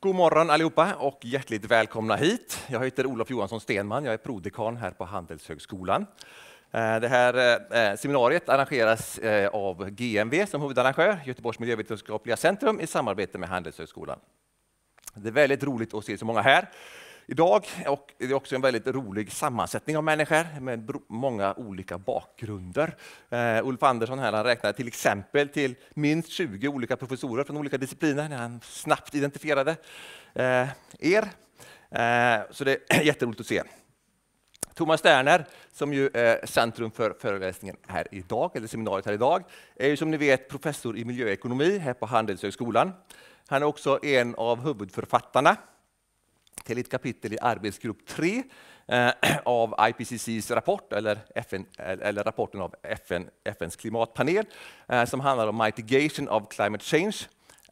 God morgon allihopa och hjärtligt välkomna hit. Jag heter Olof Johansson Stenman, jag är prodekan här på Handelshögskolan. Eh, det här eh, eh, seminariet arrangeras av GMV som huvudarrangör, Göteborgs miljövetenskapliga centrum i samarbete med Handelshögskolan. Det är väldigt roligt att se så många här idag och det är också en väldigt rolig sammansättning av människor med många olika bakgrunder. Uh, Ulf Andersson här, han räknade till exempel till minst 20 olika professorer från olika discipliner när han snabbt identifierade uh, er. Uh, så det är jätteroligt att se. Thomas Sterner, som ju är centrum för föreläsningen här idag, eller seminariet här idag, är ju som ni vet professor i miljöekonomi här på Handelshögskolan. Han är också en av huvudförfattarna till ett kapitel i arbetsgrupp 3 eh, av IPCCs rapport, eller, FN, eller rapporten av FN, FNs klimatpanel, eh, som handlar om mitigation of climate change,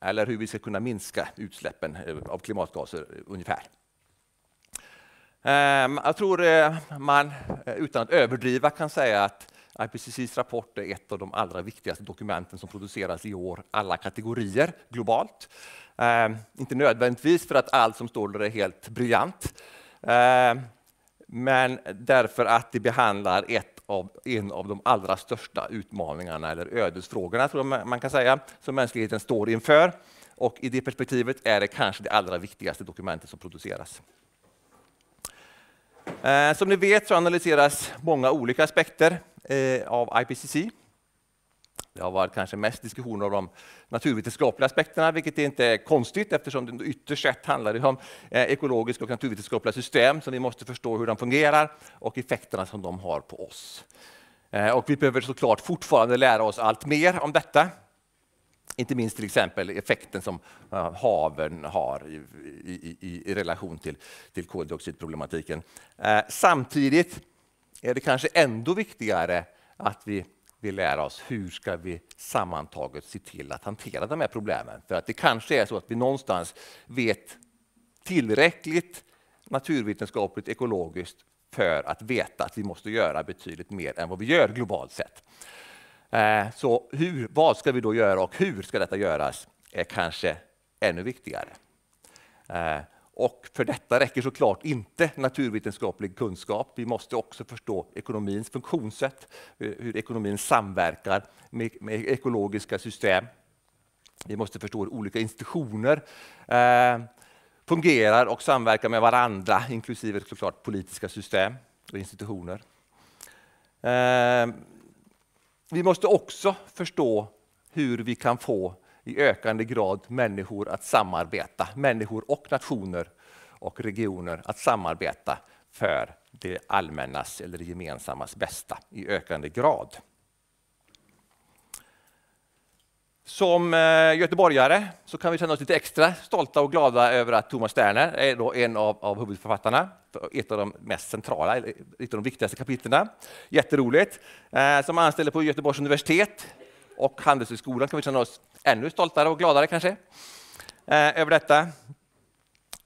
eller hur vi ska kunna minska utsläppen eh, av klimatgaser ungefär. Ehm, jag tror eh, man eh, utan att överdriva kan säga att IPCCs rapport är ett av de allra viktigaste dokumenten som produceras i år, alla kategorier globalt. Eh, inte nödvändigtvis för att allt som står där är helt briljant, eh, men därför att det behandlar ett av, en av de allra största utmaningarna eller ödesfrågorna tror jag man kan säga, som mänskligheten står inför. Och i det perspektivet är det kanske det allra viktigaste dokumentet som produceras. Eh, som ni vet så analyseras många olika aspekter eh, av IPCC. Det har varit kanske mest diskussioner om de naturvetenskapliga aspekterna, vilket inte är konstigt eftersom det ytterst sett handlar om eh, ekologiska och naturvetenskapliga system som vi måste förstå hur de fungerar och effekterna som de har på oss. Eh, och vi behöver såklart fortfarande lära oss allt mer om detta. Inte minst till exempel effekten som haven har i, i, i, i relation till, till koldioxidproblematiken. Eh, samtidigt är det kanske ändå viktigare att vi vi lära oss hur ska vi sammantaget se till att hantera de här problemen. För att det kanske är så att vi någonstans vet tillräckligt naturvetenskapligt ekologiskt för att veta att vi måste göra betydligt mer än vad vi gör globalt sett. Eh, så hur, vad ska vi då göra och hur ska detta göras är kanske ännu viktigare. Eh, och för detta räcker såklart inte naturvetenskaplig kunskap. Vi måste också förstå ekonomins funktionssätt, eh, hur ekonomin samverkar med, med ekologiska system. Vi måste förstå hur olika institutioner eh, fungerar och samverkar med varandra, inklusive såklart politiska system och institutioner. Eh, vi måste också förstå hur vi kan få i ökande grad människor att samarbeta, människor och nationer och regioner att samarbeta för det allmännas eller det gemensammas bästa i ökande grad. Som eh, göteborgare så kan vi känna oss lite extra stolta och glada över att Thomas Sterner är då en av, av huvudförfattarna ett av de mest centrala, ett av de viktigaste kapitlen. Jätteroligt. Eh, som anställd på Göteborgs universitet och Handelshögskolan kan vi känna oss ännu stoltare och gladare kanske eh, över detta.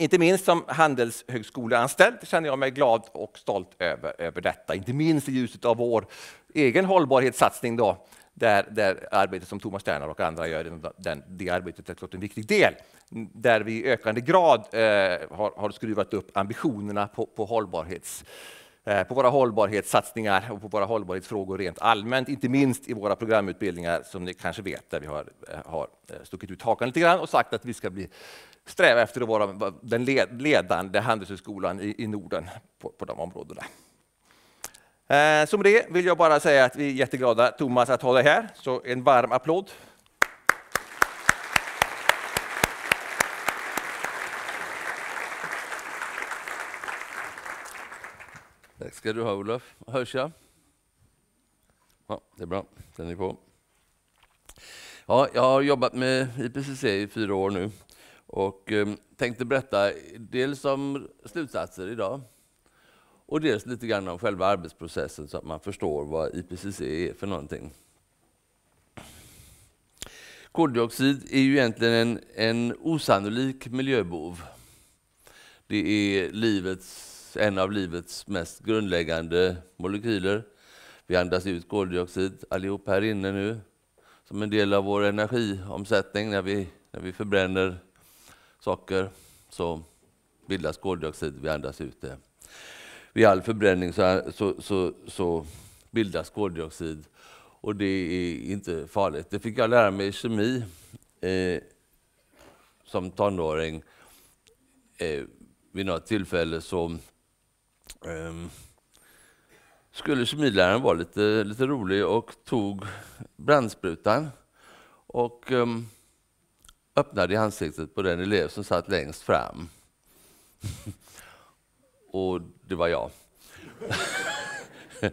Inte minst som handelshögskoleanställd känner jag mig glad och stolt över, över detta. Inte minst i ljuset av vår egen hållbarhetssatsning då, där, där arbetet som Thomas Sterner och andra gör, den, det arbetet är klart en viktig del. Där vi i ökande grad eh, har, har skruvat upp ambitionerna på, på hållbarhets Eh, på våra hållbarhetssatsningar och på våra hållbarhetsfrågor rent allmänt, inte minst i våra programutbildningar som ni kanske vet, där vi har, eh, har eh, stuckit ut hakan lite grann och sagt att vi ska bli, sträva efter att vara den ledande handelshögskolan i, i Norden på, på de områdena. Eh, som det vill jag bara säga att vi är jätteglada, Thomas, att ha dig här. Så en varm applåd Tack ska du ha Olof. Hörs jag? Ja, det är bra, den är på. Ja, jag har jobbat med IPCC i fyra år nu och eh, tänkte berätta dels om slutsatser idag och dels lite grann om själva arbetsprocessen så att man förstår vad IPCC är för någonting. Koldioxid är ju egentligen en, en osannolik miljöbov. Det är livets en av livets mest grundläggande molekyler. Vi andas ut koldioxid allihop här inne nu som en del av vår energiomsättning när vi, när vi förbränner saker. så bildas koldioxid, vi andas ut det. Vid all förbränning så, så, så, så bildas koldioxid och det är inte farligt. Det fick jag lära mig i kemi eh, som tonåring. Eh, vid något tillfälle så Ehm, skulle kemiläraren vara lite, lite rolig och tog brandsprutan och um, öppnade i ansiktet på den elev som satt längst fram. och det var jag.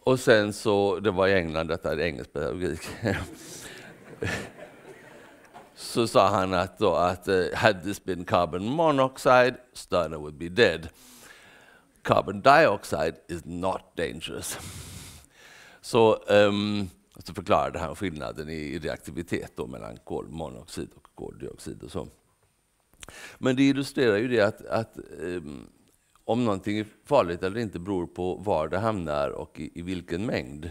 och sen så, det var i England, detta är engelsk pedagogik. så sa han att, då, att uh, had this been carbon monoxide, Sterner would be dead. Carbon dioxide is not dangerous. så, um, så förklarade han skillnaden i reaktivitet då mellan kolmonoxid och koldioxid. Och så. Men det illustrerar ju det att, att um, om någonting är farligt eller inte beror på var det hamnar och i, i vilken mängd.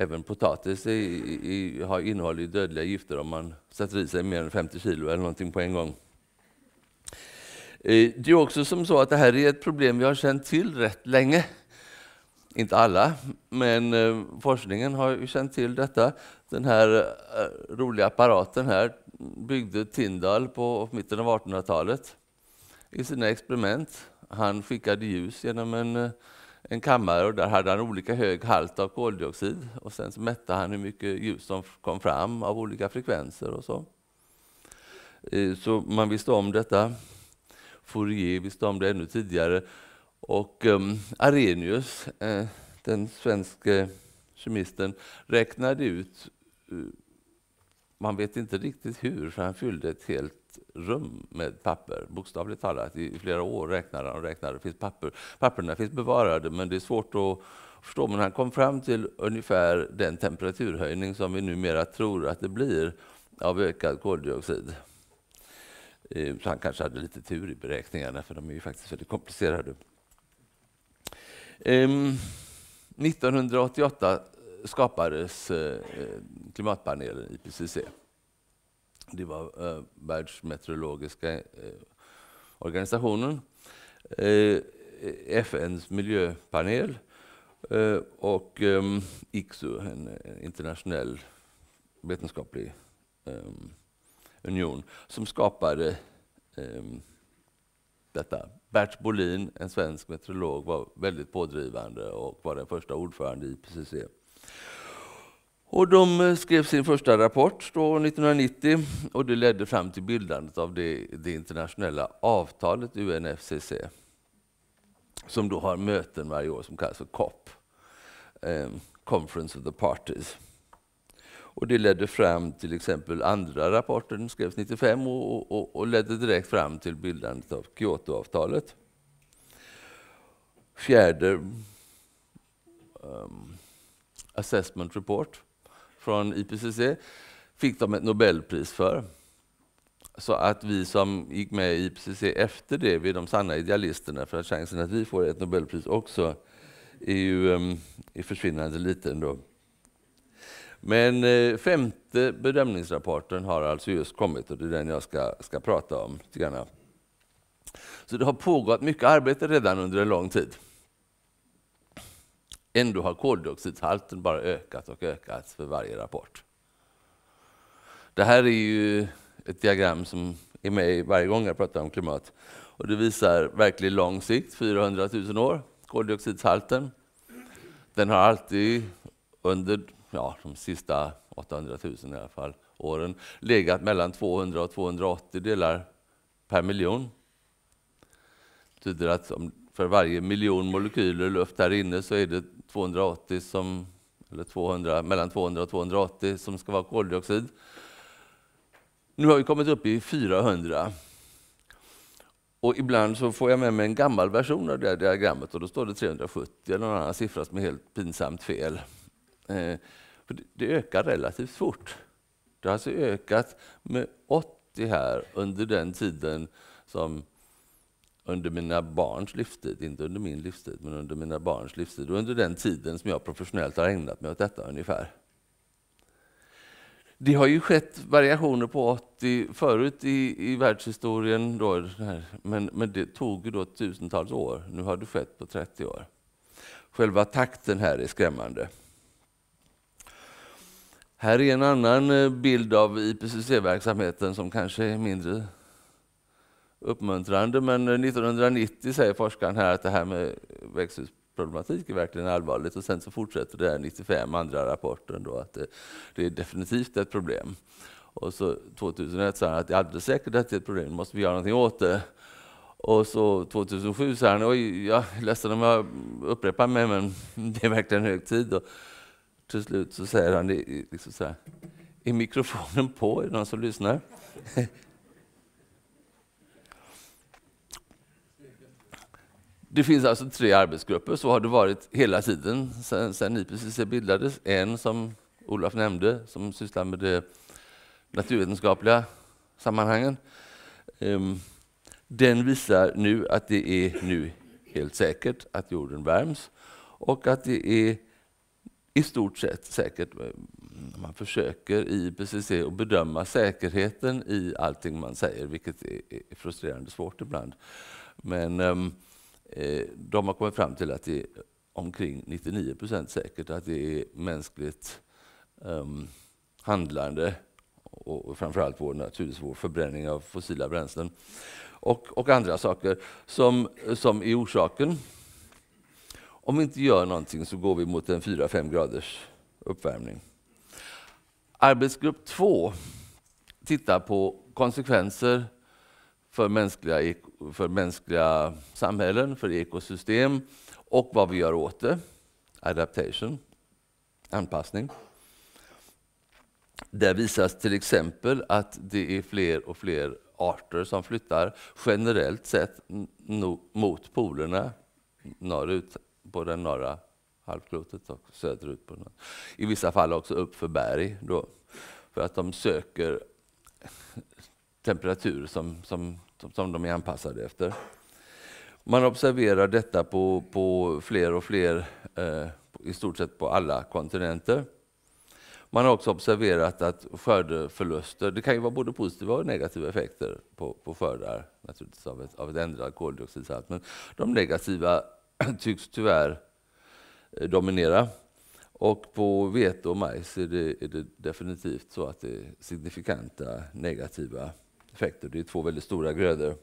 Även potatis är, i, har innehåller dödliga gifter om man sätter i sig mer än 50 kilo eller någonting på en gång. Eh, det är också som så att det här är ett problem vi har känt till rätt länge. Inte alla, men eh, forskningen har ju känt till detta. Den här eh, roliga apparaten här byggde Tyndall på mitten av 1800-talet i sina experiment. Han skickade ljus genom en en kammare och där hade han olika hög halt av koldioxid och sen så mätte han hur mycket ljus som kom fram av olika frekvenser och så. Eh, så man visste om detta. Fourier visste om det ännu tidigare. Och um, Arrhenius, eh, den svenske kemisten, räknade ut, uh, man vet inte riktigt hur, för han fyllde ett helt rum med papper, bokstavligt talat. I flera år räknade han och räknade. Det finns papper. Papperna finns bevarade, men det är svårt att förstå. Men han kom fram till ungefär den temperaturhöjning som vi numera tror att det blir av ökad koldioxid. Eh, så han kanske hade lite tur i beräkningarna, för de är ju faktiskt väldigt komplicerade. Ehm, 1988 skapades eh, klimatpanelen IPCC. Det var eh, Världsmeteorologiska eh, organisationen, eh, FNs miljöpanel eh, och eh, ICSU, en eh, internationell vetenskaplig eh, union, som skapade eh, detta. Bert Bolin, en svensk meteorolog, var väldigt pådrivande och var den första ordförande i IPCC. Och de eh, skrev sin första rapport då 1990 och det ledde fram till bildandet av det, det internationella avtalet UNFCC som då har möten varje år som kallas för COP, eh, Conference of the Parties. Och det ledde fram till exempel andra rapporten skrevs 95 och, och, och ledde direkt fram till bildandet av Kyotoavtalet. Fjärde um, assessment report från IPCC fick de ett Nobelpris för. Så att vi som gick med i IPCC efter det, vi är de sanna idealisterna, för att chansen att vi får ett Nobelpris också är ju ehm, är försvinnande liten. Då. Men eh, femte bedömningsrapporten har alltså just kommit och det är den jag ska, ska prata om. Så det har pågått mycket arbete redan under en lång tid. Ändå har koldioxidhalten bara ökat och ökat för varje rapport. Det här är ju ett diagram som är med varje gång jag pratar om klimat. Och det visar verkligen lång sikt, 400 000 år, koldioxidhalten. Den har alltid under ja, de sista 800 000 i alla fall, åren legat mellan 200 och 280 delar per miljon. Det betyder att för varje miljon molekyler luft här inne så är det 280 som, eller 200, mellan 200 och 280 som ska vara koldioxid. Nu har vi kommit upp i 400. Och ibland så får jag med mig en gammal version av det här diagrammet och då står det 370 eller någon annan siffra som är helt pinsamt fel. Eh, för det ökar relativt fort. Det har alltså ökat med 80 här under den tiden som under mina barns livstid, inte under min livstid, men under mina barns livstid och under den tiden som jag professionellt har ägnat mig åt detta ungefär. Det har ju skett variationer på 80 förut i, i världshistorien, då, men, men det tog då tusentals år. Nu har det skett på 30 år. Själva takten här är skrämmande. Här är en annan eh, bild av IPCC-verksamheten som kanske är mindre uppmuntrande, men 1990 säger forskaren här att det här med växthusproblematik är verkligen allvarligt och sen så fortsätter det här 95, andra rapporten, då, att det, det, är definitivt ett problem. Och så 2001 sa han att det är alldeles säkert att det är ett problem, måste vi göra någonting åt det. Och så 2007 sa han, oj, jag är ledsen om jag upprepar mig, men det är verkligen hög tid. Och till slut så säger han, liksom så här, är mikrofonen på? Är det någon som lyssnar? Det finns alltså tre arbetsgrupper, så har det varit hela tiden sedan, IPCC bildades. En som Olof nämnde, som sysslar med de naturvetenskapliga sammanhangen. Ehm, den visar nu att det är nu helt säkert att jorden värms och att det är i stort sett säkert. Eh, man försöker i IPCC att bedöma säkerheten i allting man säger, vilket är frustrerande svårt ibland. Men um, Eh, de har kommit fram till att det är omkring 99 procent säkert att det är mänskligt um, handlande och framförallt vår, naturligtvis vår förbränning av fossila bränslen och, och andra saker som, som är orsaken. Om vi inte gör någonting så går vi mot en 4-5 graders uppvärmning. Arbetsgrupp 2 tittar på konsekvenser för mänskliga, för mänskliga samhällen, för ekosystem och vad vi gör åt det. Adaptation, anpassning. Där visas till exempel att det är fler och fler arter som flyttar generellt sett mot polerna norrut på den norra halvklotet och söderut. På den. I vissa fall också upp för berg då, för att de söker temperatur som, som, som de är anpassade efter. Man observerar detta på, på fler och fler, eh, i stort sett på alla kontinenter. Man har också observerat att skördeförluster, det kan ju vara både positiva och negativa effekter på, på skördar naturligtvis av ett, av ett ändrat koldioxidhalt. Men de negativa tycks tyvärr eh, dominera. Och på vete och majs är det, är det definitivt så att det är signifikanta negativa effekter. Det är två väldigt stora grödor.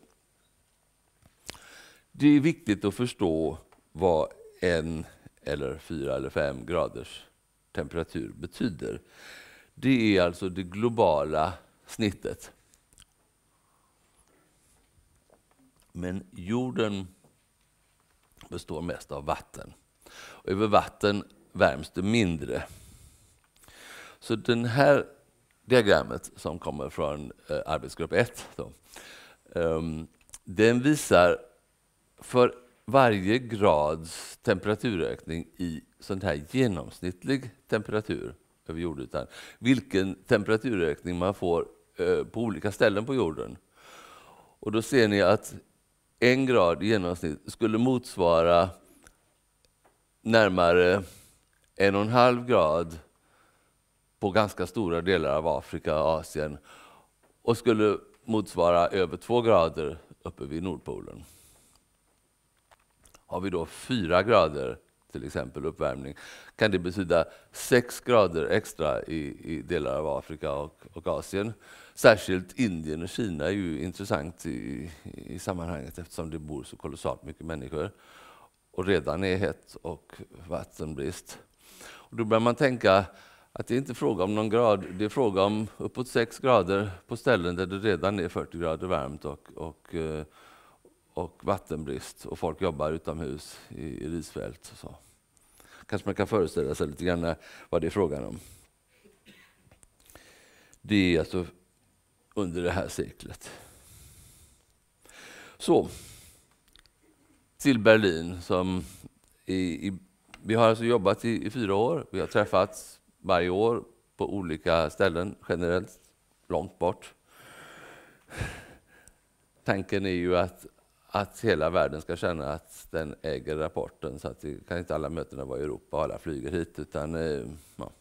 Det är viktigt att förstå vad en eller fyra eller fem graders temperatur betyder. Det är alltså det globala snittet. Men jorden består mest av vatten. Och över vatten värms det mindre. Så den här diagrammet som kommer från eh, arbetsgrupp 1. Um, ehm, den visar för varje grads temperaturökning i sån här genomsnittlig temperatur över jordytan, vilken temperaturökning man får eh, på olika ställen på jorden. Och då ser ni att en grad i genomsnitt skulle motsvara närmare en och en halv grad på ganska stora delar av Afrika och Asien och skulle motsvara över två grader uppe vid Nordpolen. Har vi då fyra grader, till exempel uppvärmning, kan det betyda sex grader extra i, i delar av Afrika och, och, Asien. Särskilt Indien och Kina är ju intressant i, i sammanhanget eftersom det bor så kolossalt mycket människor och redan är hett och vattenbrist. Och då börjar man tänka att det inte är fråga om någon grad, det är fråga om uppåt 6 grader på ställen där det redan är 40 grader varmt och, och, eh, och vattenbrist och folk jobbar utomhus i, i risfält. Och så. Kanske man kan föreställa sig lite grann eh, vad det är frågan om. Det är alltså under det här seklet. Så, till Berlin. Som i, i, vi har alltså jobbat i, i fyra år. Vi har träffats varje år på olika ställen, generellt långt bort. Tanken är ju att, att hela världen ska känna att den äger rapporten, så att det kan inte alla mötena vara i Europa och alla flyger hit. Utan, eh, ja.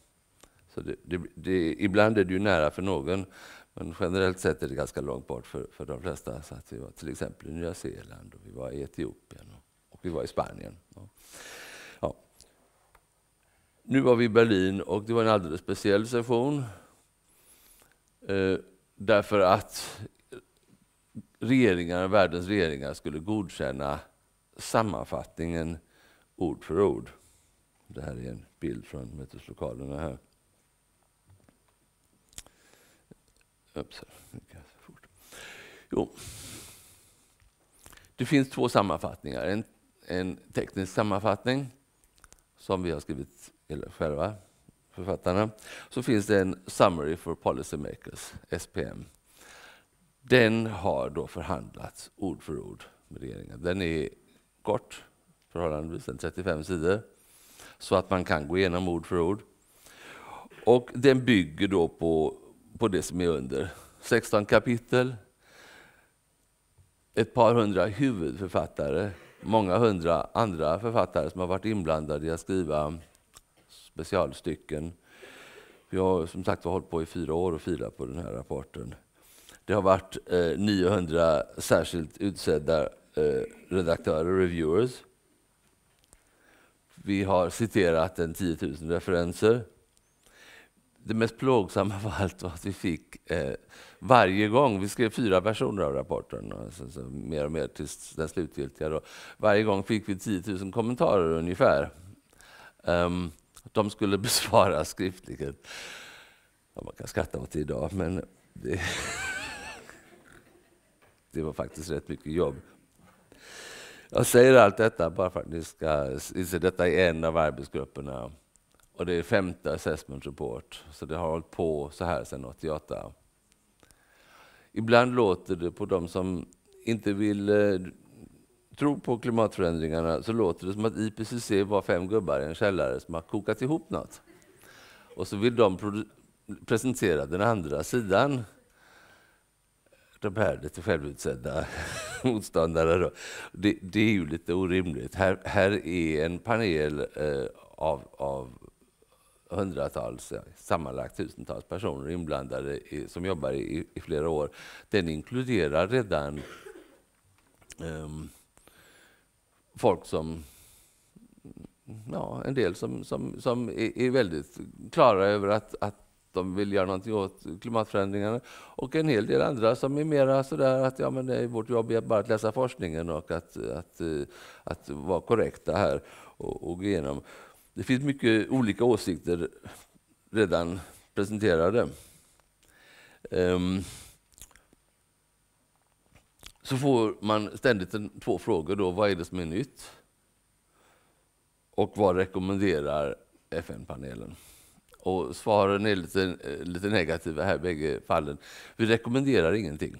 Så det, det, det, ibland är det ju nära för någon, men generellt sett är det ganska långt bort för, för de flesta. Så att vi var till exempel i Nya Zeeland, och vi var i Etiopien och, och vi var i Spanien. Ja. Nu var vi i Berlin och det var en alldeles speciell session. Eh, därför att regeringar, världens regeringar skulle godkänna sammanfattningen ord för ord. Det här är en bild från möteslokalerna här. Oops, jo. Det finns två sammanfattningar. En, en teknisk sammanfattning som vi har skrivit själva, författarna. Så finns det en Summary for Policymakers, SPM. Den har då förhandlats ord för ord med regeringen. Den är kort, förhållandevis, 35 sidor, så att man kan gå igenom ord för ord. Och den bygger då på, på det som är under. 16 kapitel, ett par hundra huvudförfattare, många hundra andra författare som har varit inblandade i att skriva specialstycken. Vi har som sagt hållit på i fyra år och filat på den här rapporten. Det har varit eh, 900 särskilt utsedda eh, redaktörer, reviewers. Vi har citerat en 10 000 referenser. Det mest plågsamma av allt var att vi fick eh, varje gång, vi skrev fyra versioner av rapporten, alltså, så mer och mer tills den slutgiltiga. Då. Varje gång fick vi 10 000 kommentarer ungefär. Um, de skulle besvara skriftligen. Ja, man kan skratta åt det idag, men det, det var faktiskt rätt mycket jobb. Jag säger allt detta bara för att ni ska inse detta är en av arbetsgrupperna. Och det är femte assessment report, så det har hållit på så här sedan 88. Ibland låter det på de som inte vill eh, tro på klimatförändringarna så låter det som att IPCC var fem gubbar i en källare som har kokat ihop något. Och så vill de presentera den andra sidan de här lite självutsedda motståndare. Då. Det, det, är ju lite orimligt. Här, här är en panel eh, av, av hundratals, sammanlagt tusentals personer inblandade i, som jobbar i, i, flera år. Den inkluderar redan um, folk som ja, en del som, som, som är, är väldigt klara över att, att de vill göra någonting åt klimatförändringarna. Och en hel del andra som är mera sådär att ja, men det är vårt jobb är bara att läsa forskningen och att, att, eh, att vara korrekta här och, och gå igenom. Det finns mycket olika åsikter redan presenterade. Um, så får man ständigt en, två frågor. Då. Vad är det som är nytt? Och vad rekommenderar FN-panelen? Och svaren är lite, eh, lite negativa här, bägge fallen. Vi rekommenderar ingenting.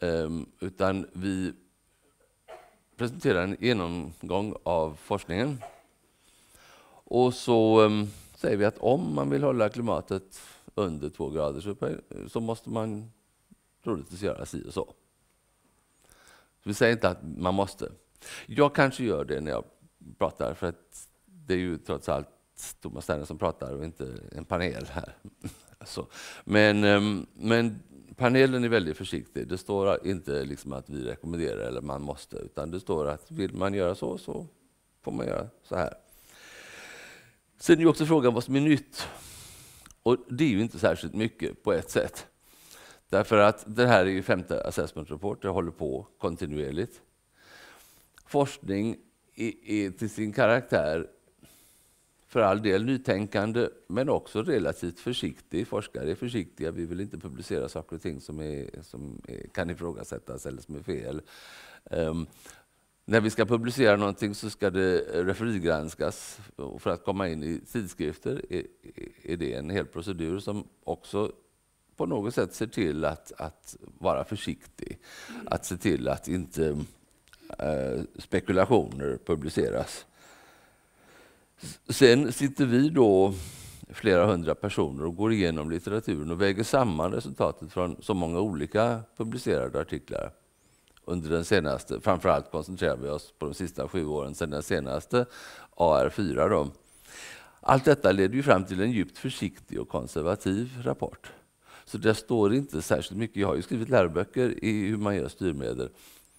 Um, utan vi presenterar en genomgång av forskningen. Och så um, säger vi att om man vill hålla klimatet under två grader så, så måste man troligtvis göra si och så. Vi säger inte att man måste. Jag kanske gör det när jag pratar, för att det är ju trots allt Thomas Sterner som pratar och inte en panel här. Så. Men, ehm, men panelen är väldigt försiktig. Det står inte liksom att vi rekommenderar eller man måste, utan det står att vill man göra så, så får man göra så här. Sen är ju också frågan vad som är nytt. Och det är ju inte särskilt mycket på ett sätt. Därför att det här är ju femte assessment report, det håller på kontinuerligt. Forskning är, till sin karaktär för all del nytänkande, men också relativt försiktig. Forskare är försiktiga. Vi vill inte publicera saker och ting som, är, som är, kan ifrågasättas eller som är fel. Um, när vi ska publicera någonting så ska det referigranskas. För att komma in i tidskrifter är, är det en hel procedur som också på något sätt ser till att, att vara försiktig. Att se till att inte eh, spekulationer publiceras. Sen sitter vi då, flera hundra personer, och går igenom litteraturen och väger samman resultatet från så många olika publicerade artiklar under den senaste, framförallt koncentrerar vi oss på de sista sju åren sedan den senaste AR4. Då. Allt detta leder ju fram till en djupt försiktig och konservativ rapport. Så det står inte särskilt mycket. Jag har ju skrivit läroböcker i hur man gör styrmedel.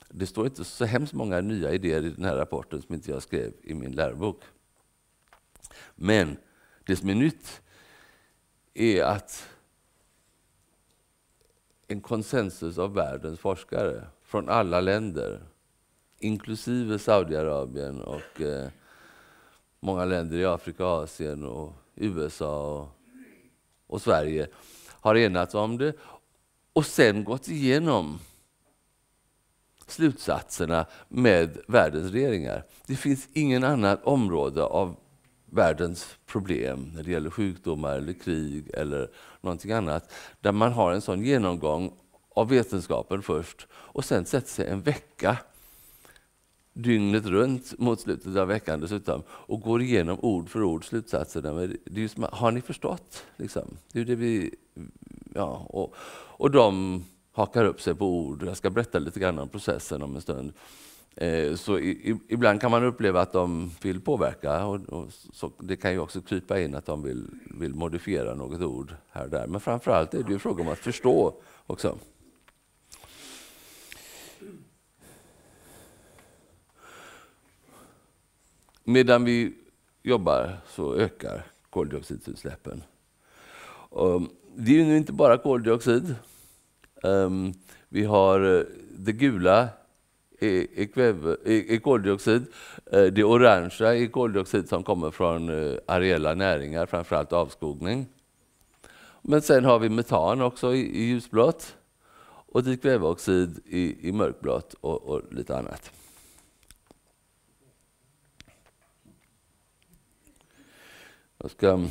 Det står inte så hemskt många nya idéer i den här rapporten som inte jag skrev i min lärobok. Men det som är nytt är att en konsensus av världens forskare från alla länder, inklusive Saudiarabien och eh, många länder i Afrika, Asien, och USA och, och Sverige, har enats om det och sen gått igenom slutsatserna med världens regeringar. Det finns ingen annat område av världens problem när det gäller sjukdomar eller krig eller någonting annat där man har en sån genomgång av vetenskapen först och sen sätter sig en vecka dygnet runt mot slutet av veckan dessutom och går igenom ord för ord slutsatserna. Men det är som, har ni förstått? Liksom? Det är det vi, ja, och, och de hakar upp sig på ord. Jag ska berätta lite grann om processen om en stund. Eh, så i, ibland kan man uppleva att de vill påverka och, och så, det kan ju också krypa in att de vill, vill modifiera något ord här och där. Men framförallt är det ju fråga om att förstå också. Medan vi jobbar så ökar koldioxidutsläppen. Ehm, det är ju inte bara koldioxid. Ehm, vi har eh, det gula är, kväve, är, koldioxid. Eh, det orangea är koldioxid som kommer från eh, areella näringar, framförallt avskogning. Men sen har vi metan också i, i ljusblått och dikväveoxid i, i mörkblått och, och lite annat. Jag ska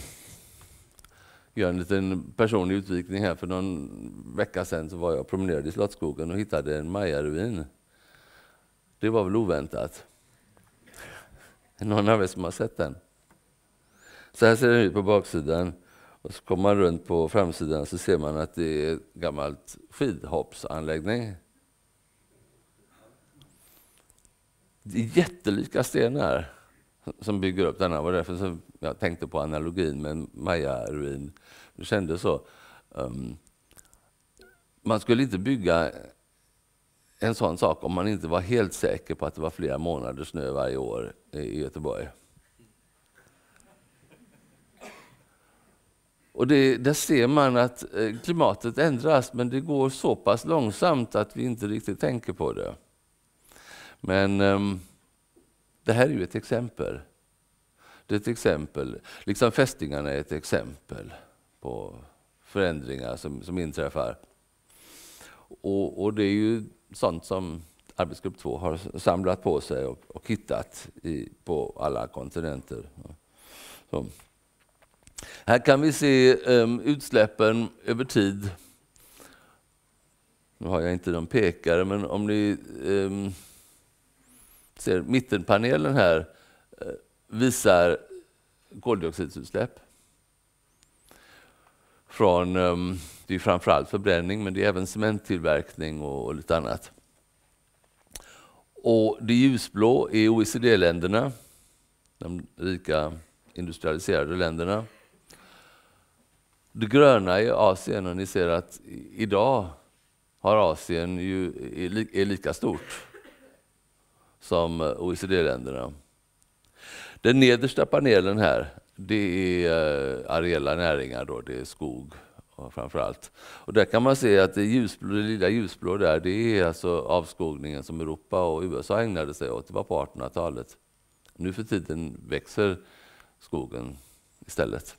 göra en liten personlig utvikning här. För någon vecka sedan så var jag och promenerade i Slottsskogen och hittade en mayaruin. Det var väl oväntat. Någon av er som har sett den? Så här ser den ut på baksidan. Och så kommer man runt på framsidan så ser man att det är en gammalt skidhoppsanläggning. Det är jättelika stenar som bygger upp denna. Det var därför som jag tänkte på analogin med en maya-ruin. Det kändes så. Um, man skulle inte bygga en sån sak om man inte var helt säker på att det var flera månader snö varje år i Göteborg. Och det, där ser man att eh, klimatet ändras, men det går så pass långsamt att vi inte riktigt tänker på det. Men um, det här är ju ett exempel. Det är ett exempel, liksom fästingarna är ett exempel på förändringar som, som inträffar. Och, och det är ju sånt som arbetsgrupp 2 har samlat på sig och, och hittat i, på alla kontinenter. Så. Här kan vi se um, utsläppen över tid. Nu har jag inte någon pekare, men om ni um, ser mittenpanelen här eh, visar koldioxidutsläpp från, ehm, det är framförallt förbränning, men det är även cementtillverkning och, och lite annat. Och det ljusblå är OECD-länderna, de rika industrialiserade länderna. Det gröna är Asien och ni ser att idag har Asien ju, är lika stort som eh, OECD-länderna. Den nedersta panelen här, det är eh, areella näringar, då, det är skog framför allt. Och där kan man se att det, ljusblå, det lilla ljusblå där, det är alltså avskogningen som Europa och USA ägnade sig åt. Det var på 1800-talet. Nu för tiden växer skogen istället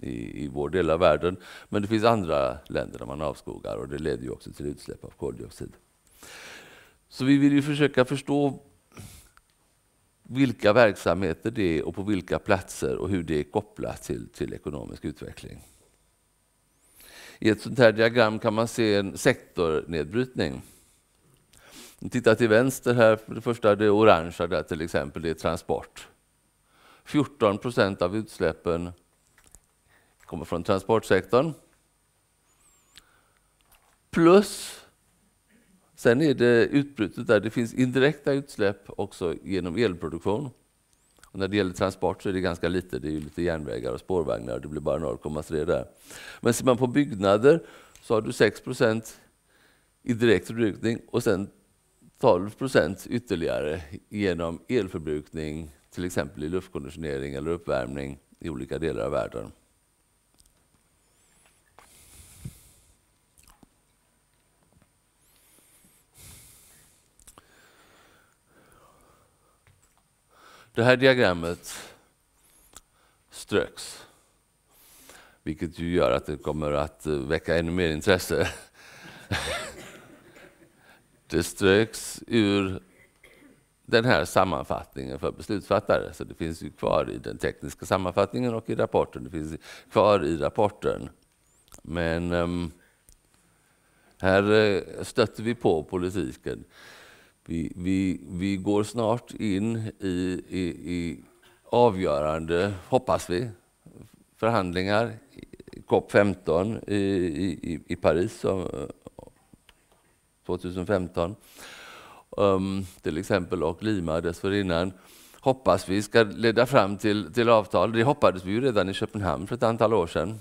i, i vår del av världen. Men det finns andra länder där man avskogar och det leder ju också till utsläpp av koldioxid. Så vi vill ju försöka förstå vilka verksamheter det är och på vilka platser och hur det är kopplat till, till ekonomisk utveckling. I ett sånt här diagram kan man se en sektornedbrytning. Titta till vänster här, det första det orangea där till exempel, det är transport. 14 procent av utsläppen kommer från transportsektorn. Plus Sen är det utbrutet där det finns indirekta utsläpp också genom elproduktion. Och när det gäller transport så är det ganska lite, det är lite järnvägar och spårvagnar, det blir bara 0,3 där. Men ser man på byggnader så har du 6% i direkt förbrukning och sen 12% ytterligare genom elförbrukning, till exempel i luftkonditionering eller uppvärmning i olika delar av världen. Det här diagrammet ströks, vilket ju gör att det kommer att eh, väcka ännu mer intresse. Det ströks ur den här sammanfattningen för beslutsfattare, så det finns ju kvar i den tekniska sammanfattningen och i rapporten. Det finns kvar i rapporten. Men um, här eh, stötte vi på politiken. Vi, vi, vi går snart in i, i, i avgörande, hoppas vi, förhandlingar COP 15 i, i, i Paris 2015. Eh, um, till exempel och Lima dessförinnan hoppas vi ska leda fram till, till avtal. Det hoppades vi ju redan i Köpenhamn för ett antal år sedan.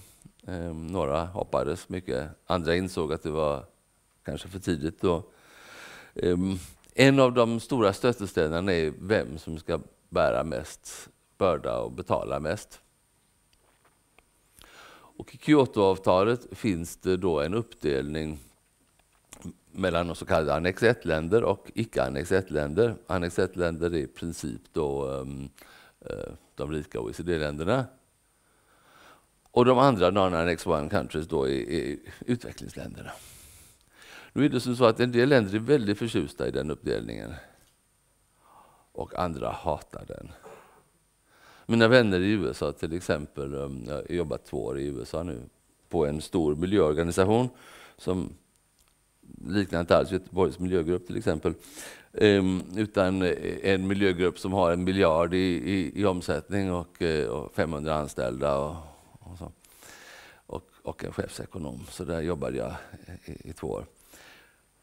Um, några hoppades mycket, andra insåg att det var kanske för tidigt då. Um, en av de stora stötestenarna är vem som ska bära mest börda och betala mest. Och I Kyotoavtalet finns det då en uppdelning mellan de så kallade annex 1-länder och icke-annex 1-länder. Annex 1-länder är i princip då, um, uh, de rika OECD-länderna. Och de andra non-annex 1 countries då är, är utvecklingsländerna. Nu är det så att en del länder är väldigt förtjusta i den uppdelningen och andra hatar den. Mina vänner i USA till exempel, um, jag har jobbat två år i USA nu på en stor miljöorganisation som liknar inte alls Göteborgs miljögrupp till exempel, um, utan en miljögrupp som har en miljard i, i, i omsättning och, eh, och 500 anställda och, och, så. och, och en chefsekonom. Så där jobbade jag i, i två år.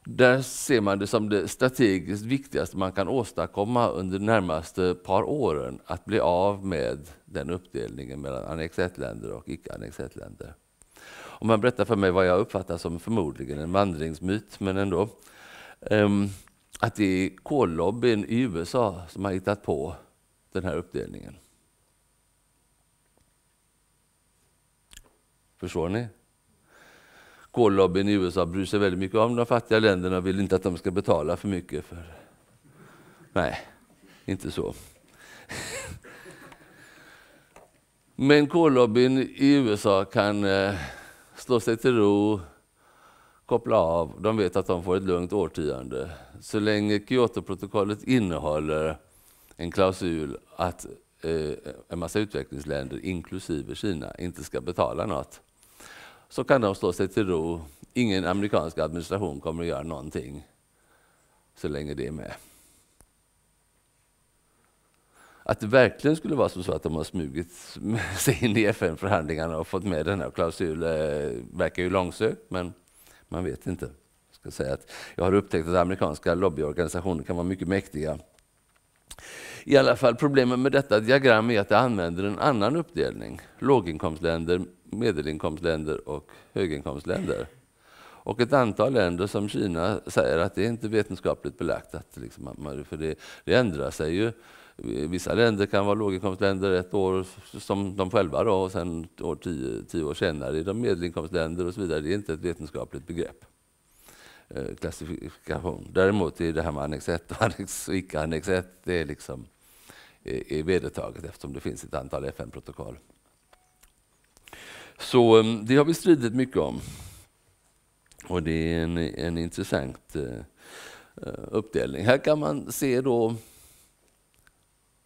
Där ser man det som det strategiskt viktigaste man kan åstadkomma under de närmaste par åren, att bli av med den uppdelningen mellan annex 1-länder och icke-annex 1-länder. Om man berättar för mig vad jag uppfattar som förmodligen en vandringsmyt, men ändå, um, att det är kollobbyn i USA som har hittat på den här uppdelningen. Förstår ni? Kollobbyn i USA bryr sig väldigt mycket om de fattiga länderna och vill inte att de ska betala för mycket. För... Nej, inte så. Men kollobbyn i USA kan eh, slå sig till ro, koppla av. De vet att de får ett lugnt årtionde. Så länge Kyotoprotokollet innehåller en klausul att eh, en massa utvecklingsländer, inklusive Kina, inte ska betala något så kan de slå sig till ro. Ingen amerikansk administration kommer att göra någonting så länge det är med. Att det verkligen skulle vara så att de har smugit sig in i FN-förhandlingarna och fått med denna klausul klausulen eh, verkar ju långsökt, men man vet inte. Jag, ska säga att jag har upptäckt att amerikanska lobbyorganisationer kan vara mycket mäktiga. I alla fall Problemet med detta diagram är att det använder en annan uppdelning. Låginkomstländer, medelinkomstländer och höginkomstländer. Och ett antal länder som Kina säger att det är inte vetenskapligt belagt. Att liksom, för det, det ändrar sig ju. Vissa länder kan vara låginkomstländer ett år som de själva då, och sen år tio, tio år senare är de medelinkomstländer och så vidare. Det är inte ett vetenskapligt begrepp. Eh, klassifikation. Däremot är det här med annex 1 och annex, icke-annex 1 det är, liksom, är, är vedertaget eftersom det finns ett antal FN-protokoll. Så ehm, det har vi stridit mycket om. Och det är en, en intressant eh, eh, uppdelning. Här kan man se då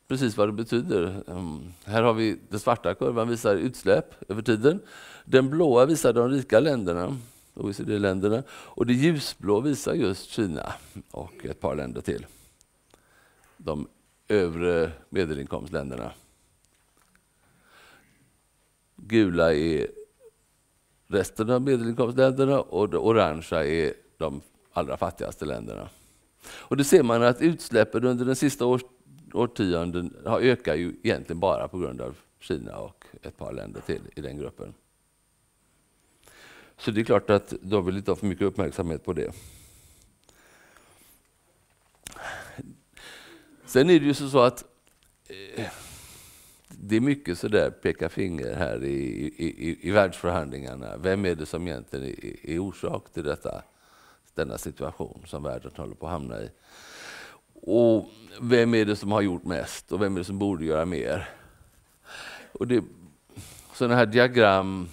precis vad det betyder. Ehm, här har vi den svarta kurvan visar utsläpp över tiden. Den blåa visar de rika länderna, OECD-länderna. Och det ljusblå visar just Kina och ett par länder till. De övre medelinkomstländerna. Gula är resten av medelinkomstländerna och det orangea är de allra fattigaste länderna. Och det ser man att utsläppen under den sista års, årtionden har ökat ju egentligen bara på grund av Kina och ett par länder till i den gruppen. Så det är klart att de vill inte ha för mycket uppmärksamhet på det. Sen är det ju så att eh, det är mycket sådär peka finger här i, i, i, i världsförhandlingarna. Vem är det som egentligen är, är orsak till detta, denna situation som världen håller på att hamna i? Och vem är det som har gjort mest och vem är det som borde göra mer? Och det, sådana här diagram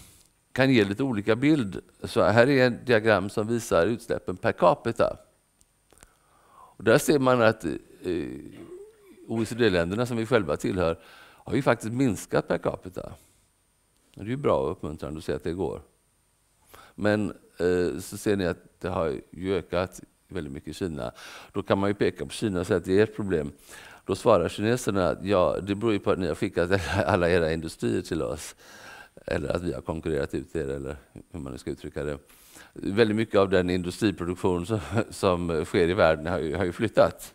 kan ge lite olika bild. Så här är ett diagram som visar utsläppen per capita. Och där ser man att eh, eh OECD-länderna som vi själva tillhör har ju faktiskt minskat per capita. Det är ju bra och uppmuntrande att se att det går. Men eh, så ser ni att det har ju ökat väldigt mycket i Kina. Då kan man ju peka på Kina och säga att det är ett problem. Då svarar kineserna att ja, det beror ju på att ni har skickat alla era industrier till oss. Eller att vi har konkurrerat ut er, eller hur man nu ska uttrycka det. Väldigt mycket av den industriproduktion som, som sker i världen har ju, har ju flyttat.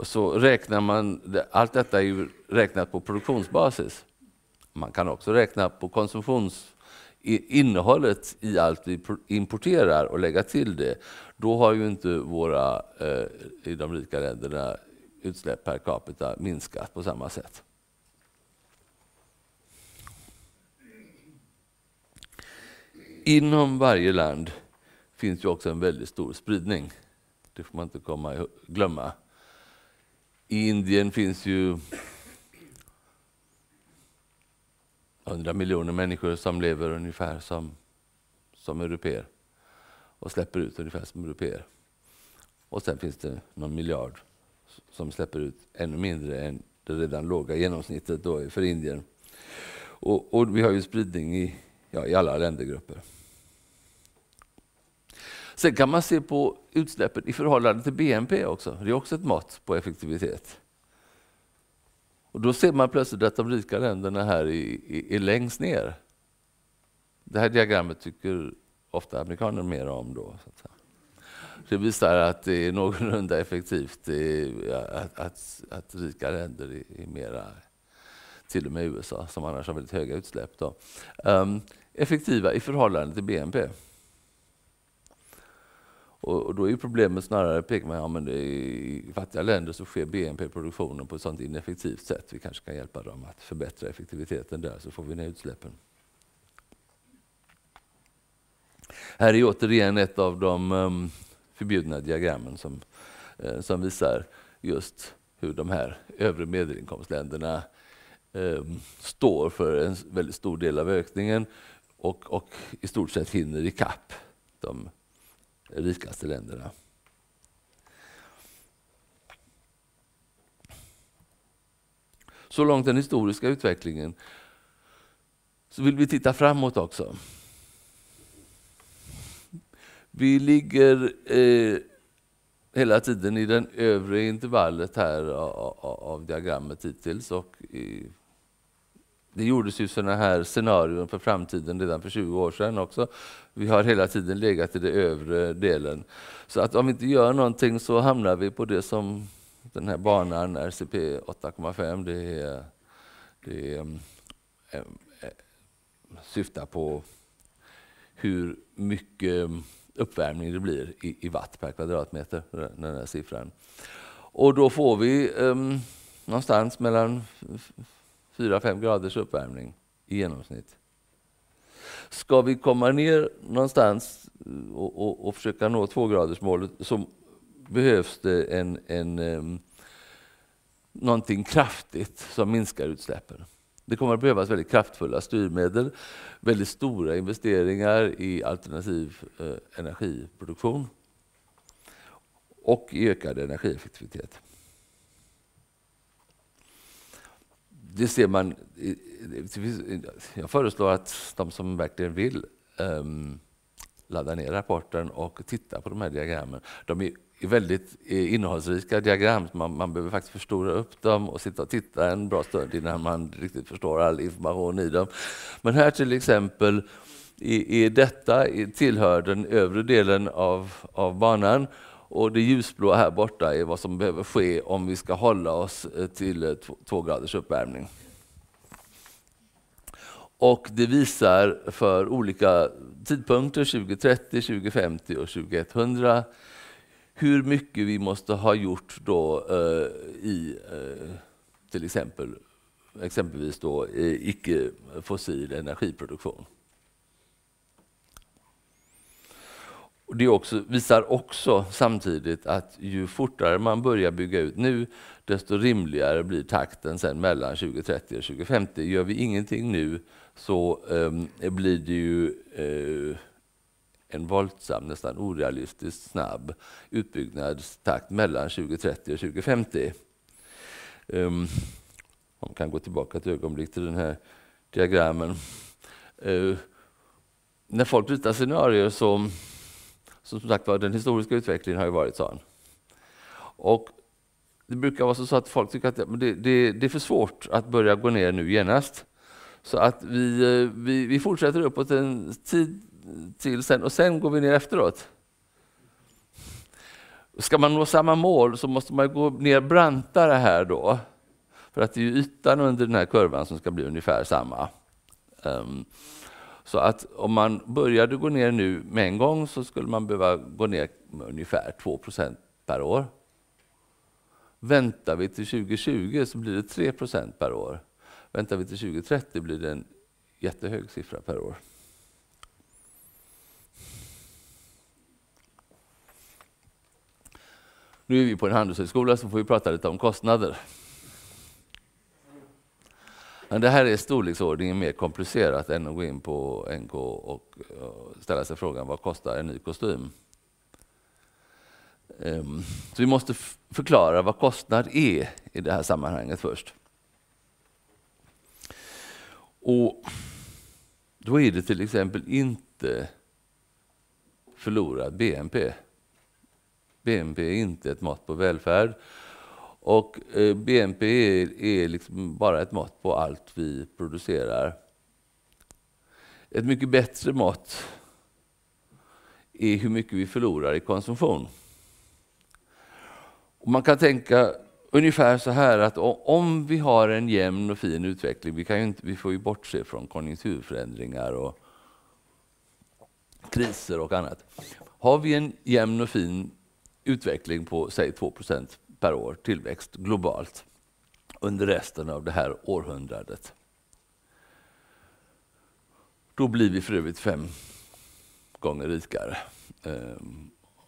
Så räknar man, allt detta är ju räknat på produktionsbasis. Man kan också räkna på konsumtionsinnehållet i allt vi importerar och lägga till det, då har ju inte våra, eh, i de rika länderna, utsläpp per capita minskat på samma sätt. Inom varje land finns ju också en väldigt stor spridning. Det får man inte komma glömma. I Indien finns ju 100 miljoner människor som lever ungefär som, som europeer och släpper ut ungefär som europeer. Och sen finns det någon miljard som släpper ut ännu mindre än det redan låga genomsnittet då för Indien. Och, och vi har ju spridning i, ja, i alla ländergrupper. Sen kan man se på utsläppen i förhållande till BNP också. Det är också ett mått på effektivitet. Och Då ser man plötsligt att de rika länderna här är, är, längst ner. Det här diagrammet tycker ofta amerikaner mer om. Då, så Det visar att det är någorlunda effektivt eh, att, att, att rika länder är, är mera, till och med USA som annars har väldigt höga utsläpp, då, um, effektiva i förhållande till BNP. Och, då är problemet snarare, pekar man, ja, men i fattiga länder så sker BNP-produktionen på ett sådant ineffektivt sätt. Vi kanske kan hjälpa dem att förbättra effektiviteten där, så får vi ner utsläppen. Här är återigen ett av de um, förbjudna diagrammen som, uh, som visar just hur de här övre medelinkomstländerna um, står för en väldigt stor del av ökningen och, och i stort sett hinner ikapp de rikaste länderna. Så långt den historiska utvecklingen. Så vill vi titta framåt också. Vi ligger eh, hela tiden i den övre intervallet här av, av diagrammet hittills. Och i, det gjordes ju sådana här scenarion för framtiden redan för 20 år sedan också. Vi har hela tiden legat i den övre delen. Så att om vi inte gör någonting så hamnar vi på det som den här banan RCP 8,5 det, är, det är, mm, eh, eh, syftar på hur mycket mm, uppvärmning det blir i, i watt per kvadratmeter, den här siffran. Och då får vi um, någonstans mellan 4-5 graders uppvärmning i genomsnitt. Ska vi komma ner någonstans eh, och, och, och försöka nå tvågradersmålet så behövs det en, en, um, någonting kraftigt som minskar utsläppen. Det kommer att behövas väldigt kraftfulla styrmedel, väldigt stora investeringar i alternativ eh, energiproduktion och i ökad energieffektivitet. Det ser man. Jag föreslår att de som verkligen vill um, ladda ner rapporten och titta på de här diagrammen. De är väldigt innehållsrika diagram. Man, man behöver faktiskt förstora upp dem och sitta och titta en bra stund innan man riktigt förstår all information i dem. Men här till exempel är, detta tillhör den övre delen av, av banan och det ljusblå här borta är vad som behöver ske om vi ska hålla oss eh, till eh, två graders uppvärmning. Och det visar för olika tidpunkter, 2030, 2050 och 2100, hur mycket vi måste ha gjort då eh, i eh, till exempel exempelvis då eh, icke-fossil energiproduktion. Och det också, visar också samtidigt att ju fortare man börjar bygga ut nu, desto rimligare blir takten sen mellan 2030 och 2050. Gör vi ingenting nu så eh, blir det ju eh, en våldsam, nästan orealistiskt snabb utbyggnadstakt mellan 2030 och 2050. Um, ehm, man kan gå tillbaka ett ögonblick till den här diagrammen. Uh, när folk ritar scenarier så, så som sagt var, den historiska utvecklingen har ju varit sån. Och det brukar vara så att folk tycker att det, det, det är för svårt att börja gå ner nu genast. Så att vi, eh, vi, vi fortsätter uppåt en tid till sen och sen går vi ner efteråt. Ska man nå samma mål så måste man gå ner brantare här då. För att det är ytan under den här kurvan som ska bli ungefär samma. Um, så att om man började gå ner nu med en gång så skulle man behöva gå ner med ungefär 2% per år. Väntar vi till 2020 så blir det 3% per år. Väntar vi till 2030 blir det en jättehög siffra per år. Nu är vi på en handelshögskola så får vi prata lite om kostnader. Men det här är storleksordningen mer komplicerat än att gå in på NK och eh, ställa sig frågan vad kostar en ny kostym? Ehm, så vi måste förklara vad kostnad är i det här sammanhanget först. Och Då är det till exempel inte förlorad BNP. BNP är inte ett mått på välfärd. Och eh, BNP är, är liksom bara ett mått på allt vi producerar. Ett mycket bättre mått är hur mycket vi förlorar i konsumtion. Och man kan tänka ungefär så här att om vi har en jämn och fin utveckling, vi, kan inte, vi får ju bortse från konjunkturförändringar och kriser och annat. Har vi en jämn och fin utveckling på säg 2 per år tillväxt globalt under resten av det här århundradet. Då blir vi för övrigt fem gånger rikare eh,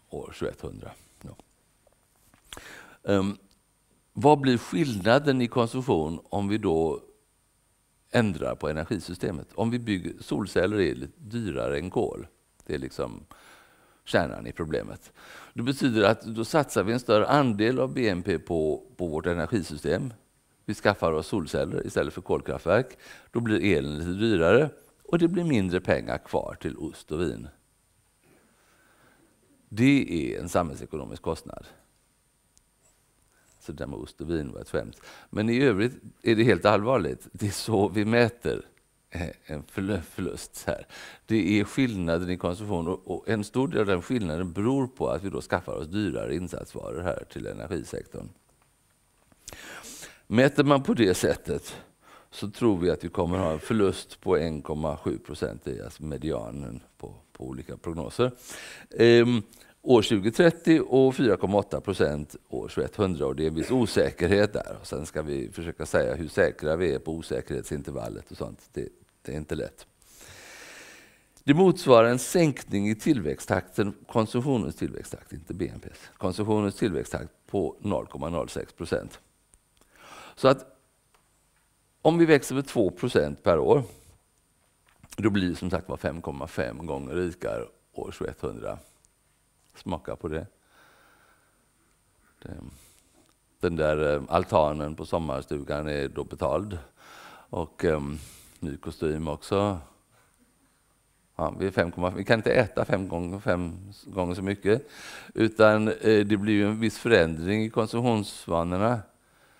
år 2100. Ja. Um, vad blir skillnaden i konsumtion om vi då ändrar på energisystemet? Om vi bygger solceller är lite dyrare än kol. Det är liksom kärnan i problemet. Det betyder att då satsar vi en större andel av BNP på, på vårt energisystem. Vi skaffar oss solceller istället för kolkraftverk. Då blir elen lite dyrare och det blir mindre pengar kvar till ost och vin. Det är en samhällsekonomisk kostnad. Så det där med ost och vin var ett skämt. Men i övrigt är det helt allvarligt. Det är så vi mäter Eh, en förlust här. Det är skillnaden i konsumtion och en stor del av den skillnaden beror på att vi då skaffar oss dyrare insatsvaror här till energisektorn. Mäter man på det sättet så tror vi att vi kommer ha en förlust på 1,7 procent, alltså medianen på, på olika prognoser. Ehm, år 2030 och 4,8 procent år 2100 och det är en viss osäkerhet där. Och sen ska vi försöka säga hur säkra vi är på osäkerhetsintervallet och sånt. Det, det är inte lätt. Det motsvarar en sänkning i tillväxttakten, konsumtionens tillväxttakt, inte BNP, konsumtionens tillväxttakt på 0,06 procent. Så att om vi växer med 2 procent per år, då blir vi som sagt var 5,5 gånger rikare år 2100. Smaka på det. Den där eh, altanen på sommarstugan är då betald. Och um, ny kostym också. Ja, vi, är 5, vi kan inte äta fem gånger, fem gånger så mycket, utan eh, det blir en viss förändring i konsumtionsvanorna.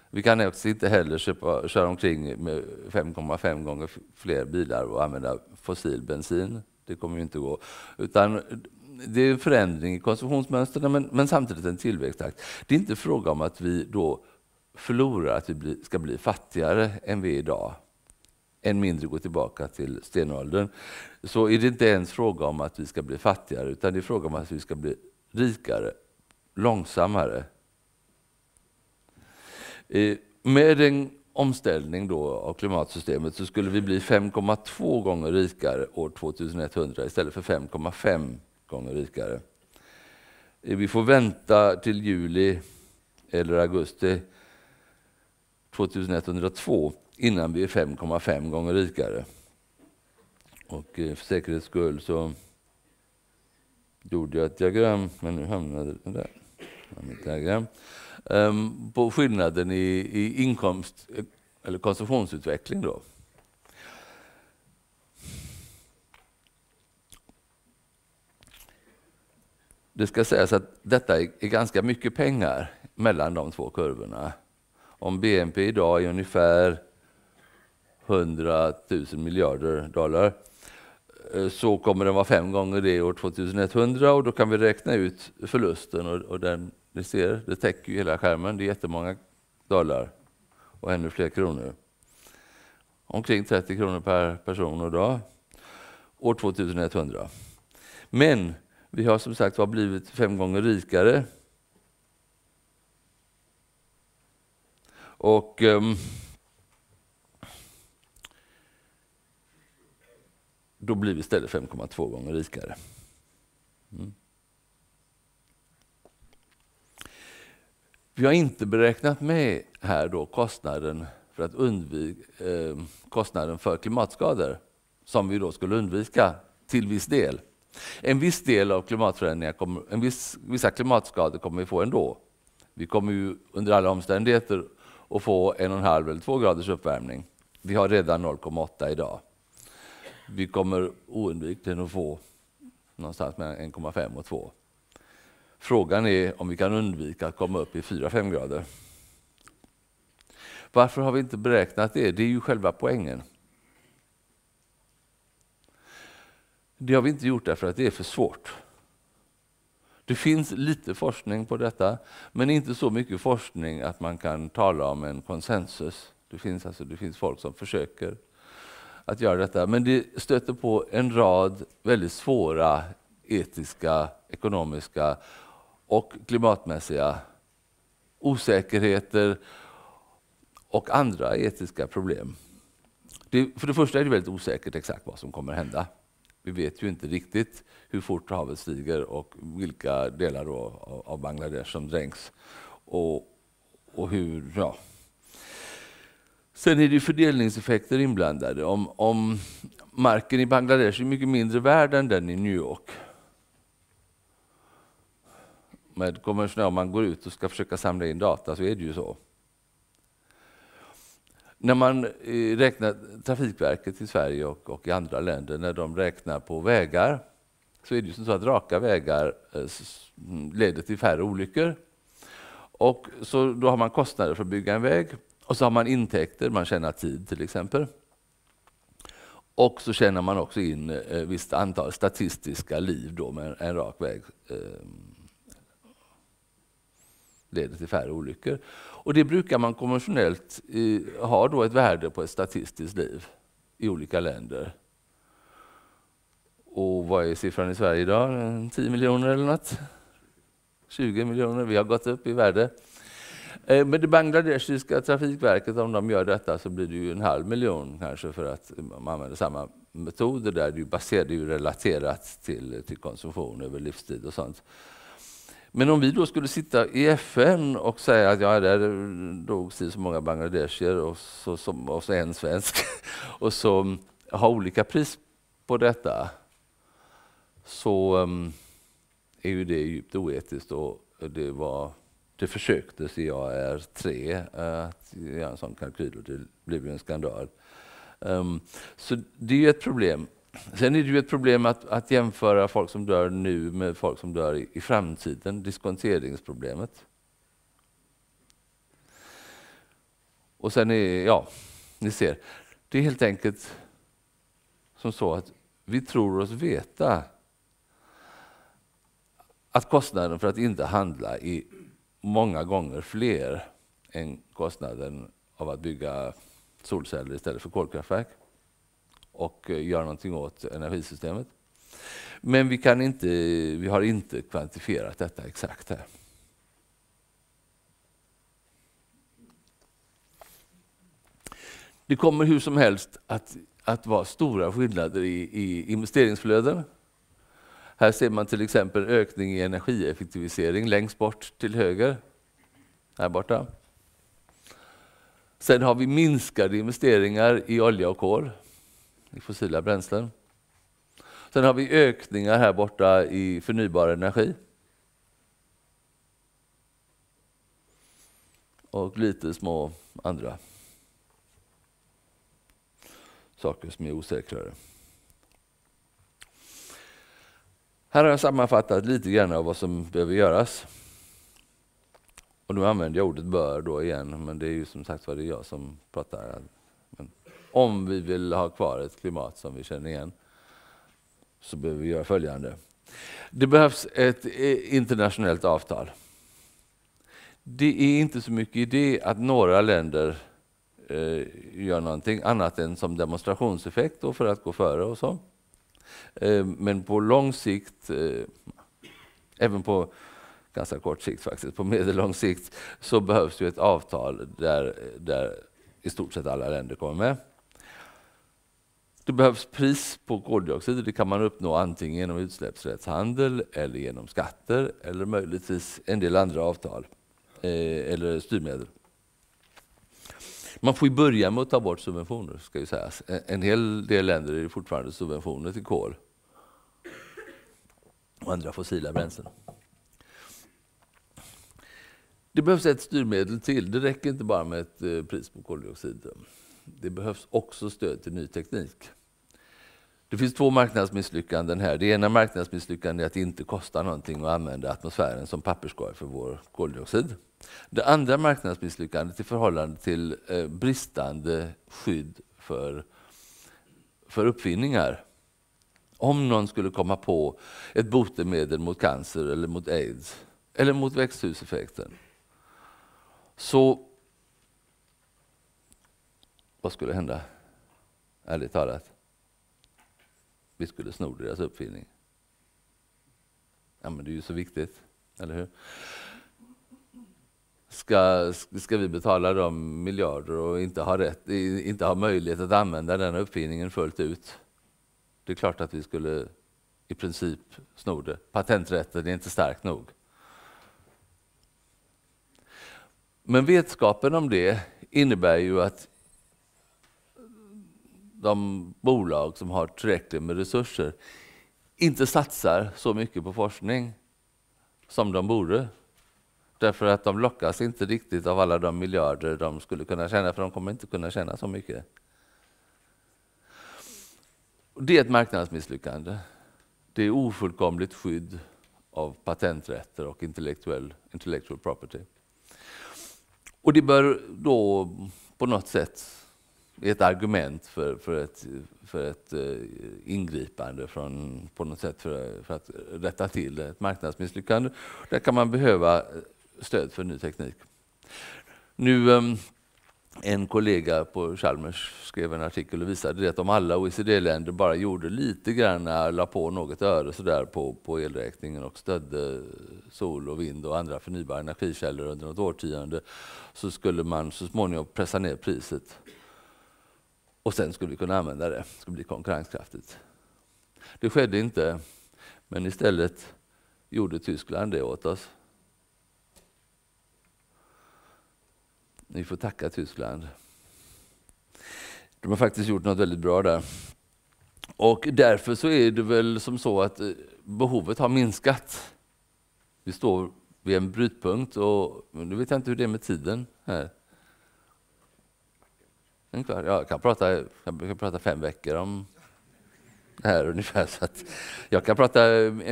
Vi kan också inte heller köpa, köra omkring med 5,5 gånger fler bilar och använda fossil bensin. Det kommer ju inte gå. Utan det är en förändring i konsumtionsmönstren men, men samtidigt en tillväxttakt. Det är inte fråga om att vi då förlorar, att vi bli, ska bli fattigare än vi är idag. Än mindre gå tillbaka till stenåldern. Så är det inte ens fråga om att vi ska bli fattigare utan det är fråga om att vi ska bli rikare, långsammare. Eh, med en omställning då av klimatsystemet så skulle vi bli 5,2 gånger rikare år 2100 istället för 5,5 gånger rikare. Eh, vi får vänta till juli eller augusti 2102 innan vi är 5,5 gånger rikare. Och eh, för säkerhets skull så gjorde jag ett diagram, men nu hamnade det där. Mitt diagram. Ehm, på skillnaden i, i inkomst eh, eller konsumtionsutveckling. Då. Det ska sägas att detta är ganska mycket pengar mellan de två kurvorna. Om BNP idag är ungefär 100 000 miljarder dollar eh, så kommer den vara fem gånger det år 2100 och då kan vi räkna ut förlusten och, och den, ni ser, det täcker ju hela skärmen, det är jättemånga dollar och ännu fler kronor. Omkring 30 kronor per person och dag år 2100. Men vi har som sagt var blivit fem gånger rikare. Och um, då blir vi istället 5,2 gånger rikare. Mm. Vi har inte beräknat med här då kostnaden för att undvika eh, kostnaden för klimatskador som vi då skulle undvika till viss del. En viss del av klimatförändringar, kommer, en viss, vissa klimatskador kommer vi få ändå. Vi kommer ju under alla omständigheter att få en och en halv eller två graders uppvärmning. Vi har redan 0,8 idag. Vi kommer oundvikligen att få någonstans mellan 1,5 och 2. Frågan är om vi kan undvika att komma upp i 4-5 grader. Varför har vi inte beräknat det? Det är ju själva poängen. Det har vi inte gjort därför att det är för svårt. Det finns lite forskning på detta, men inte så mycket forskning att man kan tala om en konsensus. Det finns, alltså, det finns folk som försöker att göra detta, men det stöter på en rad väldigt svåra etiska, ekonomiska och klimatmässiga osäkerheter och andra etiska problem. Det, för det första är det väldigt osäkert exakt vad som kommer hända. Vi vet ju inte riktigt hur fort havet stiger och vilka delar av Bangladesh som dränks. Och, och hur, ja. Sen är det fördelningseffekter inblandade. Om, om marken i Bangladesh är mycket mindre värd än den i New York med konventionell, om man går ut och ska försöka samla in data så är det ju så. När man eh, räknar Trafikverket i Sverige och, och, i andra länder, när de räknar på vägar, så är det ju så att raka vägar eh, leder till färre olyckor. Och så då har man kostnader för att bygga en väg och så har man intäkter, man tjänar tid till exempel. Och så tjänar man också in ett visst antal statistiska liv då med en rak väg eh, leder till färre olyckor. Och det brukar man konventionellt ha då ett värde på ett statistiskt liv i olika länder. Och vad är siffran i Sverige idag? 10 miljoner eller något? 20 miljoner, vi har gått upp i värde. Med men det bangladeshiska trafikverket, om de gör detta så blir det ju en halv miljon kanske för att eh, man använder samma metoder där. Det är baserat, det är relaterat till, till konsumtion över livstid och sånt. Men om vi då skulle sitta i FN och säga att ja, där dog så många bangladeshier och så, som, och så en svensk och så ha olika pris på detta så um, är ju det djupt oetiskt och det, var, det försöktes i AR3 att göra en sån kalkyl och det blev en skandal. Um, så det är ju ett problem. Sen är det ju ett problem att, att jämföra folk som dör nu med folk som dör i, i framtiden, diskonteringsproblemet. Och sen är, ja, ni ser, det är helt enkelt som så att vi tror oss veta att kostnaden för att inte handla är många gånger fler än kostnaden av att bygga solceller istället för kolkraftverk och eh, göra någonting åt energisystemet. Men vi, kan inte, vi har inte kvantifierat detta exakt här. Det kommer hur som helst att, att vara stora skillnader i, i investeringsflöden. Här ser man till exempel ökning i energieffektivisering längst bort till höger. Här borta. Sen har vi minskade investeringar i olja och kol, i fossila bränslen. Sen har vi ökningar här borta i förnybar energi. Och lite små andra saker som är osäkrare. Här har jag sammanfattat lite grann av vad som behöver göras. Och nu använder jag ordet bör då igen, men det är ju som sagt var det är jag som pratar. Men om vi vill ha kvar ett klimat som vi känner igen så behöver vi göra följande. Det behövs ett eh, internationellt avtal. Det är inte så mycket idé att några länder eh, gör någonting annat än som demonstrationseffekt och för att gå före och så. Eh, men på lång sikt, eh, även på ganska kort sikt faktiskt, på medellång sikt, så behövs ju ett avtal där, där i stort sett alla länder kommer med. Det behövs pris på koldioxid. Det kan man uppnå antingen genom utsläppsrättshandel eller genom skatter eller möjligtvis en del andra avtal eh, eller styrmedel. Man får ju börja med att ta bort subventioner, ska ju sägas. En hel del länder är fortfarande subventioner till kol och andra fossila bränslen. Det behövs ett styrmedel till. Det räcker inte bara med ett eh, pris på koldioxid. Det behövs också stöd till ny teknik. Det finns två marknadsmisslyckanden här. Det ena marknadsmisslyckandet är att det inte kostar någonting att använda atmosfären som papperskorg för vår koldioxid. Det andra marknadsmisslyckandet i förhållande till eh, bristande skydd för, för uppfinningar. Om någon skulle komma på ett botemedel mot cancer eller mot aids eller mot växthuseffekten så vad skulle hända? Ärligt talat vi skulle sno deras uppfinning. Ja, men det är ju så viktigt, eller hur? Ska, ska vi betala dem miljarder och inte ha, rätt, inte ha möjlighet att använda den uppfinningen fullt ut? Det är klart att vi skulle i princip sno det. Patenträtten är inte stark nog. Men vetskapen om det innebär ju att de bolag som har tillräckligt med resurser inte satsar så mycket på forskning som de borde. Därför att de lockas inte riktigt av alla de miljarder de skulle kunna tjäna, för de kommer inte kunna tjäna så mycket. Det är ett marknadsmisslyckande. Det är ofullkomligt skydd av patenträtter och intellectual, intellectual property. Och det bör då på något sätt är ett argument för, för ett, för ett uh, ingripande från, på något sätt för, för, att rätta till ett marknadsmisslyckande. Där kan man behöva eh, stöd för ny teknik. Nu, ehm, en kollega på Chalmers skrev en artikel och visade att om alla OECD-länder bara gjorde lite grann, eh, la på något öre sådär på, på elräkningen och stödde eh, sol och vind och andra förnybara energikällor under något årtionde så skulle man så småningom pressa ner priset och sen skulle vi kunna använda det, det skulle bli konkurrenskraftigt. Det skedde inte, men istället gjorde Tyskland det åt oss. Ni får tacka Tyskland. De har faktiskt gjort något väldigt bra där. Och därför så är det väl som så att eh, behovet har minskat. Vi står vid en brytpunkt och nu vet jag inte hur det är med tiden här. Jag kan prata, jag kan prata fem veckor om här ungefär. Så att jag kan prata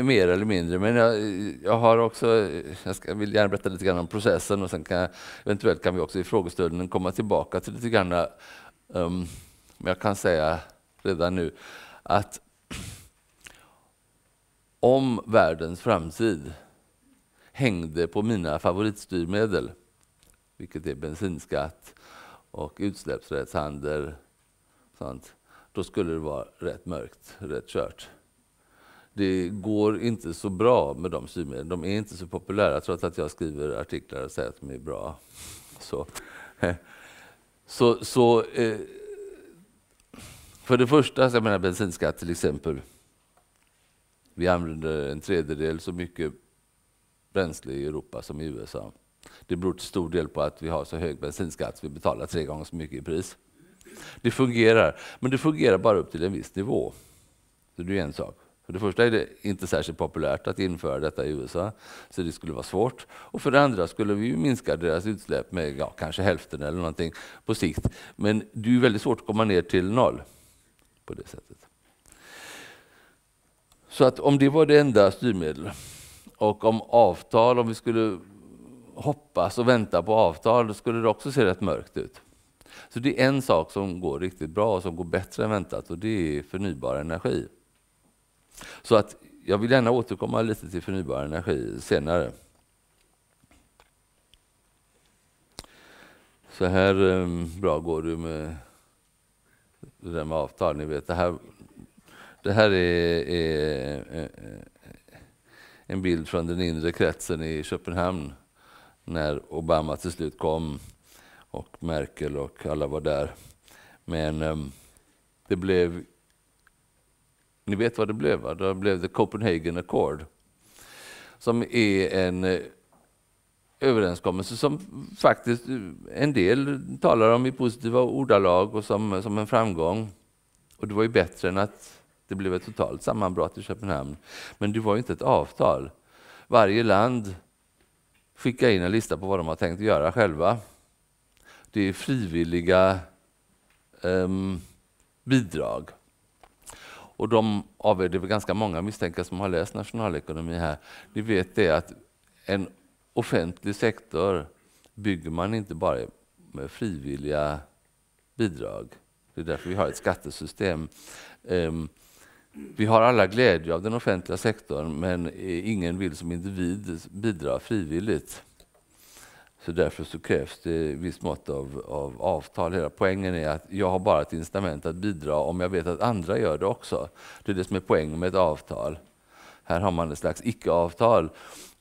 mer eller mindre, men jag, jag har också, jag ska, vill gärna berätta lite grann om processen och sen kan eventuellt kan vi också i frågestunden komma tillbaka till lite grann. Um, men jag kan säga redan nu att om världens framtid hängde på mina favoritstyrmedel, vilket är bensinskatt och utsläppsrättshandel, sånt, då skulle det vara rätt mörkt, rätt kört. Det går inte så bra med de styrmedlen. De är inte så populära, trots att jag skriver artiklar och säger att de är bra. Så, så, så eh, för det första, jag menar bensinskatt till exempel. Vi använder en tredjedel så mycket bränsle i Europa som i USA. Det beror till stor del på att vi har så hög bensinskatt så vi betalar tre gånger så mycket i pris. Det fungerar, men det fungerar bara upp till en viss nivå. Så det är en sak. För det första är det inte särskilt populärt att införa detta i USA, så det skulle vara svårt. Och för det andra skulle vi minska deras utsläpp med ja, kanske hälften eller någonting på sikt. Men det är väldigt svårt att komma ner till noll på det sättet. Så att om det var det enda styrmedlet och om avtal, om vi skulle hoppas och vänta på avtal, då skulle det också se rätt mörkt ut. Så det är en sak som går riktigt bra och som går bättre än väntat och det är förnybar energi. Så att jag vill gärna återkomma lite till förnybar energi senare. Så här ehm, bra går det med det där med avtal. Ni vet, det här, det här är, är en bild från den inre kretsen i Köpenhamn när Obama till slut kom och Merkel och alla var där. Men um, det blev... Ni vet vad det blev? Va? Det blev The Copenhagen Accord som är en eh, överenskommelse som faktiskt eh, en del talar om i positiva ordalag och som, som en framgång. Och det var ju bättre än att det blev ett totalt sammanbrott i Köpenhamn. Men det var ju inte ett avtal. Varje land skickade in en lista på vad de har tänkt göra själva. Det är frivilliga um, bidrag. Och de av er, det är väl ganska många misstänker som har läst nationalekonomi här, ni vet det att en offentlig sektor bygger man inte bara med frivilliga bidrag. Det är därför vi har ett skattesystem. Um, vi har alla glädje av den offentliga sektorn men ingen vill som individ bidra frivilligt. Så därför så krävs det visst mått av, av avtal. Hela poängen är att jag har bara ett incitament att bidra om jag vet att andra gör det också. Det är det som är poängen med ett avtal. Här har man ett slags icke-avtal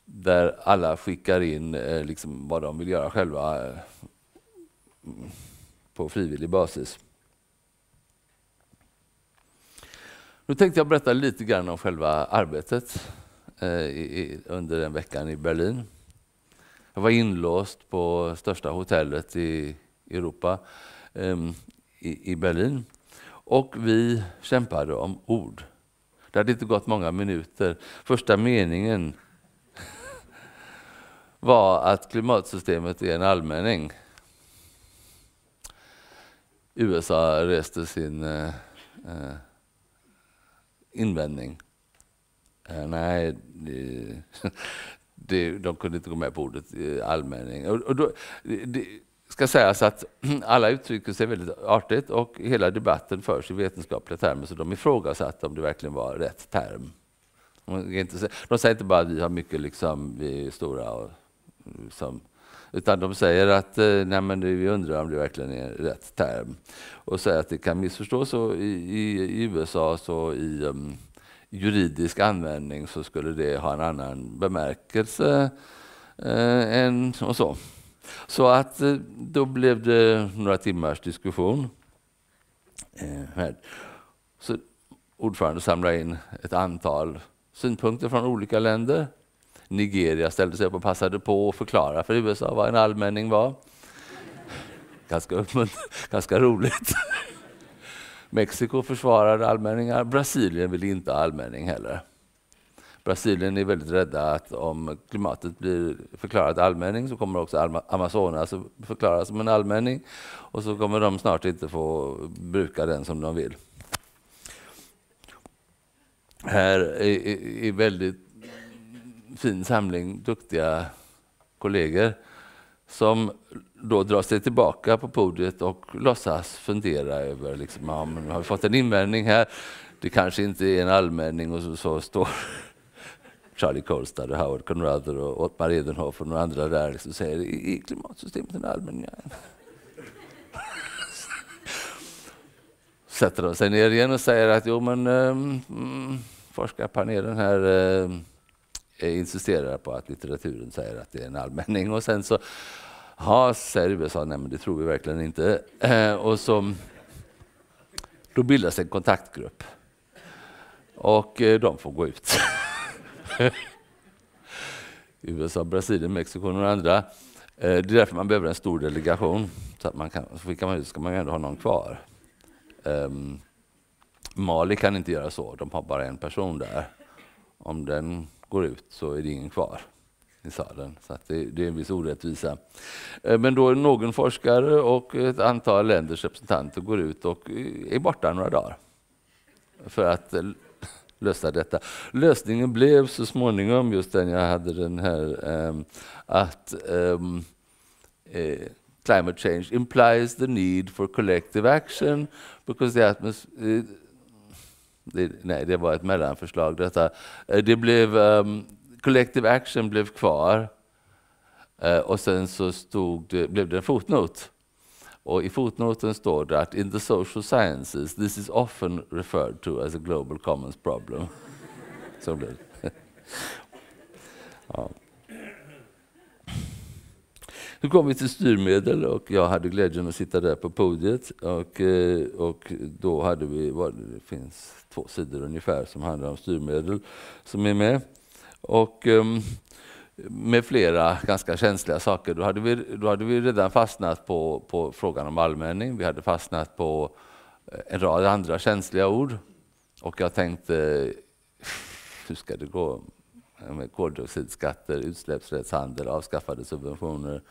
där alla skickar in eh, liksom vad de vill göra själva eh, på frivillig basis. Nu tänkte jag berätta lite grann om själva arbetet eh, i, under den veckan i Berlin. Jag var inlåst på största hotellet i Europa, ehm, i, Berlin. Och vi kämpade om ord. Det hade inte gått många minuter. Första meningen var att klimatsystemet är en allmänning. USA reste sin eh, eh invändning. Eh, nej, det, det, de kunde inte gå med på ordet eh, allmänning. Och, och då, det ska sägas att alla uttrycker sig väldigt artigt och hela debatten förs i vetenskapliga termer så de ifrågasatte om det verkligen var rätt term. De säger inte bara att vi har mycket, liksom, vi är stora och liksom, utan de säger att eh, nej, men vi undrar om det verkligen är rätt term. Och säger att det kan missförstås. Och i, i, i USA så i um, juridisk användning så skulle det ha en annan bemärkelse eh, än och så. Så att eh, då blev det några timmars diskussion. Eh, så ordförande samlade in ett antal synpunkter från olika länder. Nigeria ställde sig upp och passade på att förklara för USA vad en allmänning var. Ganska, ganska roligt. Mexiko försvarar allmänningar, Brasilien vill inte ha allmänning heller. Brasilien är väldigt rädda att om klimatet blir förklarat allmänning så kommer också Amazonas förklaras som en allmänning och så kommer de snart inte få bruka den som de vill. Här är, är väldigt fin samling duktiga kollegor som då dra sig tillbaka på podiet och låtsas fundera över, liksom, ja, men har vi fått en invändning här? Det kanske inte är en allmänning och så, så står Charlie Colstad, och Howard Conrader och Ottmar Edenhoff och några andra där liksom säger i klimatsystemet en allmänning? Sätter de sig ner igen och säger att jo men um, forskarpanelen här ehm, um, insisterar på att litteraturen säger att det är en allmänning och sen så Ja, säger USA, nej men det tror vi verkligen inte. Eh, och så, då bildas en kontaktgrupp. Och eh, de får gå ut. USA, Brasilien, Mexiko och några andra. Eh, det är därför man behöver en stor delegation. Så att man kan, så kan man, ska man ju ändå ha någon kvar. Um, Mali kan inte göra så, de har bara en person där. Om den går ut så är det ingen kvar i salen. Så det, det, är en viss orättvisa. Eh, men då någon forskare och ett antal länders representanter går ut och eh, är borta några dagar för att eh, lösa detta. Lösningen blev så småningom just den jag hade den här um, att um, eh, climate change implies the need for collective action because the atmosphere det, nej, det var ett mellanförslag detta. Det blev um, collective action blev kvar eh, och sen så stod det, blev det en fotnot. Och I fotnoten står det att in the social sciences this is often referred to as a global commons problem. Så blev det. ja. Nu kom vi till styrmedel och jag hade glädjen att sitta där på podiet. Och, eh, och då hade vi, det finns två sidor ungefär som handlar om styrmedel som är med. Och um, med flera ganska känsliga saker. Då hade vi, då hade vi redan fastnat på, på frågan om allmänning. Vi hade fastnat på eh, en rad andra känsliga ord. Och jag tänkte, hur ska det gå med koldioxidskatter, utsläppsrättshandel, avskaffade subventioner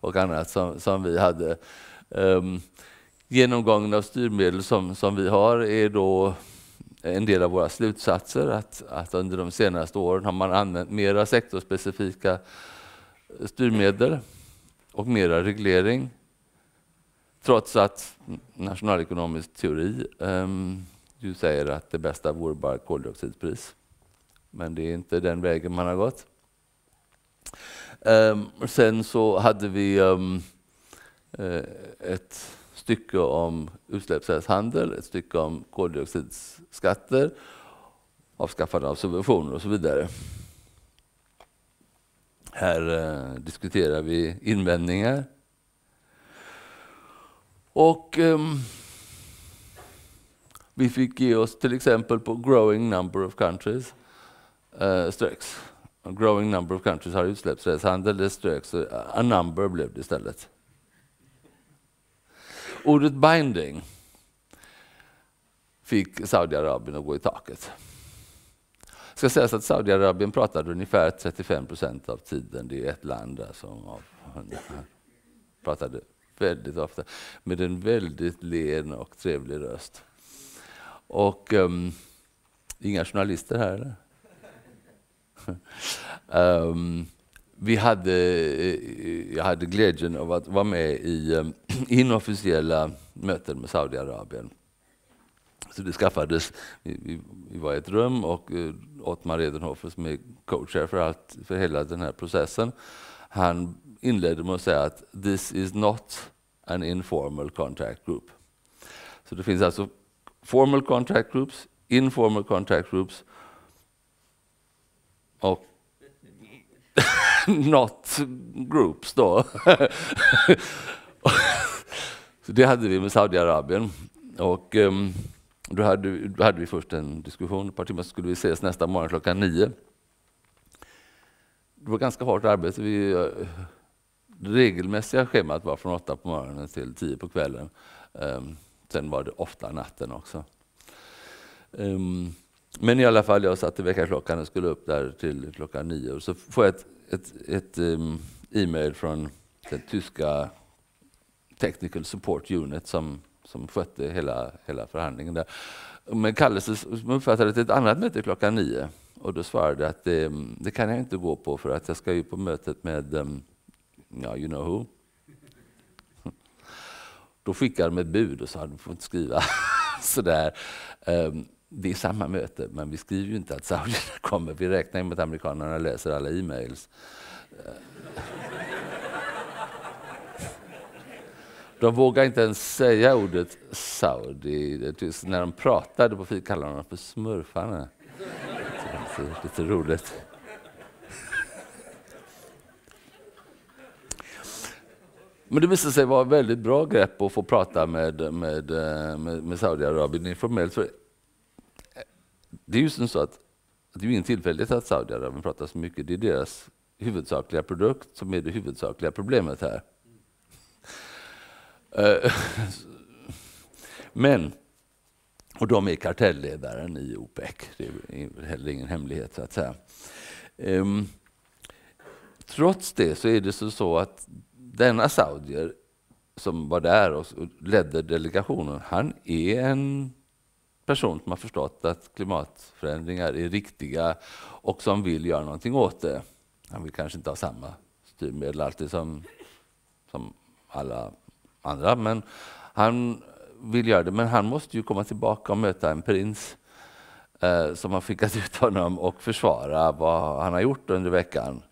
och annat som, som vi hade. Um, genomgången av styrmedel som, som vi har är då en del av våra slutsatser att, att under de senaste åren har man använt mera sektorspecifika styrmedel och mera reglering. Trots att nationalekonomisk teori um, ju säger att det bästa vore bara koldioxidpris. Men det är inte den vägen man har gått. Um, sen så hade vi um, ett stycke om utsläppsrättshandel, ett stycke om skatter, avskaffande av subventioner och så vidare. Här eh, diskuterar vi invändningar. Och eh, vi fick ge oss till exempel på growing number of countries eh, strax. Growing number of countries har utsläppsrättshandel, det ströks. A number blev det istället. Ordet binding fick Saudiarabien att gå i taket. Det ska sägas att Saudiarabien pratade ungefär 35 procent av tiden. Det är ett land där som pratade väldigt ofta med en väldigt len och trevlig röst. Och um, inga journalister här eller? um, vi hade, eh, jag hade glädjen av att vara med i ehm, inofficiella möten med Saudiarabien. Så det skaffades, vi, vi var i ett rum och uh, Ottmar Edenhofer som är co-chair för, allt, för hela den här processen, han inledde med att säga att this is not an informal contact group. Så det finns alltså formal contact groups, informal contact groups och not groups då. så det hade vi med Saudiarabien. Och um, då, hade, då hade vi först en diskussion, ett par timmar så skulle vi ses nästa morgon klockan nio. Det var ganska hårt arbete. Vi, eh, det regelmässiga schemat var från åtta på morgonen till tio på kvällen. Um, sen var det ofta natten också. Um, men i alla fall, jag satte väckarklockan och skulle upp där till klockan nio. Och så får jag ett, ett, ett um, e-mail från den tyska Technical Support Unit som, som skötte hela, hela förhandlingen där. Men kallelse uppfattade till ett annat möte klockan nio. Och då svarade jag att det, det, kan jag inte gå på för att jag ska ju på mötet med, um, ja, you know who. Då skickade de ett bud och sa att du får inte skriva sådär. Um, ehm, det är samma möte, men vi skriver ju inte att saudierna kommer. Vi räknar med att amerikanerna läser alla e-mails. De vågar inte ens säga ordet Saudi. Typ när de pratade på fik kallade de dem för smurfarna. Det är lite roligt. Men det visade sig vara ett väldigt bra grepp att få prata med, med, eh, med, med Saudiarabien informellt. För eh, det är ju så att det är ingen tillfällighet att Saudiarabien pratar så mycket. Det är deras huvudsakliga produkt som är det huvudsakliga problemet här. Eh, men, och de är kartellledaren i OPEC, det är heller ingen hemlighet så att säga. Ehm, trots det så är det så, så att denna saudier som var där och ledde delegationen, han är en person som har förstått att klimatförändringar är riktiga och som vill göra någonting åt det. Han vill kanske inte ha samma styrmedel alltid som, som alla andra, men han vill göra det. Men han måste ju komma tillbaka och möta en prins eh, som har skickat ut honom och försvara vad han har gjort under veckan.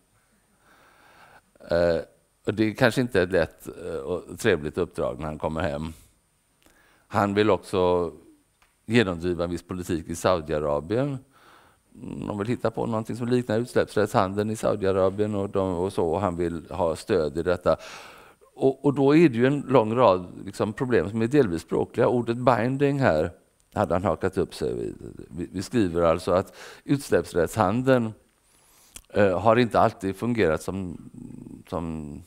Eh, och det är kanske inte ett lätt eh, och trevligt uppdrag när han kommer hem. Han vill också genomdriva en viss politik i Saudiarabien. De vill hitta på någonting som liknar utsläppsrättshandeln i Saudiarabien och, de, och så. Och han vill ha stöd i detta. Och, och, då är det ju en lång rad liksom, problem som är delvis språkliga. Ordet binding här hade han hakat upp sig vid. Vi, vi skriver alltså att utsläppsrättshandeln eh, har inte alltid fungerat som, som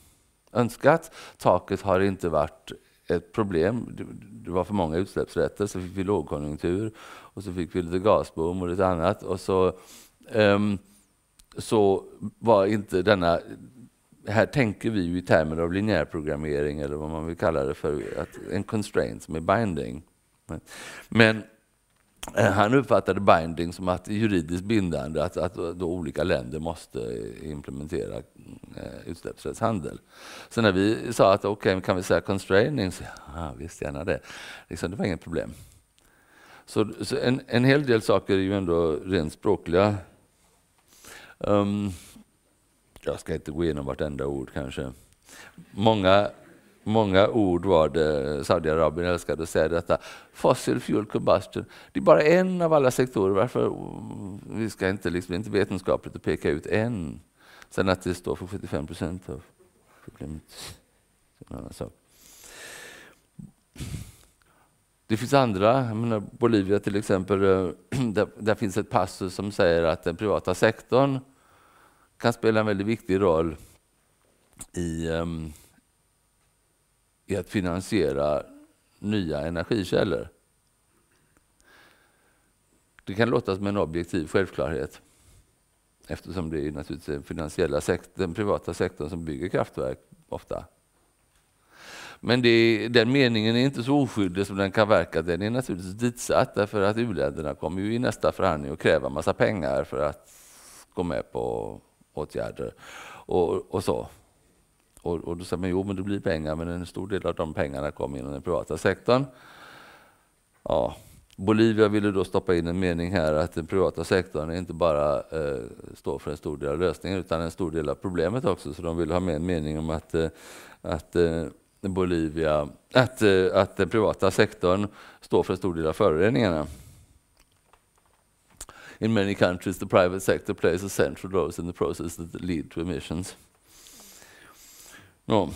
önskat. Taket har inte varit ett problem. Det var för många utsläppsrätter, så fick vi lågkonjunktur och så fick vi lite gasboom och lite annat. Och så, um, så var inte denna... Här tänker vi ju i termer av linjär programmering eller vad man vill kalla det för, att en constraint som är binding. Men eh, han uppfattade binding som att juridiskt bindande, att, att då olika länder måste implementera eh, utsläppsrättshandel. Så när vi sa att okej, okay, kan vi säga constraining? Så, ja, visst, gärna det. Liksom, det var inget problem. Så, så en, en, hel del saker är ju ändå rent språkliga. Um, jag ska inte gå igenom vartenda ord kanske. Många Många ord var det Saudiarabien älskade att säga detta. Fossil fuel combustion. Det är bara en av alla sektorer. Varför? Vi ska inte, liksom, inte vetenskapligt att peka ut en. Sen att det står för 75 procent av problemet. Det finns andra, menar, Bolivia till exempel, eh, där, där, finns ett passus som säger att den privata sektorn kan spela en väldigt viktig roll i um, i att finansiera nya energikällor. Det kan låta som en objektiv självklarhet eftersom det är naturligtvis den, finansiella den privata sektorn som bygger kraftverk ofta. Men det, den meningen är inte så oskyldig som den kan verka. Den är naturligtvis ditsatt därför att u-länderna kommer ju i nästa förhandling att kräva massa pengar för att gå med på åtgärder och, och så. Och, och då säger man jo, men det blir pengar, men en stor del av de pengarna kommer inom den privata sektorn. Ja, Bolivia ville då stoppa in en mening här att den privata sektorn inte bara eh, står för en stor del av lösningen utan en stor del av problemet också. Så de ville ha med en mening om att, eh, att eh, Bolivia, att, eh, att den privata sektorn står för en stor del av föroreningarna. In many countries the private sector plays a central role in the process that lead to emissions. No.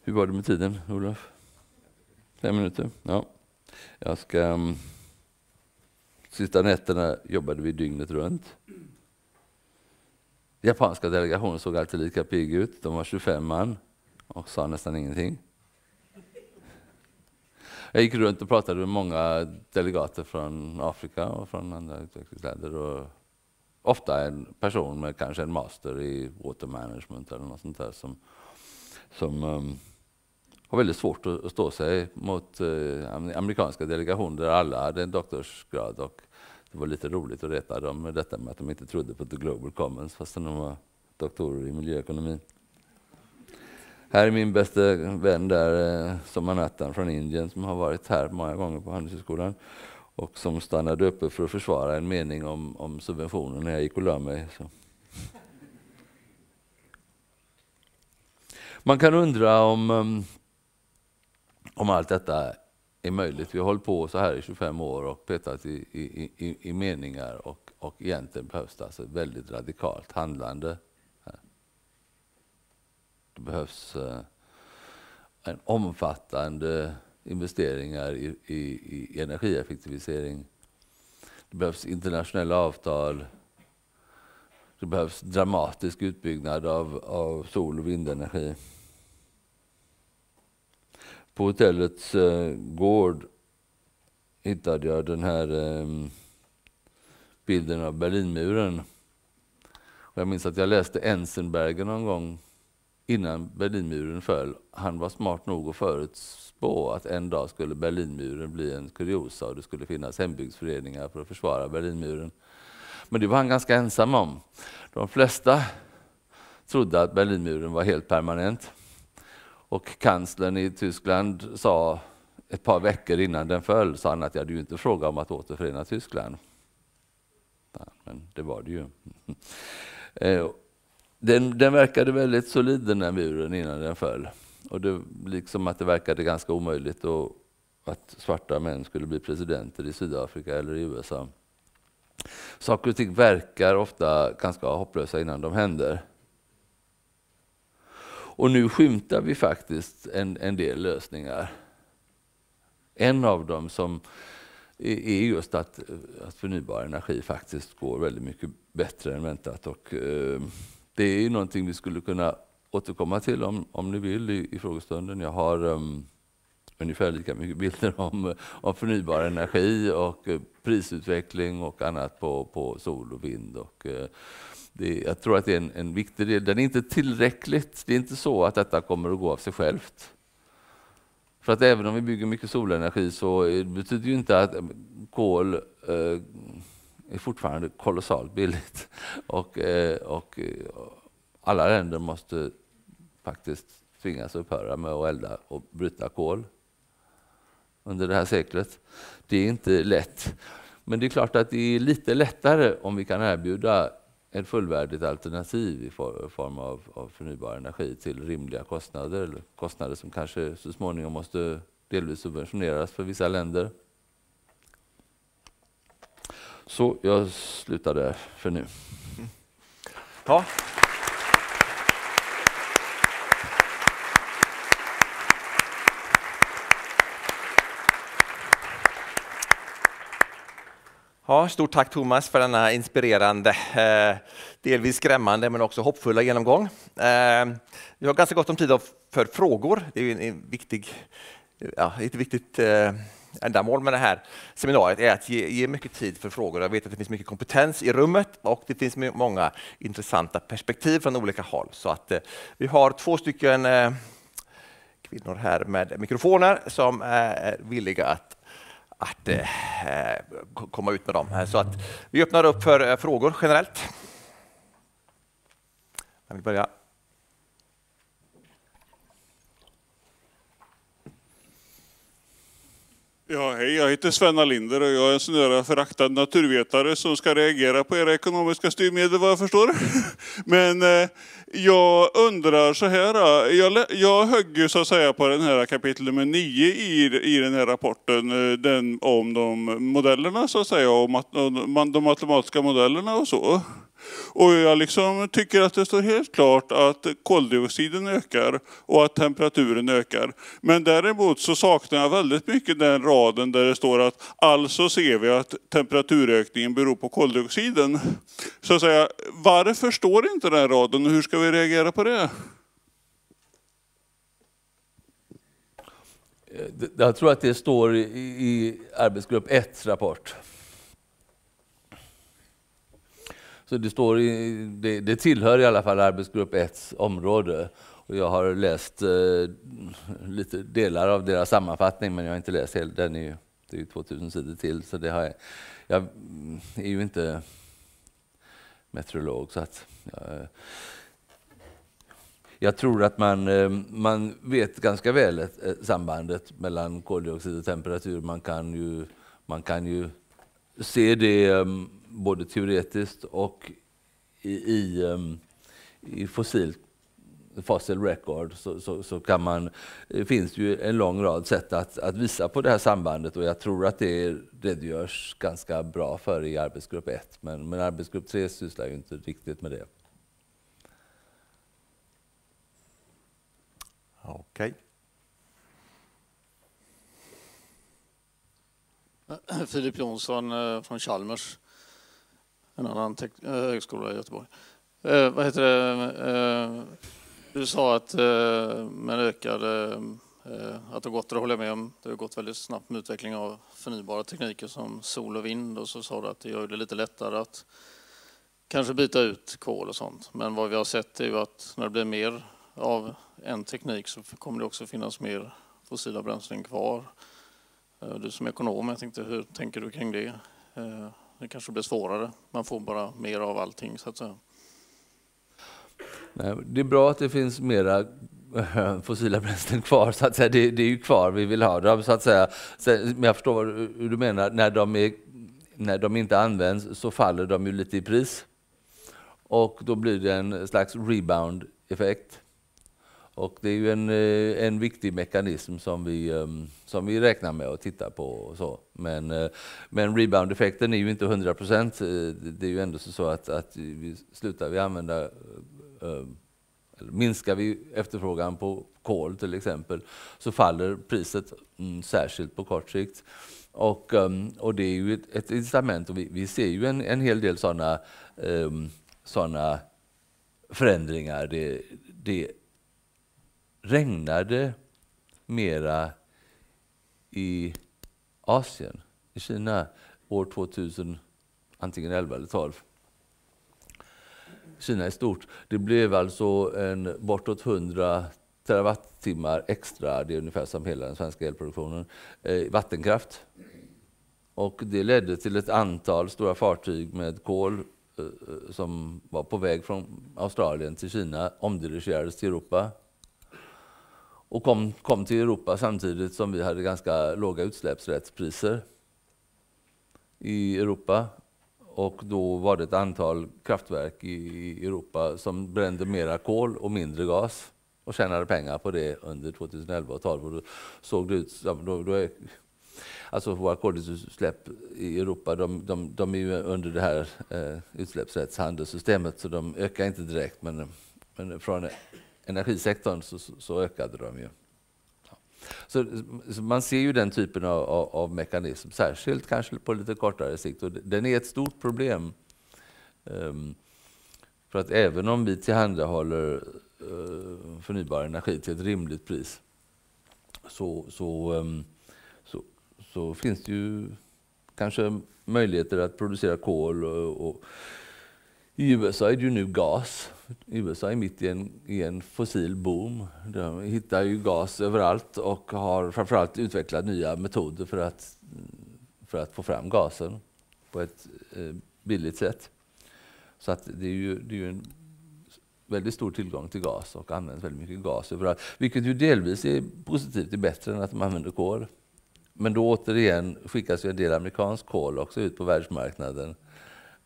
Hur var det med tiden, Olof? Fem minuter? Ja. Jag ska... Um, sista nätterna jobbade vi dygnet runt. Japanska delegationen såg alltid lika pigg ut. De var 25 man och sa nästan ingenting. Jag gick runt och pratade med många delegater från Afrika och från andra utvecklingsländer. Och ofta en person med kanske en master i water management eller något sånt där som, som um, har väldigt svårt att stå sig mot uh, amerikanska delegationer där alla hade en doktorsgrad. Och det var lite roligt att reta dem med detta med att de inte trodde på the global commons fastän de var doktorer i miljöekonomi. Här är min bästa vän där, eh, Somanathan från Indien, som har varit här många gånger på Handelshögskolan och som stannade uppe för att försvara en mening om, om subventioner när jag gick och la mig. Så. Man kan undra om, ehm, om allt detta är möjligt. Vi har hållit på så här i 25 år och petat i, i, i, i meningar och, och egentligen behövs det alltså ett väldigt radikalt handlande. Det behövs eh, en omfattande investeringar i, i, i energieffektivisering. Det behövs internationella avtal. Det behövs dramatisk utbyggnad av, av sol och vindenergi. På hotellets eh, gård hittade jag den här eh, bilden av Berlinmuren. Och jag minns att jag läste Ensenberger någon gång innan Berlinmuren föll. Han var smart nog att förutspå att en dag skulle Berlinmuren bli en kuriosa och det skulle finnas hembygdsföreningar för att försvara Berlinmuren. Men det var han ganska ensam om. De flesta trodde att Berlinmuren var helt permanent. Och kanslern i Tyskland sa ett par veckor innan den föll, sa han att jag hade ju inte fråga om att återförena Tyskland. Men det var det ju. Eh, den, den verkade väldigt solid den där muren innan den föll. Och det, liksom att det verkade ganska omöjligt att, att svarta män skulle bli presidenter i Sydafrika eller i USA. Saker och ting verkar ofta ganska hopplösa innan de händer. Och nu skymtar vi faktiskt en, en del lösningar. En av dem som är just att, att förnybar energi faktiskt går väldigt mycket bättre än väntat. Och, eh, det är någonting vi skulle kunna återkomma till om, om ni vill i, i frågestunden. Jag har um, ungefär lika mycket bilder om, om förnybar energi och eh, prisutveckling och annat på, på sol och vind. Och, uh, det, jag tror att det är en, en viktig del. Den är inte tillräckligt. Det är inte så att detta kommer att gå av sig självt. För att även om vi bygger mycket solenergi så eh, betyder det inte att kol är fortfarande kolossalt billigt. Och, eh, och eh, alla länder måste faktiskt tvingas upphöra med att elda och bryta kol under det här seklet. Det är inte lätt. Men det är klart att det är lite lättare om vi kan erbjuda ett fullvärdigt alternativ i form av, av förnybar energi till rimliga kostnader, eller kostnader som kanske så småningom måste delvis subventioneras för vissa länder. Så jag slutar där för nu. Ja. Ja, stort tack Thomas för denna inspirerande, eh, delvis skrämmande men också hoppfulla genomgång. Eh, vi har ganska gott om tid för frågor. Det är en viktig, ja, ett viktigt eh, ändamål med det här seminariet är att ge, ge, mycket tid för frågor. Jag vet att det finns mycket kompetens i rummet och det finns många intressanta perspektiv från olika håll. Så att eh, vi har två stycken eh, kvinnor här med mikrofoner som eh, är villiga att att eh, komma ut med dem. Så att vi öppnar upp för eh, frågor generellt. Jag vill Ja, hej, jag heter Sven Linder och jag är en sån där föraktad naturvetare som ska reagera på era ekonomiska styrmedel vad jag förstår. Men eh, jag undrar så här, eh, jag, jag högg ju så att säga på den här kapitel nummer 9 i, i den här rapporten, eh, den om de modellerna så att säga, om de matematiska modellerna och så. Och jag liksom tycker att det står helt klart att koldioxiden ökar och att temperaturen ökar. Men däremot så saknar jag väldigt mycket den raden där det står att alltså ser vi att temperaturökningen beror på koldioxiden. Så att säga, varför står inte den raden och hur ska vi reagera på det? Eh, jag tror att det står i arbetsgrupp 1 rapport. Så det, står i, det, det tillhör i alla fall arbetsgrupp 1 område. Och jag har läst eh, lite delar av deras sammanfattning, men jag har inte läst hela. Den är ju, det är ju 2000 sidor till, så det har jag, jag är ju inte meteorolog. Så att jag, jag tror att man, eh, man vet ganska väl ett, ett sambandet mellan koldioxid och temperatur. Man kan ju, man kan ju se det mm, både teoretiskt och i, i, um, i fossilt fossil record så, så, så, kan man, det finns ju en lång rad sätt att, att visa på det här sambandet och jag tror att det redogörs ganska bra för i arbetsgrupp 1. Men, men arbetsgrupp 3 sysslar ju inte riktigt med det. Okej. Okay. Filip Jonsson eh, från Chalmers, en annan eh, högskola i Göteborg. Eh, vad heter det? Eh, du sa att eh, med ökade, eh, eh, att det har gått, det håller jag med om, det har gått väldigt snabbt med utveckling av förnybara tekniker som sol och vind och så sa du att det gör det lite lättare att kanske byta ut kol och sånt. Men vad vi har sett är ju att när det blir mer av en teknik så kommer det också finnas mer fossila bränslen kvar. Eh, du som ekonom, jag tänkte, hur tänker du kring det? Eh, det kanske blir svårare, man får bara mer av allting så att säga. Det är bra att det finns mera eh, fossila bränslen kvar, så att säga. Det, det är ju kvar vi vill ha dem, så att säga. Men jag förstår hur du menar. När de, är, när de inte används så faller de ju lite i pris. Och då blir det en slags rebound-effekt. Och det är ju en, eh, en viktig mekanism som vi, ehm, som vi räknar med och tittar på. Och så. Men, eh, men rebound-effekten är ju inte 100 procent. Eh, det är ju ändå så att, att vi slutar vi använda ehm, minskar vi efterfrågan på kol till exempel så faller priset mm, särskilt på kort sikt. Och, um, och det är ju ett, ett incitament och vi, vi, ser ju en, en hel del sådana um, såna förändringar. Det, det regnade mera i Asien, i Kina, år 2000, antingen 11 eller 12. Kina är stort. Det blev alltså en bortåt 100 terawattimmar extra, det är ungefär som hela den svenska elproduktionen, eh, vattenkraft. Och det ledde till ett antal stora fartyg med kol eh, eh som var på väg från Australien till Kina, omdirigerades till Europa och kom, kom till Europa samtidigt som vi hade ganska låga utsläppsrättspriser i Europa. Och då var det ett antal kraftverk i Europa som brände mera kol och mindre gas och tjänade pengar på det under 2011 och 2012. Och då såg det ut då, då är, Alltså våra koldioxidutsläpp i Europa de, de, de är ju under det här eh, utsläppsrättshandelssystemet så de ökar inte direkt men, men från energisektorn så, så ökade de ju. Så, så, man ser ju den typen av, av, av, mekanism, särskilt kanske på lite kortare sikt. Och den är ett stort problem. Um, för att även om vi tillhandahåller uh, förnybar energi till ett rimligt pris så, så, um, så, så, finns det ju kanske möjligheter att producera kol och, och i USA är det ju nu gas. USA är mitt i en, i en fossil boom. De hittar ju gas överallt och har framförallt utvecklat nya metoder för att, för att få fram gasen på ett eh, billigt sätt. Så att det är ju, det är ju en väldigt stor tillgång till gas och används väldigt mycket gas överallt. Vilket ju delvis är positivt, det är bättre än att man använder kol. Men då återigen skickas ju en del amerikansk kol också ut på världsmarknaden.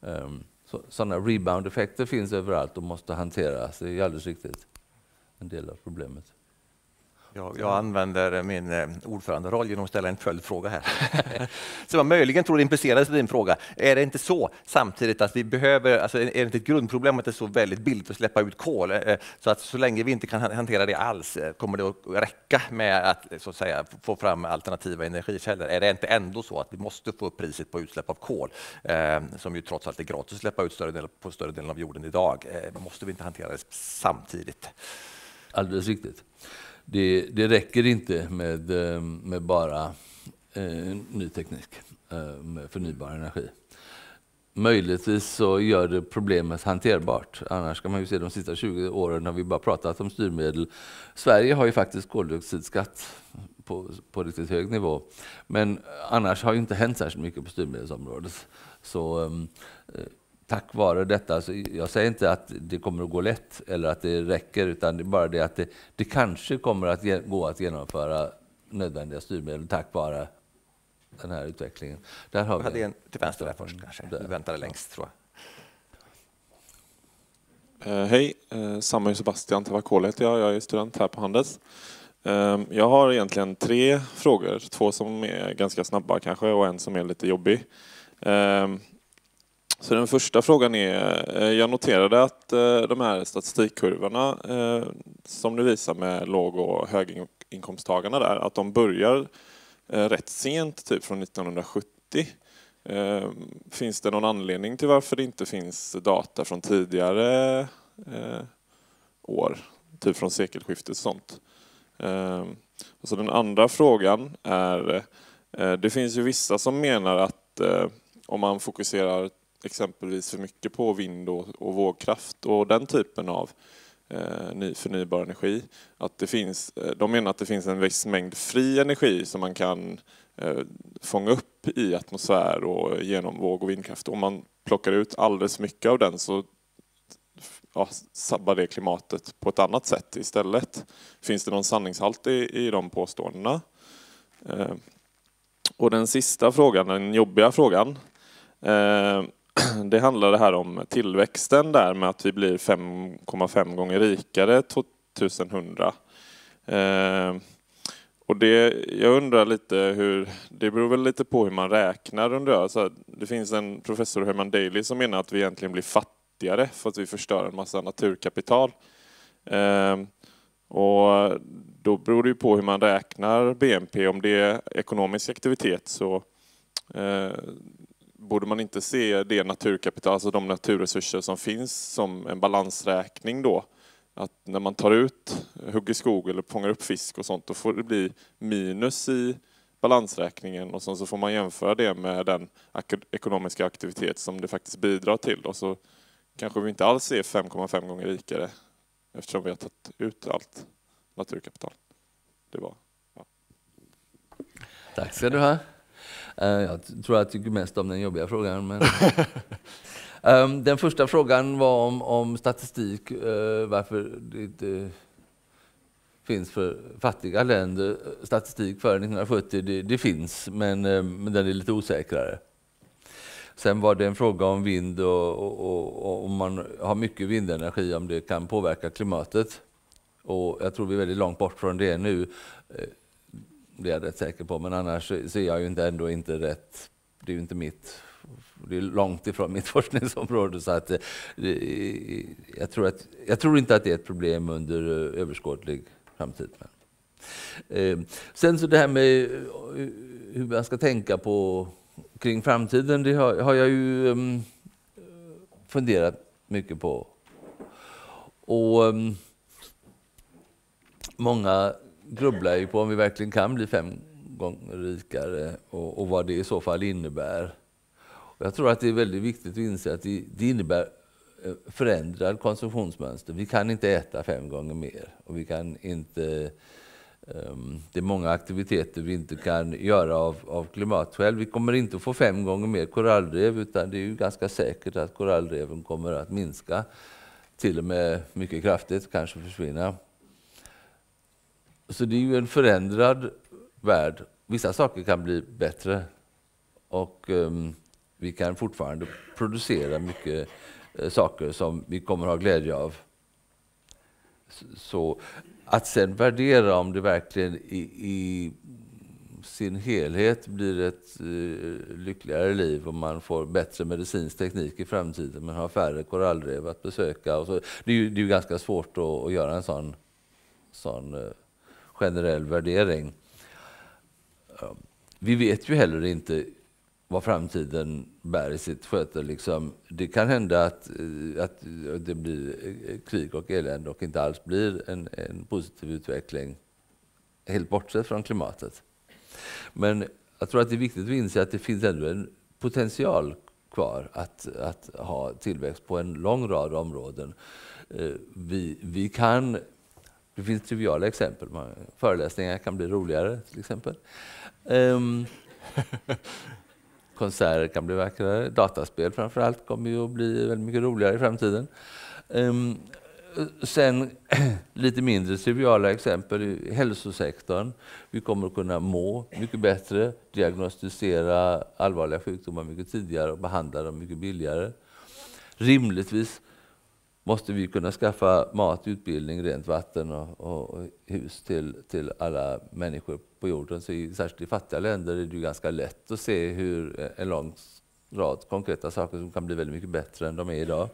Um, sådana rebound-effekter finns överallt och måste hanteras. Det är alldeles riktigt en del av problemet. Jag, jag använder min eh, ordföranderoll genom att ställa en följdfråga här. så man möjligen tror implicerades i din fråga. Är det inte så samtidigt att vi behöver, alltså är det inte ett grundproblem att det är så väldigt billigt att släppa ut kol? Eh, så att så länge vi inte kan hantera det alls, eh, kommer det att räcka med att, så att säga, få fram alternativa energikällor? Är det inte ändå så att vi måste få upp priset på utsläpp av kol, som ju trots allt är gratis att släppa ut större del, på större delen av jorden idag? Måste vi inte hantera det samtidigt? Alldeles riktigt det, det räcker inte med, eh, med bara eh, ny teknik eh, med förnybar energi. Möjligtvis så gör det problemet hanterbart. Annars kan man ju se de sista 20 åren när vi bara pratat om styrmedel. Sverige har ju faktiskt koldioxidskatt på, på riktigt hög nivå. Men annars har ju inte hänt särskilt mycket på styrmedelsområdet. Så, eh, tack vare detta, alltså jag säger inte att det kommer att gå lätt eller att det räcker, utan det är bara det att det, det kanske kommer att gå att genomföra nödvändiga styrmedel tack vare den här utvecklingen. Där har vi hade en till vänster där först kanske. Du väntade längst tror jag. Uh, hej, uh, Samuel Sebastian Tavakol heter jag. Jag är student här på Handels. Uh, jag har egentligen tre frågor. Två som är ganska snabba kanske och en som är lite jobbig. Så den första frågan är, eh, jag noterade att eh, de här statistikkurvorna eh, som du visar med låg och höginkomsttagarna där, att de börjar rätt sent, typ från 1970. Finns det någon anledning till varför det inte finns data från tidigare år? Typ från sekelskiftet och sånt. Och så den andra frågan är, det finns ju vissa som menar att om man fokuserar exempelvis för mycket på vind och, och vågkraft och den typen av eh, ny förnybar energi. Att det finns, eh, de menar att det finns en viss mängd fri energi som man kan Eh, fånga upp i atmosfär och genom våg och vindkraft. Om man plockar ut alldeles mycket av den så ja, sabbar det klimatet på ett annat sätt istället. Finns det någon sanningshalt i, i de påståendena? Eh, och den sista frågan, den jobbiga frågan, eh, det handlar det här om tillväxten där med att vi blir 5,5 gånger rikare 2100. Eh, och det, jag undrar lite hur, det beror väl lite på hur man räknar undrar jag. Så det finns en professor, Herman Daly, som menar att vi egentligen blir fattigare för att vi förstör en massa naturkapital. Eh, och då beror det ju på hur man räknar BNP. Om det är ekonomisk aktivitet så eh, borde man inte se det naturkapital, alltså de naturresurser som finns som en balansräkning då att när man tar ut, hugger skog eller fångar upp fisk och sånt, då får det bli minus i balansräkningen och sen så får man jämföra det med den ekonomiska aktivitet som det faktiskt bidrar till. Och så kanske vi inte alls är 5,5 gånger rikare eftersom vi har tagit ut allt naturkapital. Det var... Ja. Tack ska du ha. Eh, jag tror jag tycker mest om den jobbiga frågan. Men... Um, den första frågan var om, om statistik, uh, varför det inte finns för fattiga länder statistik före 1970. Det, det finns, men, uh, men den är lite osäkrare. Sen var det en fråga om vind och, och, och, och, om man har mycket vindenergi, om det kan påverka klimatet. Och jag tror vi är väldigt långt bort från det nu. Det är jag rätt säker på, men annars är jag ju inte, ändå inte rätt. Det är ju inte mitt det är långt ifrån mitt forskningsområde. Så att, eh, jag, tror att, jag tror inte att det är ett problem under eh, överskådlig framtid. Men. Eh, sen så det här med hur man ska tänka på kring framtiden, det har, har jag ju mm, funderat mycket på. Och um, Många grubblar ju på om vi verkligen kan bli fem gånger rikare och, och vad det i så fall innebär. Jag tror att det är väldigt viktigt att inse att det, det innebär eh, förändrad konsumtionsmönster. Vi kan inte äta fem gånger mer. Och vi kan inte, um, det är många aktiviteter vi inte kan göra av, av klimatskäl. Vi kommer inte att få fem gånger mer korallrev utan det är ju ganska säkert att korallreven kommer att minska. Till och med mycket kraftigt, kanske försvinna. Så det är ju en förändrad värld. Vissa saker kan bli bättre. Och um, vi kan fortfarande producera mycket uh, saker som vi kommer ha glädje av. Så att sen värdera om det verkligen i, i sin helhet blir ett uh, lyckligare liv om man får bättre medicinsk teknik i framtiden men har färre korallrev att besöka. Och så, det, är ju, det är ju ganska svårt att, att göra en sån, sån uh, generell värdering. Vi vet ju heller inte vad framtiden bär i sitt sköte. Liksom. Det kan hända att, eh, att eh, det blir eh, krig och elände och inte alls blir en, en positiv utveckling, helt bortsett från klimatet. Men jag tror att det är viktigt att inse att det finns ändå en potential kvar att, att ha tillväxt på en lång rad områden. Vi, vi kan, det finns triviala exempel, föreläsningar kan bli roligare till exempel. Um, konserter kan bli vackrare. Dataspel framför allt kommer ju att bli väldigt mycket roligare i framtiden. Um, sen lite mindre triviala exempel i hälsosektorn. Vi kommer att kunna må mycket bättre, diagnostisera allvarliga sjukdomar mycket tidigare och behandla dem mycket billigare. Rimligtvis måste vi kunna skaffa mat, utbildning, rent vatten och, och, hus till, till alla människor på jorden. Så i, särskilt i fattiga länder är det ganska lätt att se hur en lång rad konkreta saker som kan bli väldigt mycket bättre än de är idag.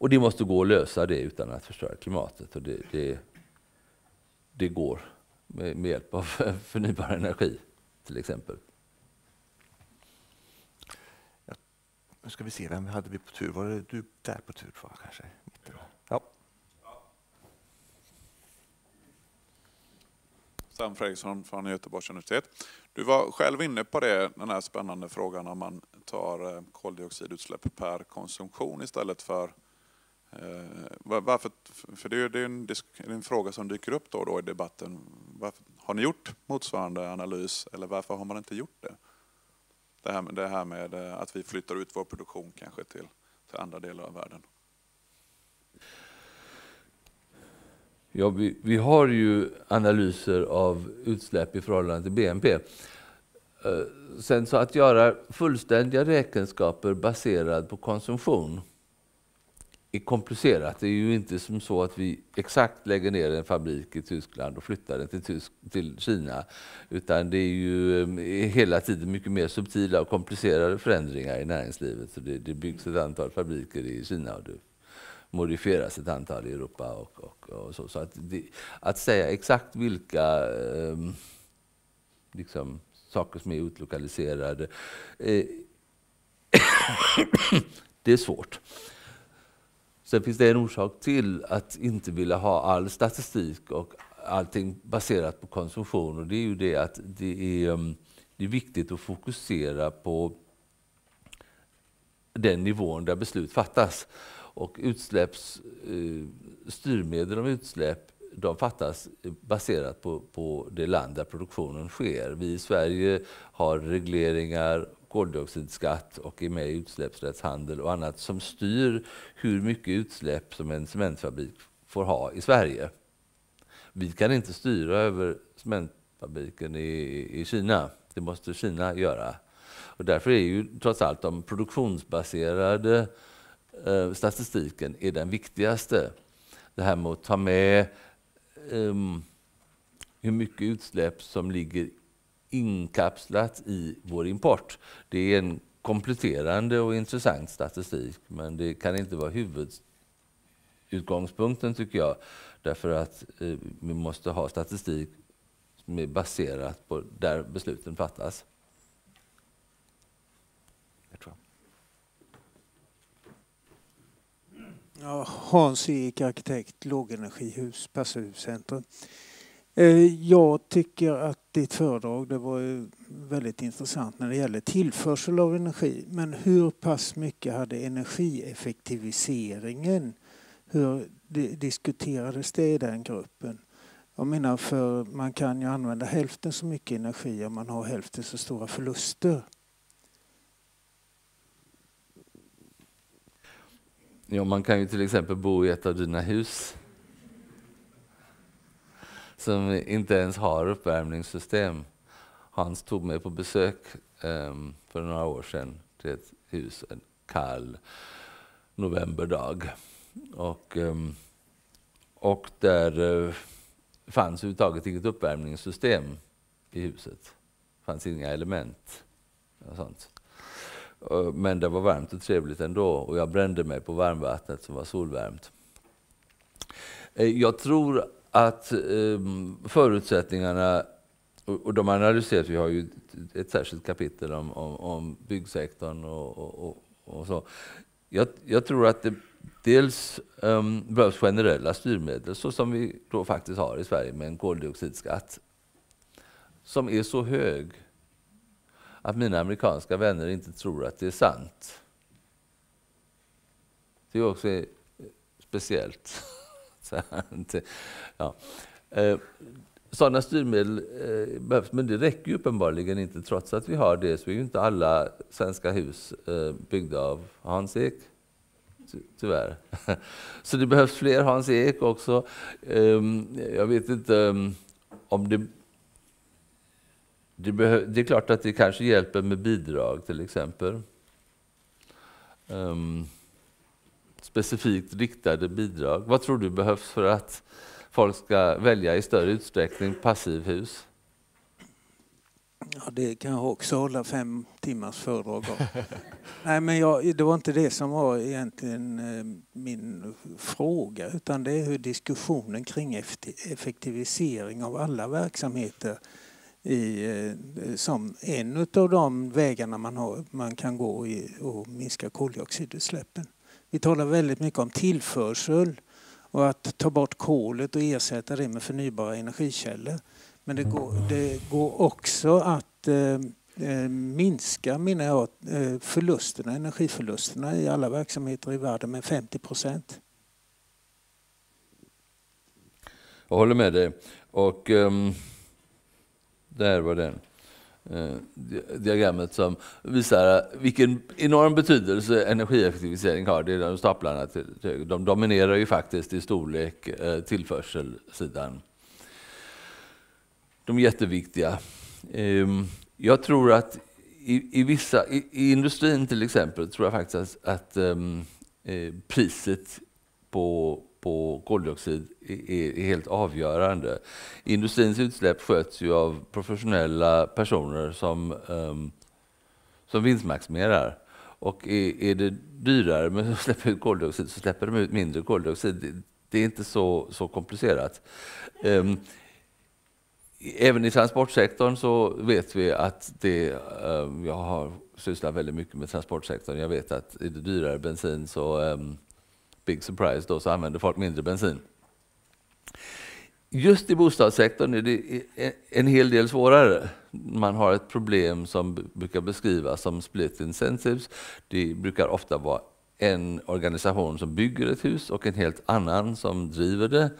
Och det måste gå att lösa det utan att förstöra klimatet. Och det, det, det går med, med hjälp av förnybar energi till exempel. Nu ska vi se, vem hade vi på tur? Var det du där på tur? Var, kanske? Ja. Sam Fredriksson från Göteborgs universitet. Du var själv inne på det, den här spännande frågan om man tar eh, koldioxidutsläpp per konsumtion istället för eh, varför, för det är, en, det är en fråga som dyker upp då och då i debatten. Varför, har ni gjort motsvarande analys eller varför har man inte gjort det? Det här, med, det här med eh, att vi flyttar ut vår produktion kanske till, till andra delar av världen. Ja, vi, vi har ju analyser av utsläpp i förhållande till BNP. Eh, sen så att göra fullständiga räkenskaper baserad på konsumtion är komplicerat. Det är ju inte som så att vi exakt lägger ner en fabrik i Tyskland och flyttar den till, Tysk till Kina. Utan det är ju ehm, hela tiden mycket mer subtila och komplicerade förändringar i näringslivet. Så det, det byggs ett antal fabriker i Kina och det modifieras ett antal i Europa. Och, och, och så. så att, det, att, säga exakt vilka eh, liksom, saker som är utlokaliserade, eh, det är svårt. Sen finns det en orsak till att inte vilja ha all statistik och allting baserat på konsumtion och det är ju det att det är, um, det är viktigt att fokusera på den nivån där beslut fattas. Och utsläpps, eh, styrmedel om utsläpp de fattas eh, baserat på, på det land där produktionen sker. Vi i Sverige har regleringar koldioxidskatt och är med i utsläppsrättshandel och annat som styr hur mycket utsläpp som en cementfabrik får ha i Sverige. Vi kan inte styra över cementfabriken i, i Kina. Det måste Kina göra. Och därför är ju trots allt de produktionsbaserade eh, statistiken är den viktigaste. Det här med att ta med eh, hur mycket utsläpp som ligger inkapslat i vår import. Det är en kompletterande och intressant statistik, men det kan inte vara huvudutgångspunkten tycker jag. Därför att eh, vi måste ha statistik som är baserat på där besluten fattas. Ja, Hans Ek, arkitekt, lågenergihus, Passivhuscentrum. Eh, jag tycker att ditt föredrag det var väldigt intressant när det gäller tillförsel av energi. Men hur pass mycket hade energieffektiviseringen, hur diskuterades det i den gruppen? Jag menar, för man kan ju använda hälften så mycket energi om man har hälften så stora förluster. Ja, man kan ju till exempel bo i ett av dina hus som inte ens har uppvärmningssystem. Hans tog mig på besök um, för några år sedan till ett hus en kall novemberdag. Och, um, och där uh, fanns överhuvudtaget inget uppvärmningssystem i huset. Det fanns inga element. Och sånt. Men det var varmt och trevligt ändå och jag brände mig på varmvattnet som var solvärmt. Eh, jag tror att ehm, förutsättningarna, och, och de analyseras, vi har ju ett, ett särskilt kapitel om, om, om byggsektorn och, och, och så. Jag, jag, tror att det dels um, behövs generella styrmedel, så som vi då faktiskt har i Sverige med en koldioxidskatt, som är så hög att mina amerikanska vänner inte tror att det är sant. Det är också eh, speciellt. ja. Eh, sådana styrmedel eh, behövs, men det räcker ju uppenbarligen inte. Trots att vi har det så är ju inte alla svenska hus eh, byggda av Hans Ek. Tyvärr. Så det behövs fler Hans Ek också. Ehm, jag vet inte ehm, om det... Det, det är klart att det kanske hjälper med bidrag till exempel. Um, specifikt riktade bidrag. Vad tror du behövs för att folk ska välja i större utsträckning passivhus? Ja, det kan jag också hålla fem timmars föredrag om. Nej, men jag, det var inte det som var egentligen eh, min fråga utan det är hur diskussionen kring effektivisering av alla verksamheter i, eh, som en av de vägarna man, har, man kan gå i och minska koldioxidutsläppen. Vi talar väldigt mycket om tillförsel och att ta bort kolet och ersätta det med förnybara energikällor. Men det går, det går också att eh, eh minska mina jag, eh, förlusterna, energiförlusterna i alla verksamheter i världen med 50 procent. Jag håller med dig. Och um, där var den. Eh, diagrammet som visar vilken enorm betydelse energieffektivisering har. Det är de staplarna. De dominerar ju faktiskt i storlek eh, tillförselsidan. De är jätteviktiga. Ehm, jag tror att i, i vissa, i, i, industrin till exempel, tror jag faktiskt att, att ehm, eh, priset på på koldioxid är helt avgörande. Industrins utsläpp sköts ju av professionella personer som, um, som vinstmaximerar. Och är, är det dyrare med att släppa ut koldioxid så släpper de ut mindre koldioxid. Det är inte så, så komplicerat. Um, även i transportsektorn så vet vi att det, um, jag har sysslat väldigt mycket med transportsektorn, jag vet att är det dyrare bensin så um, big surprise, då, så använder folk mindre bensin. Just i bostadssektorn är det en hel del svårare. Man har ett problem som brukar beskrivas som split incentives. Det brukar ofta vara en organisation som bygger ett hus och en helt annan som driver det.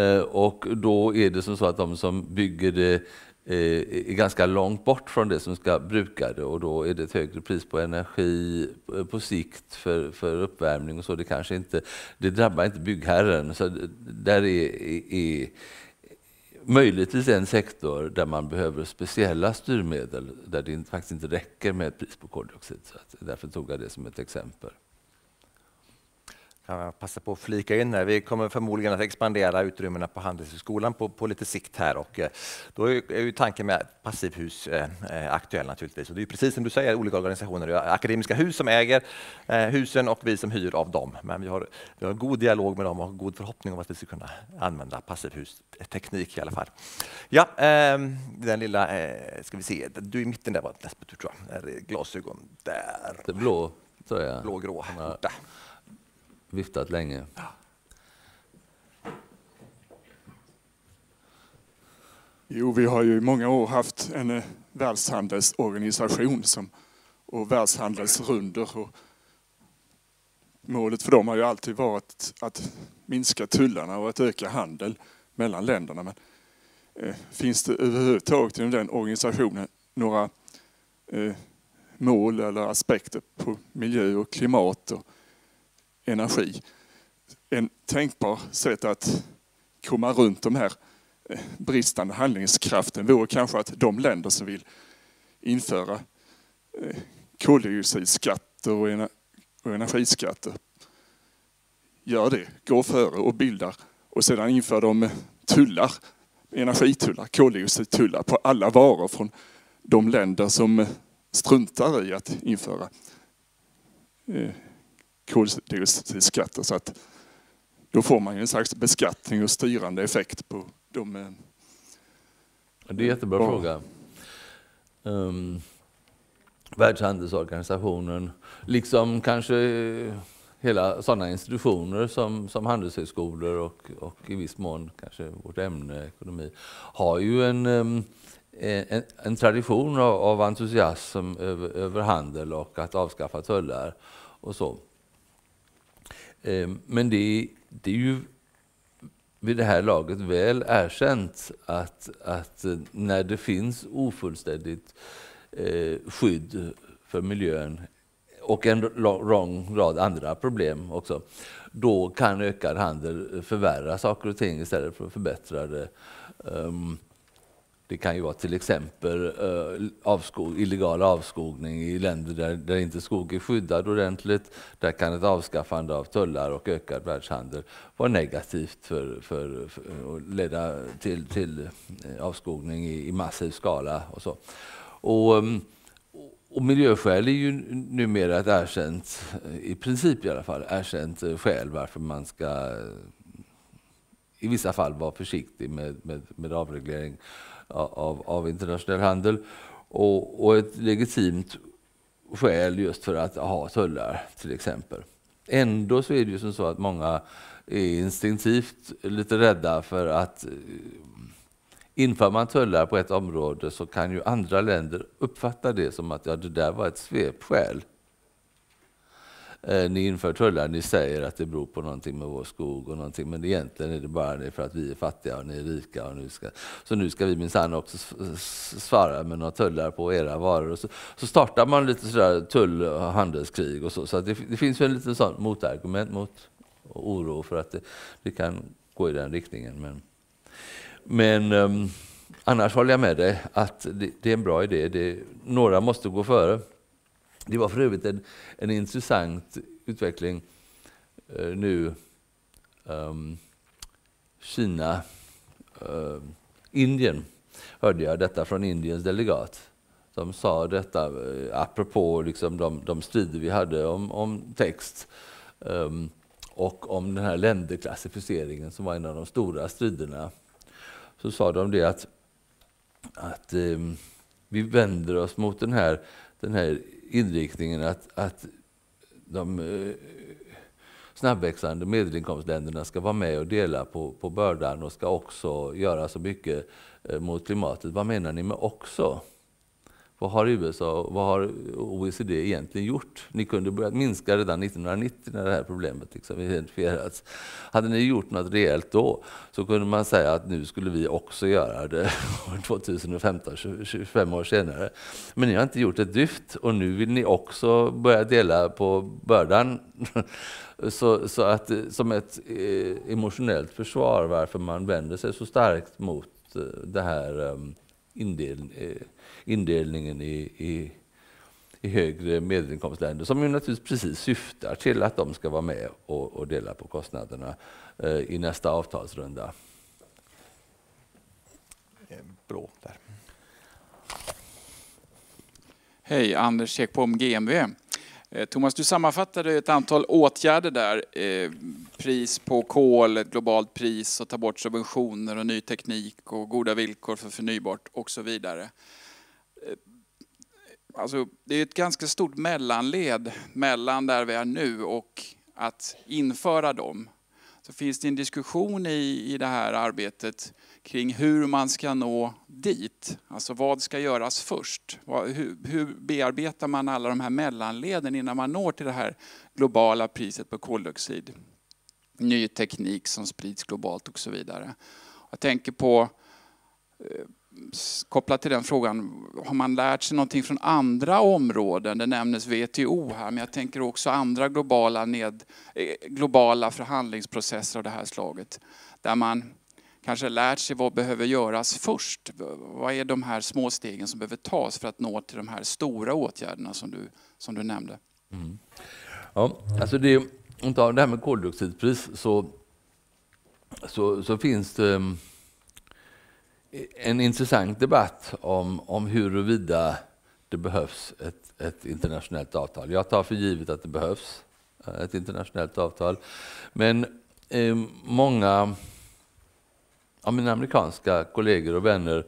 Eh, och då är det som så att de som bygger det Eh, är ganska långt bort från det som ska bruka det och då är det ett högre pris på energi eh, på sikt för, för uppvärmning och så. Det kanske inte, det drabbar inte byggherren. Så där är, är möjligtvis en sektor där man behöver speciella styrmedel där det faktiskt inte räcker med ett pris på koldioxid. Så därför tog jag det som ett exempel kan jag passa på att flika in här. Vi kommer förmodligen att expandera utrymmena på Handelshögskolan på, på lite sikt här och eh, då är ju tanken med passivhus eh, eh, aktuell naturligtvis. Och det är precis som du säger, olika organisationer, Akademiska Hus som äger husen och vi som hyr av dem. Men vi har, vi har en god dialog med dem och god förhoppning om att vi ska kunna använda passivhusteknik i alla fall. Ja, eh, den lilla, ska vi se, du i mitten där var nästa tror jag. Glasögon där. Det blå, tror jag. Blågrå. Ja viftat länge. Jo, vi har ju i många år haft en eh, världshandelsorganisation som, och världshandelsrunder. Och målet för dem har ju alltid varit att minska tullarna och att öka handel mellan länderna. Men eh, finns det överhuvudtaget inom den organisationen några eh, mål eller aspekter på miljö och klimat och energi. En tänkbar sätt att komma runt de här eh, bristande handlingskraften vore kanske att de länder som vill införa eh, koldioxidskatter och energiskatter gör det, går före och bildar och sedan inför de eh, tullar, energitullar, koldioxidtullar på alla varor från de länder som struntar i att införa koldioxidskatter. Så att då får man ju en slags beskattning och styrande effekt på de... Eh, det är en jättebra bara. fråga. Um, Världshandelsorganisationen, liksom kanske hela sådana institutioner som, som handelshögskolor och, och i viss mån kanske vårt ämne ekonomi, har ju en, um, en, en, tradition av, av entusiasm över, över handel och att avskaffa tullar och så. Ehm, men det, det är ju vid det här laget väl erkänt att, att eh, när det finns ofullständigt eh, skydd för miljön och en lång rad andra problem också, då kan ökad handel förvärra saker och ting istället för att förbättra det. Um, det kan ju vara till exempel uh, avskog, illegal avskogning i länder där, där inte skog är skyddad ordentligt. Där kan ett avskaffande av tullar och ökad världshandel vara negativt för, för, för att leda till, till eh, avskogning i, i massiv skala. Och så. Och, um, och miljöskäl är ju numera ett erkänt, i princip i alla fall, erkänt skäl varför man ska i vissa fall vara försiktig med, med, med avreglering av, av internationell handel. Och, och, ett legitimt skäl just för att ha tullar till exempel. Ändå så är det ju som så att många är instinktivt lite rädda för att eh, Inför man tullar på ett område så kan ju andra länder uppfatta det som att ja, det där var ett svepskäl. Eh, ni inför tullar, ni säger att det beror på någonting med vår skog och någonting, men egentligen är det bara för att vi är fattiga och ni är rika. Och nu ska, så nu ska vi minsann också svara med några tullar på era varor. Och så, så startar man lite sådär tull och handelskrig och så. Så det, det, finns ju en liten sån motargument mot oro för att det, det kan gå i den riktningen. Men, men um, annars håller jag med dig att det, det är en bra idé. Det, några måste gå före. Det var för övrigt en, en intressant utveckling eh, nu. Um, Kina, uh, Indien, hörde jag detta från Indiens delegat. De sa detta eh, apropå liksom de, de strider vi hade om, om text. Um, och om den här länderklassificeringen som var en av de stora striderna så sa de det att, att um, vi vänder oss mot den här, den här inriktningen att, att de eh, snabbväxande medelinkomstländerna ska vara med och dela på, på bördan och ska också göra så mycket eh, mot klimatet. Vad menar ni med också? Vad har USA vad har OECD egentligen gjort? Ni kunde börjat minska redan 1990 när det här problemet liksom identifierats. Hade ni gjort något rejält då så kunde man säga att nu skulle vi också göra det 2015, 25 år senare. Men ni har inte gjort ett dyft och nu vill ni också börja dela på bördan. Så, så att, eh, som ett eh, emotionellt försvar varför man vänder sig så starkt mot eh, det här ehm, indel, indelningen i, i, i högre medelinkomstländer som ju naturligtvis precis syftar till att de ska vara med och, och dela på kostnaderna eh, i nästa avtalsrunda. Bra där. Hej, Anders Ekbom, GMV. Eh, Thomas, du sammanfattade ett antal åtgärder där. Eh, pris på kol, ett globalt pris och ta bort subventioner och ny teknik och goda villkor för förnybart och så vidare. Alltså, det är ett ganska stort mellanled mellan där vi är nu och att införa dem. Så finns det en diskussion i, i det här arbetet kring hur man ska nå dit. Alltså vad ska göras först? Hur, hur bearbetar man alla de här mellanleden innan man når till det här globala priset på koldioxid? Ny teknik som sprids globalt och så vidare. Jag tänker på eh, kopplat till den frågan, har man lärt sig någonting från andra områden? Det nämnes WTO här, men jag tänker också andra globala, ned, eh, globala förhandlingsprocesser av det här slaget. Där man kanske lärt sig vad behöver göras först. Vad är de här små stegen som behöver tas för att nå till de här stora åtgärderna som du, som du nämnde? Mm. Ja, alltså det, om tar det här med koldioxidpris så, så, så finns det ehm, en intressant debatt om, om huruvida det behövs ett, ett internationellt avtal. Jag tar för givet att det behövs eh, ett internationellt avtal. Men eh, många av mina amerikanska kollegor och vänner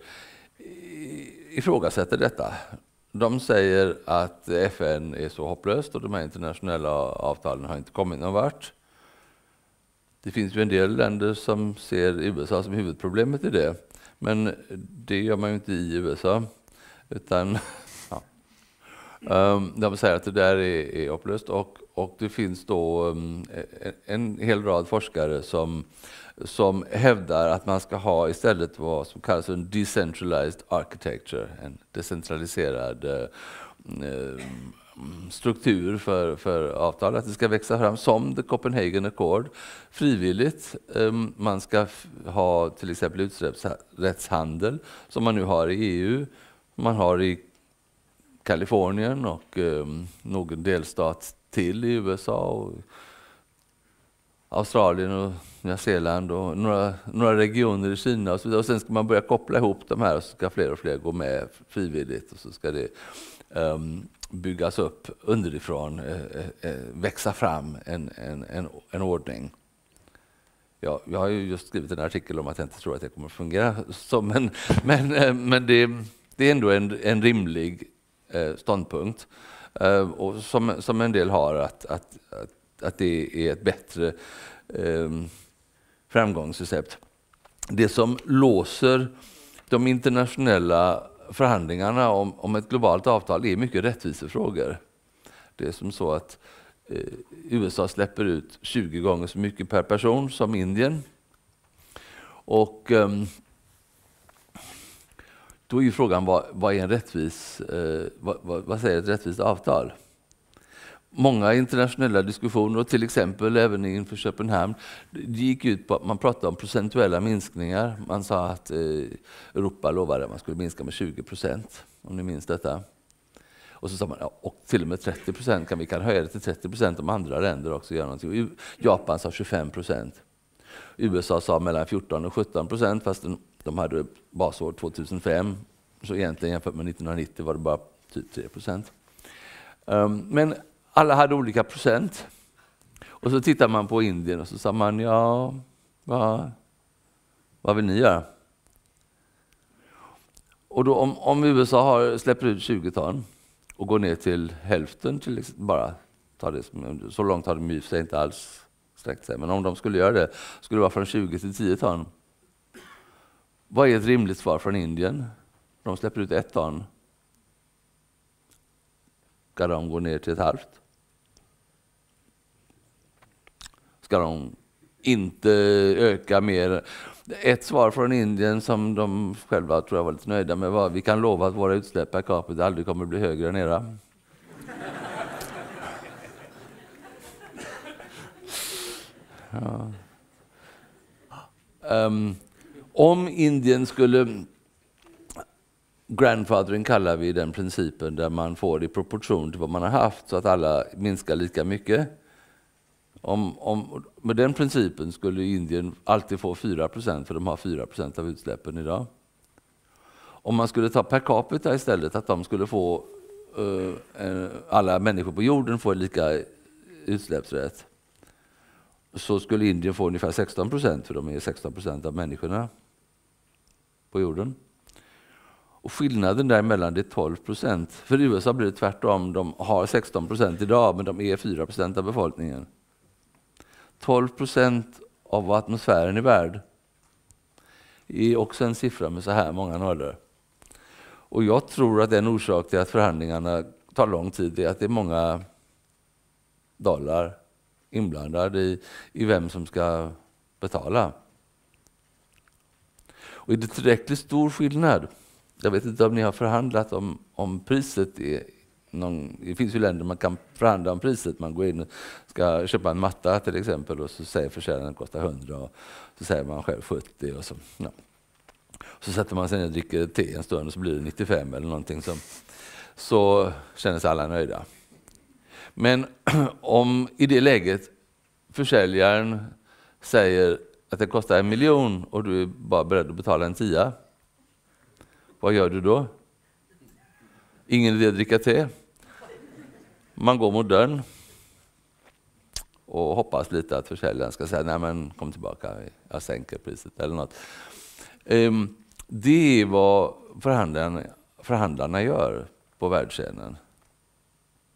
ifrågasätter detta. De säger att FN är så hopplöst och de här internationella avtalen har inte kommit någon vart. Det finns ju en del länder som ser USA som huvudproblemet i det. Men det gör man ju inte i USA. Utan ja. um, de säger att det där är, är hopplöst och, och det finns då um, en, en hel rad forskare som som hävdar att man ska ha istället vad som kallas en decentralized architecture, en decentraliserad eh, struktur för, för avtal, att det ska växa fram som the Copenhagen Accord, frivilligt. Ehm, man ska ha till exempel utsläppsrättshandel som man nu har i EU, man har i Kalifornien och ehm, någon delstat till i USA och Australien och Nya Zeeland och några, några regioner i Kina och så vidare. Och sen ska man börja koppla ihop de här och så ska fler och fler gå med frivilligt och så ska det um, byggas upp underifrån, eh, eh, eh, växa fram en, en, en, en ordning. Ja, jag har ju just skrivit en artikel om att jag inte tror att det kommer att fungera så, men, men, men det, det, är ändå en, en rimlig ståndpunkt och som, som en del har att, att, att, att det är ett bättre ehm, framgångsrecept. Det som låser de internationella förhandlingarna om, om ett globalt avtal är mycket rättvisefrågor. Det är som så att eh, USA släpper ut 20 gånger så mycket per person som Indien. Och eh, då är frågan vad, vad, är en rättvis, eh, vad, vad, vad, säger ett rättvist avtal? Många internationella diskussioner, och till exempel även inför Köpenhamn, det gick ut på att man pratade om procentuella minskningar. Man sa att eh, Europa lovade att man skulle minska med 20 procent, om ni minns detta. Och så sa man, ja, och till och med 30 procent, kan vi kan höja det till 30 procent om andra länder också gör någonting. Japan sa 25 procent. USA sa mellan 14 och 17 procent, fast de hade basår 2005. Så egentligen jämfört med 1990 var det bara typ 3 procent. Um, men alla hade olika procent. Och så tittar man på Indien och så sa man, ja, vad, vad vill ni göra? Och då, om, om USA har, släpper ut 20 ton och går ner till hälften, till, bara tar det så långt har de i sig inte alls sträckt sig, men om de skulle göra det skulle det vara från 20 till 10 ton. Vad är ett rimligt svar från Indien? De släpper ut ett ton. Ska de gå ner till ett halvt? Ska de inte öka mer. Ett svar från Indien som de själva tror jag var lite nöjda med var vi kan lova att våra utsläpp per capita aldrig kommer bli högre än era. Ja. Um, om Indien skulle Grandfathering kallar vi den principen där man får i proportion till vad man har haft så att alla minskar lika mycket. Om, om, med den principen skulle Indien alltid få 4% för de har 4% av utsläppen idag. Om man skulle ta per capita istället, att de skulle få uh, alla människor på jorden får lika utsläppsrätt, så skulle Indien få ungefär 16% för de är 16% av människorna på jorden. Och skillnaden däremellan är 12% För USA blir det tvärtom. De har 16% idag, men de är 4% av befolkningen. 12 procent av vad atmosfären är värd är också en siffra med så här många nollor. Och jag tror att en orsak till att förhandlingarna tar lång tid är att det är många dollar inblandade i, i vem som ska betala. Och är det tillräckligt stor skillnad? Jag vet inte om ni har förhandlat om, om priset är någon, det finns ju länder man kan förhandla om priset. Man går in och ska köpa en matta till exempel och så säger försäljaren att den kostar 100 och så säger man själv 70 och så, ja. så sätter man sig ner och dricker te en stund och så blir det 95 eller någonting. Så, så känner sig alla nöjda. Men om i det läget försäljaren säger att det kostar en miljon och du är bara beredd att betala en tia, vad gör du då? Ingen idé att dricka te. Man går mot dörren och hoppas lite att försäljaren ska säga nej men kom tillbaka, jag sänker priset eller något. Ehm, det är vad förhandlarna, förhandlarna gör på världsscenen.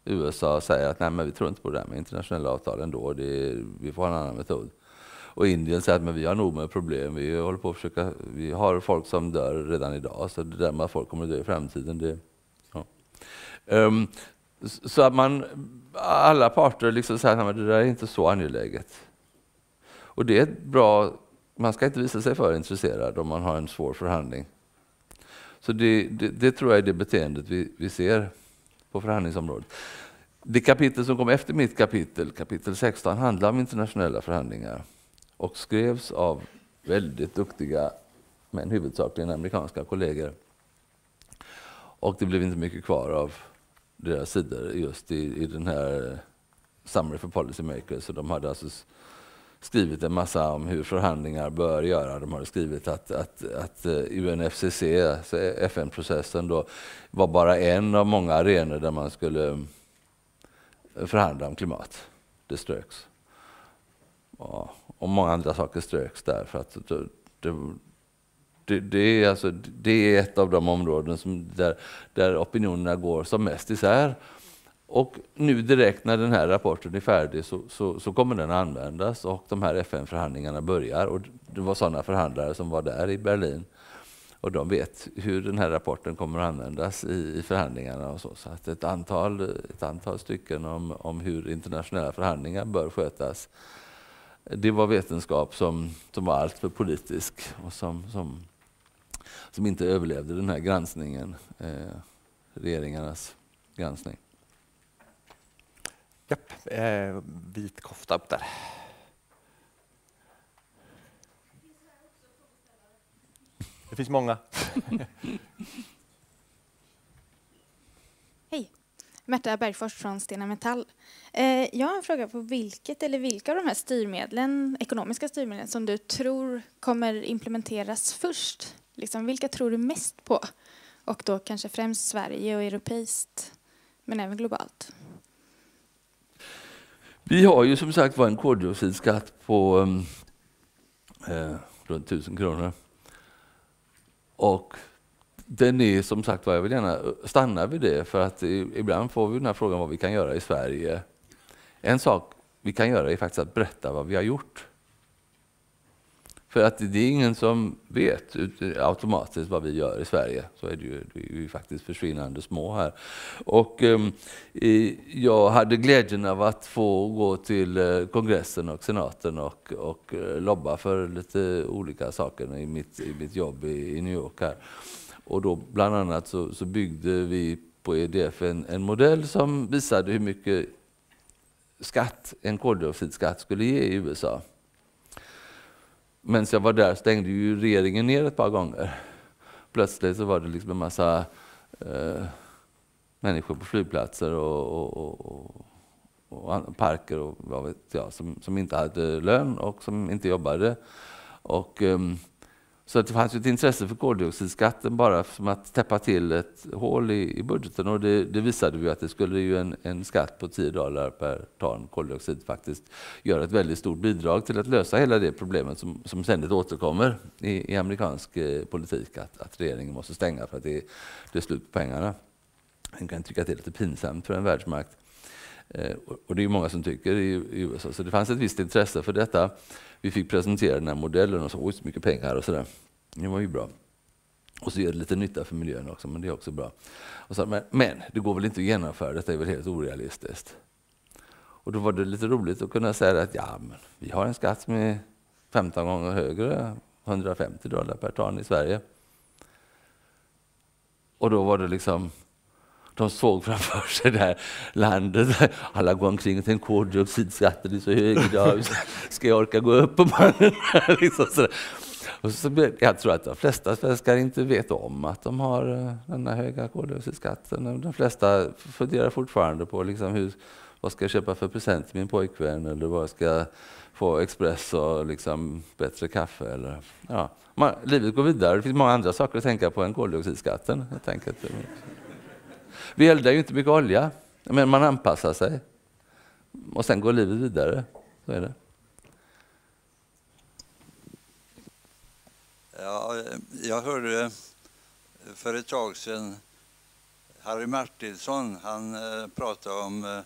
USA säger att nej men vi tror inte på det där med internationella avtal ändå, det är, vi får ha en annan metod. Och Indien säger att men vi har nog med problem, vi håller på att försöka, vi har folk som dör redan idag, så det där med att folk kommer att dö i framtiden, det, ja. Ehm, så att man, alla parter liksom säger att det där är inte så angeläget. Och det är ett bra man ska inte visa sig för intresserad om man har en svår förhandling. Så det, det, det tror jag är det beteendet vi, vi ser på förhandlingsområdet. Det kapitel som kom efter mitt kapitel, kapitel 16, handlar om internationella förhandlingar och skrevs av väldigt duktiga, men huvudsakligen amerikanska kollegor. Och det blev inte mycket kvar av deras sidor just i, i den här eh, Summary for Policy Makers. Så de hade alltså skrivit en massa om hur förhandlingar bör göra. De hade skrivit att, att, att eh, UNFCC, alltså FN-processen, då, var bara en av många arenor där man skulle eh, förhandla om klimat. Det ströks. Ja, och många andra saker ströks där. För att det, det, det, är alltså, det är ett av de områden som, där, där opinionerna går som mest isär. Och nu direkt när den här rapporten är färdig så, så, så kommer den användas och de här FN-förhandlingarna börjar. Och det var sådana förhandlare som var där i Berlin. Och de vet hur den här rapporten kommer att användas i, i förhandlingarna. Och så. så att ett, antal, ett antal stycken om, om hur internationella förhandlingar bör skötas. Det var vetenskap som, som var alltför politisk och som, som, som inte överlevde den här granskningen, eh, regeringarnas granskning. Japp, eh, vit kofta upp där. Det finns många. Hej, Märta Bergfors från Stena Metall. Eh, jag har en fråga på vilket eller vilka av de här styrmedlen, ekonomiska styrmedlen som du tror kommer implementeras först? Liksom, vilka tror du mest på? Och då kanske främst Sverige och europeiskt, men även globalt. Vi har ju som sagt var en koldioxidskatt på um, eh, runt 1000 kronor. Och den är som sagt var, jag vill gärna stanna vid det för att ibland får vi den här frågan vad vi kan göra i Sverige. En sak vi kan göra är faktiskt att berätta vad vi har gjort. För att det är ingen som vet automatiskt vad vi gör i Sverige. Så är det ju, det är ju faktiskt försvinnande små här. Och eh, jag hade glädjen av att få gå till eh, kongressen och senaten och, och eh, lobba för lite olika saker i mitt, i mitt jobb i, i New York. här. Och då bland annat så, så byggde vi på EDF en, en modell som visade hur mycket skatt en koldioxidskatt skulle ge i USA. Medan jag var där stängde ju regeringen ner ett par gånger. Plötsligt så var det liksom en massa eh, människor på flygplatser och, och, och, och parker och vad vet jag, som, som inte hade lön och som inte jobbade. Och, um, så att det fanns ett intresse för koldioxidskatten bara som att täppa till ett hål i, i budgeten. Och det, det, visade vi att det skulle ju en, en, skatt på 10 dollar per ton koldioxid faktiskt göra ett väldigt stort bidrag till att lösa hela det problemet som, som ständigt återkommer i, i amerikansk eh, politik, att, att, regeringen måste stänga för att det, det är slut på pengarna. Man kan tycka att det är lite pinsamt för en världsmakt. Eh, och det är många som tycker i, i USA, så det fanns ett visst intresse för detta vi fick presentera den här modellen och så, oj så mycket pengar och sådär. Det var ju bra. Och så gör det lite nytta för miljön också, men det är också bra. Och så, men, men det går väl inte att genomföra, detta är väl helt orealistiskt. Och då var det lite roligt att kunna säga att ja, men vi har en skatt som är 15 gånger högre, 150 dollar per ton i Sverige. Och då var det liksom de såg framför sig det här landet där alla går omkring och tänker koldioxidskatten är så hög idag, ska jag orka gå upp på mannen? liksom och så, jag tror att de flesta svenskar inte vet om att de har eh, den här höga koldioxidskatten. De flesta funderar fortfarande på liksom hur, vad ska jag köpa för present till min pojkvän eller vad ska jag få Express och liksom bättre kaffe. Eller, ja. livet går vidare, det finns många andra saker att tänka på än koldioxidskatten. Jag tänker att, vi eldar ju inte mycket olja, men man anpassar sig. Och sen går livet vidare. Så är det. Ja, jag hörde för ett tag sedan Harry Martinsson, han eh, pratade om eh,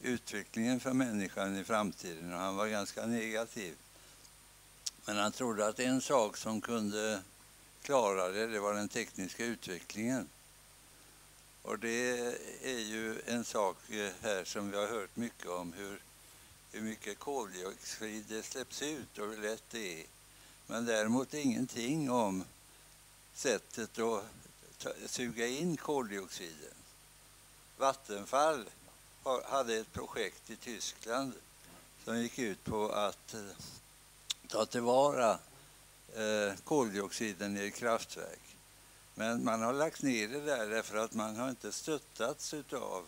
utvecklingen för människan i framtiden och han var ganska negativ. Men han trodde att en sak som kunde klara det, det var den tekniska utvecklingen. Och det är ju en sak eh, här som vi har hört mycket om, hur, hur mycket koldioxid det släpps ut och hur lätt det är. men däremot ingenting om sättet att suga in koldioxiden. Vattenfall hade ett projekt i Tyskland som gick ut på att eh, ta tillvara eh, koldioxiden i ett kraftverk. Men man har lagt ner det där därför att man har inte stöttats av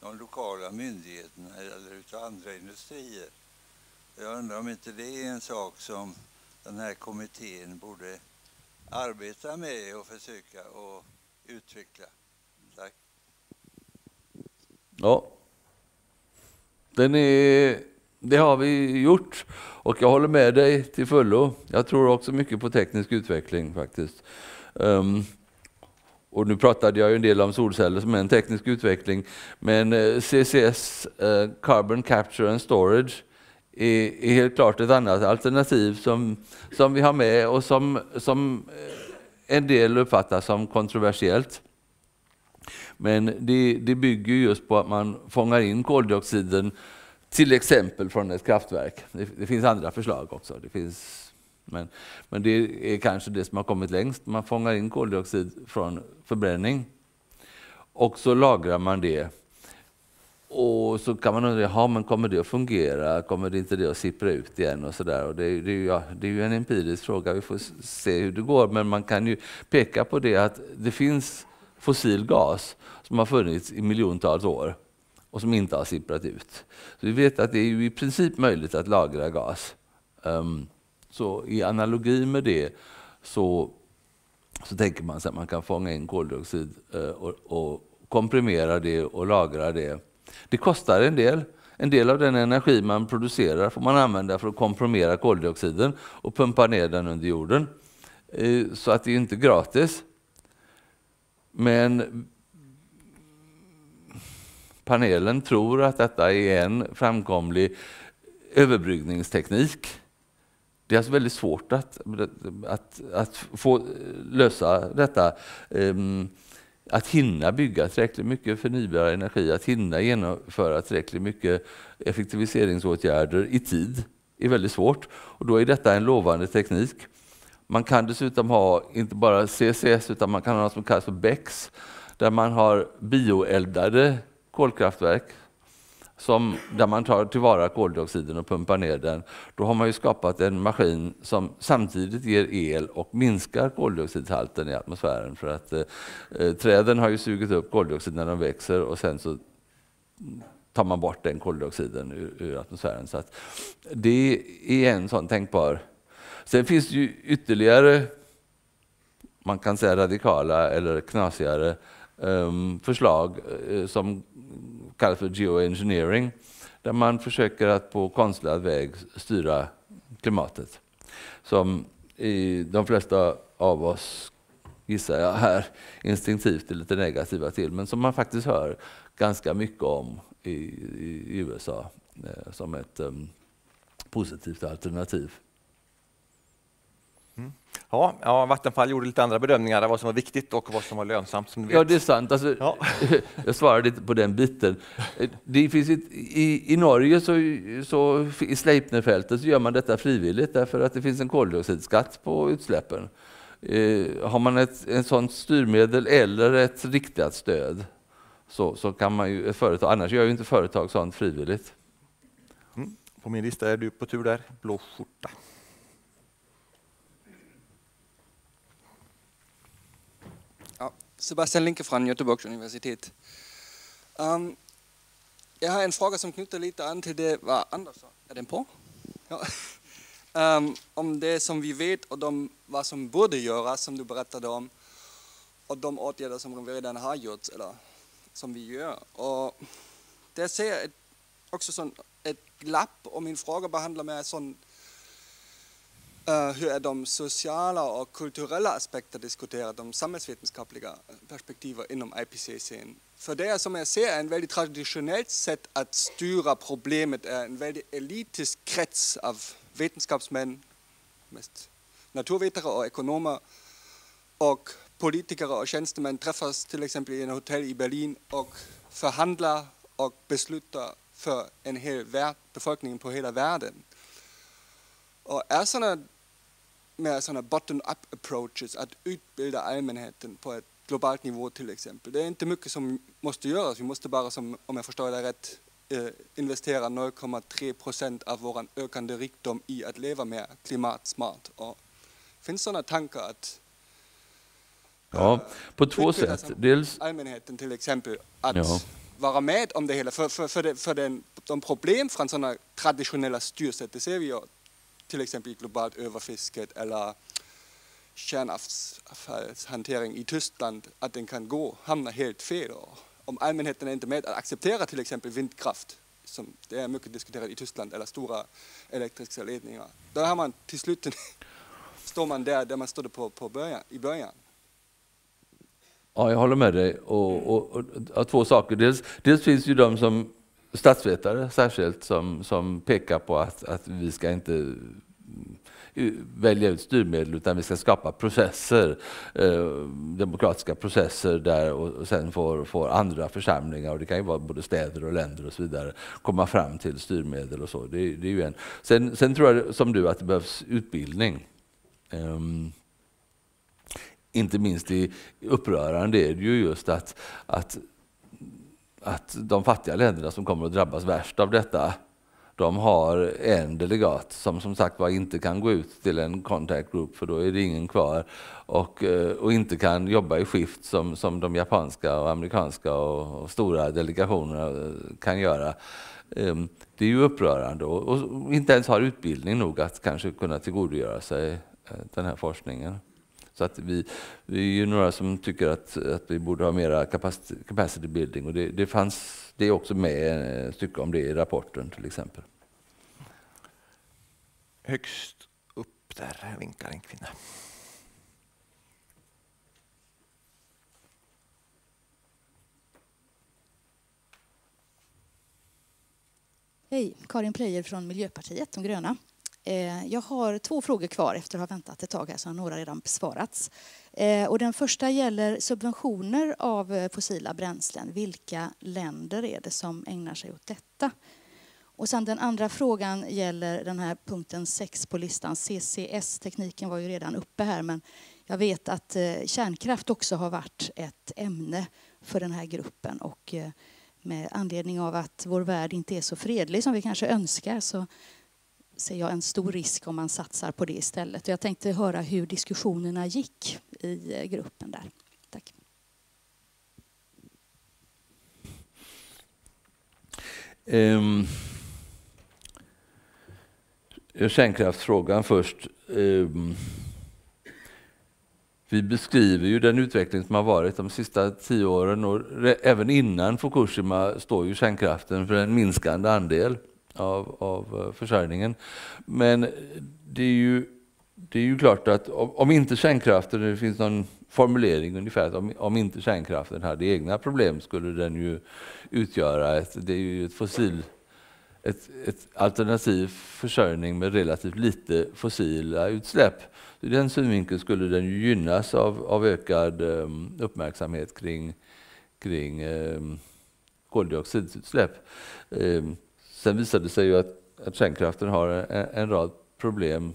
de lokala myndigheterna eller utav andra industrier. Jag undrar om inte det är en sak som den här kommittén borde arbeta med och försöka att utveckla. Tack. Ja. Den är, det har vi gjort och jag håller med dig till fullo. Jag tror också mycket på teknisk utveckling faktiskt. Um, och nu pratade jag ju en del om solceller som är en teknisk utveckling, men eh, CCS, eh, Carbon Capture and Storage, är, är, helt klart ett annat alternativ som, som vi har med och som, som eh, en del uppfattar som kontroversiellt. Men det, det bygger just på att man fångar in koldioxiden till exempel från ett kraftverk. Det, det finns andra förslag också. Det finns men, men det är kanske det som har kommit längst. Man fångar in koldioxid från förbränning och så lagrar man det. Och så kan man undra, ja, men kommer det att fungera? Kommer det inte det att sippra ut igen? och så där? Och det, det, är ju, ja, det är ju en empirisk fråga, vi får se hur det går. Men man kan ju peka på det att det finns fossil gas som har funnits i miljontals år och som inte har sipprat ut. Så vi vet att det är i princip möjligt att lagra gas. Um, så i analogi med det så, så tänker man sig att man kan fånga in koldioxid eh, och, och komprimera det och lagra det. Det kostar en del. En del av den energi man producerar får man använda för att komprimera koldioxiden och pumpa ner den under jorden. Eh, så att det är inte gratis. Men panelen tror att detta är en framkomlig överbryggningsteknik. Det är alltså väldigt svårt att, att, att få lösa detta. Ehm, att hinna bygga tillräckligt mycket förnybar energi, att hinna genomföra tillräckligt mycket effektiviseringsåtgärder i tid är väldigt svårt. Och då är detta en lovande teknik. Man kan dessutom ha inte bara CCS utan man kan ha något som kallas för BECCS där man har bioeldade kolkraftverk som, där man tar tillvara koldioxiden och pumpar ner den, då har man ju skapat en maskin som samtidigt ger el och minskar koldioxidhalten i atmosfären. För att eh, eh, träden har ju sugit upp koldioxid när de växer och sen så tar man bort den koldioxiden ur, ur atmosfären. Så att det är en sån tänkbar... Sen finns det ju ytterligare, man kan säga radikala eller knasigare um, förslag uh, som kallas för geoengineering, där man försöker att på konstlad väg styra klimatet. Som i de flesta av oss, gissar jag här, instinktivt är lite negativa till, men som man faktiskt hör ganska mycket om i, i, USA eh, som ett um, positivt alternativ. Ja, ja, Vattenfall gjorde lite andra bedömningar av vad som var viktigt och vad som var lönsamt. Som ja, det är sant. Alltså, ja. jag svarade inte på den biten. Det finns ett, i, I Norge, så, så, i Sleipnerfältet, så gör man detta frivilligt därför att det finns en koldioxidskatt på utsläppen. Eh, har man ett, ett sådant styrmedel eller ett riktat stöd så, så kan man ju, företag, annars gör ju inte företag sådant frivilligt. Mm. På min lista är du på tur där, blå skjorta. Sebastian Linke från Göteborgs universitet. Um, jag har en fråga som knyter lite an till det vad Anders sa. Är den på? Ja. Um, om det som vi vet och de, vad som borde göras, som du berättade om, och de åtgärder som vi redan har gjort, eller som vi gör. Och där ser jag ett, också sån, ett glapp, och min fråga behandlar mig sån hur är de sociala och kulturella aspekter diskuterat, de samhällsvetenskapliga perspektiven inom IPCC? För det som jag ser är en väldigt traditionellt sätt att styra problemet är en väldigt elitisk krets av vetenskapsmän, mest naturvetare och ekonomer och politiker och tjänstemän träffas till exempel i en hotell i Berlin och förhandlar och beslutar för en hel värld, befolkningen på hela världen. Och är med sådana bottom-up approaches, att utbilda allmänheten på ett globalt nivå till exempel. Det är inte mycket som måste göras, vi måste bara, som, om jag förstår det rätt, eh, investera 0,3 procent av vår ökande rikdom i att leva mer klimatsmart. Och finns sådana tankar att Ja, på två utbilda sätt. Dels, allmänheten till exempel att Ja. vara med om det hela. För, för, för, det, för den, de problem från sådana traditionella styrsätt, det ser vi ju till exempel i globalt överfisket eller kärnavfallshantering i Tyskland, att den kan gå, hamna helt fel. Och om allmänheten är inte med att acceptera till exempel vindkraft, som det är mycket diskuterat i Tyskland, eller stora elektriska ledningar, då har man till slut står man där, där man stod på, på början, i början. Ja, jag håller med dig. Och, och, och, och två saker. Dels, dels finns ju de som statsvetare särskilt som, som pekar på att, att vi ska inte mm, välja ut styrmedel utan vi ska skapa processer, eh, demokratiska processer där och, och sen får, får andra församlingar, och det kan ju vara både städer och länder och så vidare, komma fram till styrmedel och så. Det, det är ju en. Sen, sen tror jag som du att det behövs utbildning. Um, inte minst i upprörande är det ju just att, att, att de fattiga länderna som kommer att drabbas värst av detta, de har en delegat som som sagt var inte kan gå ut till en contact group för då är det ingen kvar och, eh, och inte kan jobba i skift som, som de japanska och amerikanska och, och stora delegationerna eh, kan göra. Ehm, det är ju upprörande och, och inte ens har utbildning nog att kanske kunna tillgodogöra sig eh, den här forskningen. Så att vi, vi är ju några som tycker att, att vi borde ha mera capacity, building och det, det fanns det är också med ett stycke om det i rapporten till exempel. Högst upp där vinkar en kvinna. Hej, Karin Plejer från Miljöpartiet, de gröna. Eh, jag har två frågor kvar efter att ha väntat ett tag här, så har några redan besvarats. Eh, och den första gäller subventioner av eh, fossila bränslen. Vilka länder är det som ägnar sig åt detta? Och sen den andra frågan gäller den här punkten 6 på listan. CCS-tekniken var ju redan uppe här, men jag vet att kärnkraft också har varit ett ämne för den här gruppen. Och med anledning av att vår värld inte är så fredlig som vi kanske önskar så ser jag en stor risk om man satsar på det istället. Och jag tänkte höra hur diskussionerna gick i eh, gruppen där. Tack. Ehm, um, kärnkraftsfrågan först. Ehm, vi beskriver ju den utveckling som har varit de sista tio åren och även innan Fukushima står ju kärnkraften för en minskande andel av, av eh, försörjningen. Men det är ju, det är ju klart att om, om inte kärnkraften, det finns någon formulering ungefär, att om, om inte kärnkraften hade egna problem skulle den ju utgöra ett, det är ju ett fossil ett, ett alternativ försörjning med relativt lite fossila utsläpp. I den synvinkeln skulle den ju gynnas av, av ökad um, uppmärksamhet kring, kring um, koldioxidutsläpp. Um, sen visade det sig ju att, att kärnkraften har en, en rad problem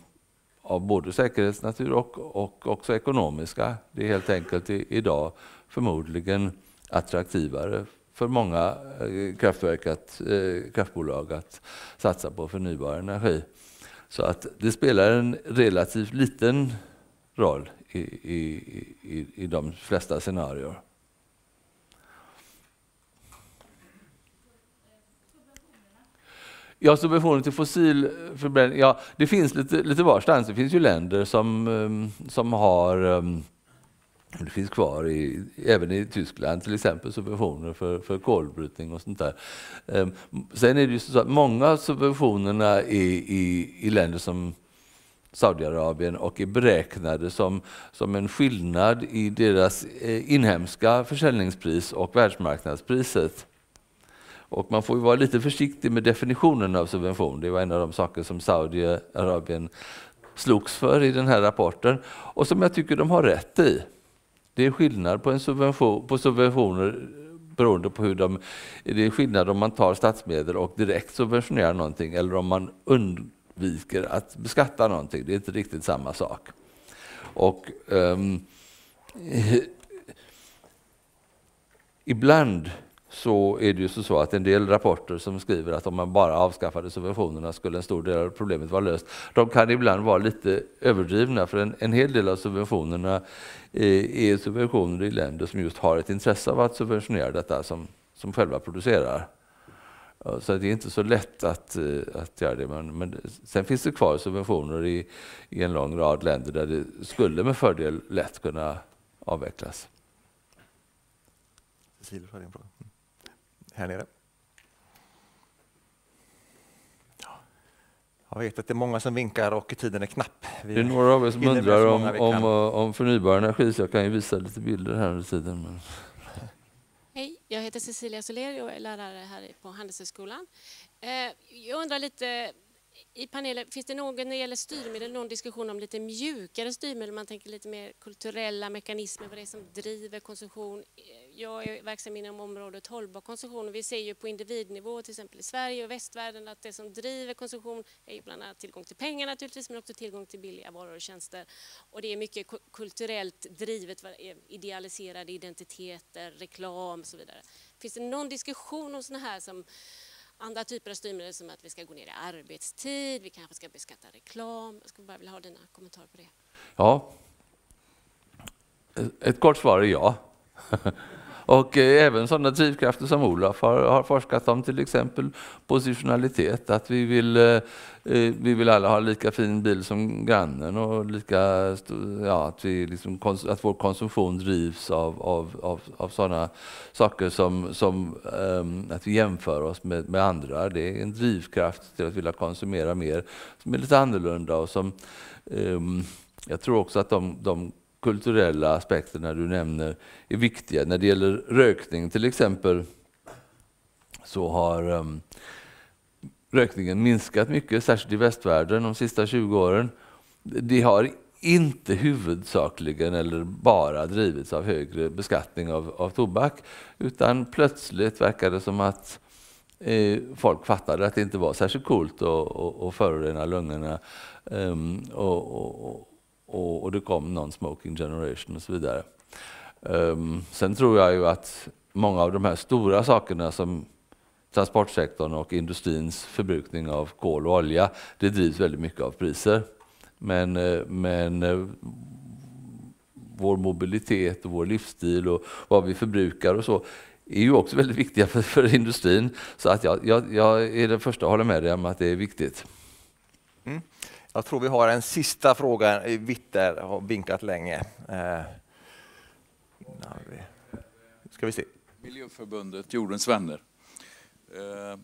av både säkerhetsnatur och, och också ekonomiska. Det är helt enkelt i, idag förmodligen attraktivare för många eh, kraftverk att, eh, kraftbolag att satsa på förnybar energi. Så att det spelar en relativt liten roll i, i, i, i de flesta scenarier. Ja, subventioner till fossilförbränning. Eh, ja, det finns lite, lite varstans. Det finns ju länder som, ehm, som har ehm, det finns kvar i, även i Tyskland till exempel subventioner för, för kolbrytning och sånt där. Ehm, sen är det ju så att många av subventionerna i, i, i länder som Saudiarabien och är beräknade som, som en skillnad i deras eh, inhemska försäljningspris och världsmarknadspriset. Och man får ju vara lite försiktig med definitionen av subvention. Det var en av de saker som Saudiarabien slogs för i den här rapporten och som jag tycker de har rätt i. Det är skillnad på, en subvention, på subventioner beroende på hur de... Det är skillnad om man tar statsmedel och direkt subventionerar någonting eller om man undviker att beskatta någonting. Det är inte riktigt samma sak. Och um, ibland så är det ju så att en del rapporter som skriver att om man bara avskaffade subventionerna skulle en stor del av problemet vara löst. De kan ibland vara lite överdrivna för en, en hel del av subventionerna är, är subventioner i länder som just har ett intresse av att subventionera detta som, som själva producerar. Så det är inte så lätt att, eh, att göra det. Men, men sen finns det kvar subventioner i, i en lång rad länder där det skulle med fördel lätt kunna avvecklas. Cecilia, har en fråga. Här nere. Jag vet att det är många som vinkar och tiden är knapp. Vi det är några av er som undrar om, om, om förnybar energi, så jag kan ju visa lite bilder här under tiden. Men... Hej, jag heter Cecilia Soler och är lärare här på Handelshögskolan. Eh, jag undrar lite, i panelen, finns det någon när det gäller styrmedel någon diskussion om lite mjukare styrmedel? Man tänker lite mer kulturella mekanismer, vad det är som driver konsumtion. Jag är verksam inom området hållbar konsumtion och vi ser ju på individnivå, till exempel i Sverige och västvärlden, att det som driver konsumtion är ju bland annat tillgång till pengar naturligtvis, men också tillgång till billiga varor och tjänster. Och det är mycket kulturellt drivet, idealiserade identiteter, reklam och så vidare. Finns det någon diskussion om sådana här som andra typer av styrmedel som att vi ska gå ner i arbetstid, vi kanske ska beskatta reklam. Jag skulle bara vilja ha dina kommentarer på det. Ja, ett kort svar är ja. Och eh, även sådana drivkrafter som Olof har, har, forskat om, till exempel positionalitet, att vi vill, eh, eh, vi vill alla ha lika fin bil som grannen och lika, ja, att, vi liksom, att vår konsumtion drivs av, av, av, av sådana saker som, som eh, att vi jämför oss med, med andra. Det är en drivkraft till att vilja konsumera mer som är lite annorlunda och som eh, jag tror också att de, de kulturella aspekterna du nämner är viktiga. När det gäller rökning till exempel så har um, rökningen minskat mycket, särskilt i västvärlden de sista 20 åren. Det har inte huvudsakligen eller bara drivits av högre beskattning av, av tobak, utan plötsligt verkar det som att eh, folk fattade att det inte var särskilt coolt att förorena lungorna. Um, och, och, och, och det kom non-smoking generation och så vidare. Um, sen tror jag ju att många av de här stora sakerna som transportsektorn och industrins förbrukning av kol och olja, det drivs väldigt mycket av priser. Men, eh, men eh, vår mobilitet och vår livsstil och vad vi förbrukar och så är ju också väldigt viktiga för, för industrin. Så att jag, jag, jag är den första att hålla med dig om att det är viktigt. Mm. Jag tror vi har en sista fråga. Vitt där har vinkat länge. Eh, ska vi se. Miljöförbundet Jordens vänner. Eh,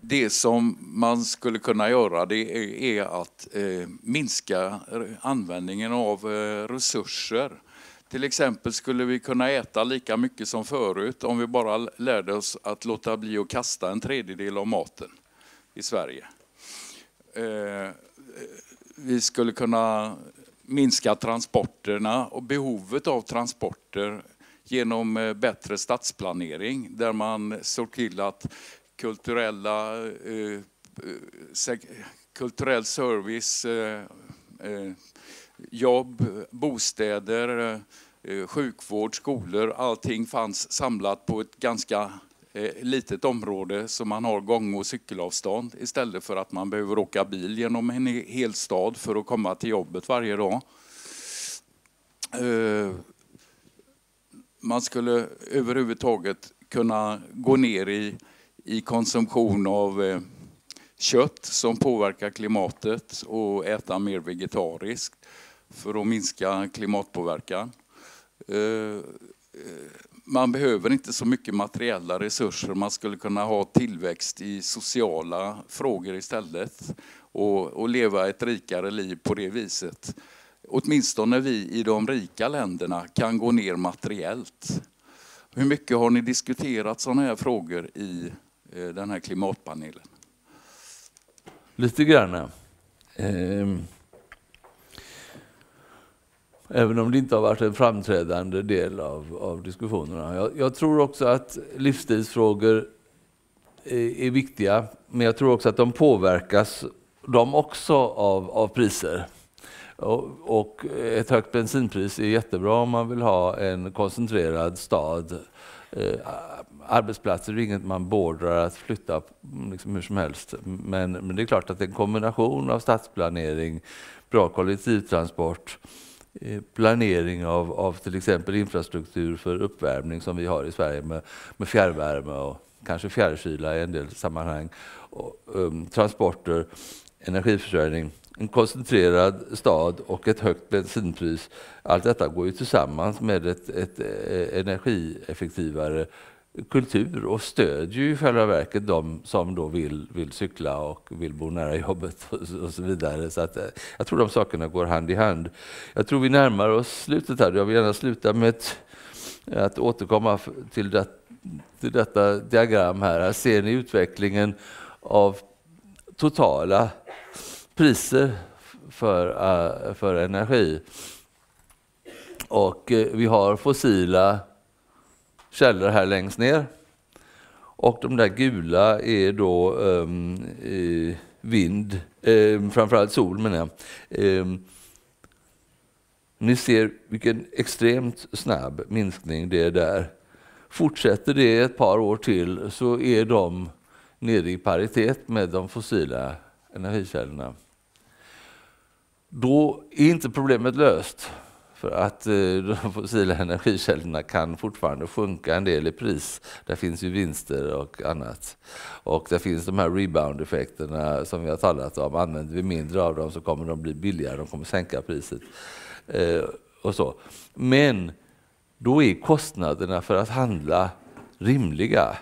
det som man skulle kunna göra det är att eh, minska användningen av resurser. Till exempel skulle vi kunna äta lika mycket som förut om vi bara lärde oss att låta bli att kasta en tredjedel av maten i Sverige. Eh, vi skulle kunna minska transporterna och behovet av transporter genom eh, bättre stadsplanering där man såg till att kulturella, eh, kulturell service, eh, eh, jobb, bostäder, eh, sjukvård, skolor, allting fanns samlat på ett ganska Eh, litet område så man har gång och cykelavstånd istället för att man behöver åka bil genom en hel stad för att komma till jobbet varje dag. Eh, man skulle överhuvudtaget kunna gå ner i, i konsumtion av eh, kött som påverkar klimatet och äta mer vegetariskt för att minska klimatpåverkan man behöver inte så mycket materiella resurser. Man skulle kunna ha tillväxt i sociala frågor istället och, och leva ett rikare liv på det viset. Åtminstone vi i de rika länderna kan gå ner materiellt. Hur mycket har ni diskuterat sådana här frågor i eh, den här klimatpanelen? Lite grann. Ehm, Även om det inte har varit en framträdande del av, av diskussionerna. Jag, jag tror också att livsstilsfrågor är viktiga, men jag tror också att de påverkas de också av, av priser. Och, ett högt bensinpris är jättebra om man vill ha en koncentrerad stad. Eh, arbetsplatser är inget man beordrar att flytta liksom hur som helst. Men, men det är klart att en kombination av stadsplanering, bra kollektivtransport, eh, Eh, planering av, av till exempel infrastruktur för uppvärmning som vi har i Sverige med, med fjärrvärme och kanske fjärrkyla i en del sammanhang, och, um, transporter, energiförsörjning en koncentrerad stad och ett högt bensinpris. Allt detta går ju tillsammans med ett, ett, ett energieffektivare kultur och stödjer ju i själva verket de som då vill, vill cykla och vill bo nära jobbet och, så vidare. Så att, eh, jag tror de sakerna går hand i hand. Jag tror vi närmar oss slutet här. Jag vill gärna sluta med ett, att återkomma till, det, till detta diagram här. Här ser ni utvecklingen av totala priser för, eh, för energi. Och eh, vi har fossila källor här längst ner. Och de där gula är då um, uh, vind, um, framförallt sol menar jag. Um, ni ser vilken extremt snabb minskning det är där. Fortsätter det ett par år till så är de nere i paritet med de fossila energikällorna. Då är inte problemet löst. För att eh, de fossila energikällorna kan fortfarande sjunka en del i pris. Där finns ju vinster och annat. Och där finns de här rebound-effekterna som vi har talat om. Använder vi mindre av dem så kommer de bli billigare, de kommer sänka priset. Eh, och så. Men då är kostnaderna för att handla rimliga.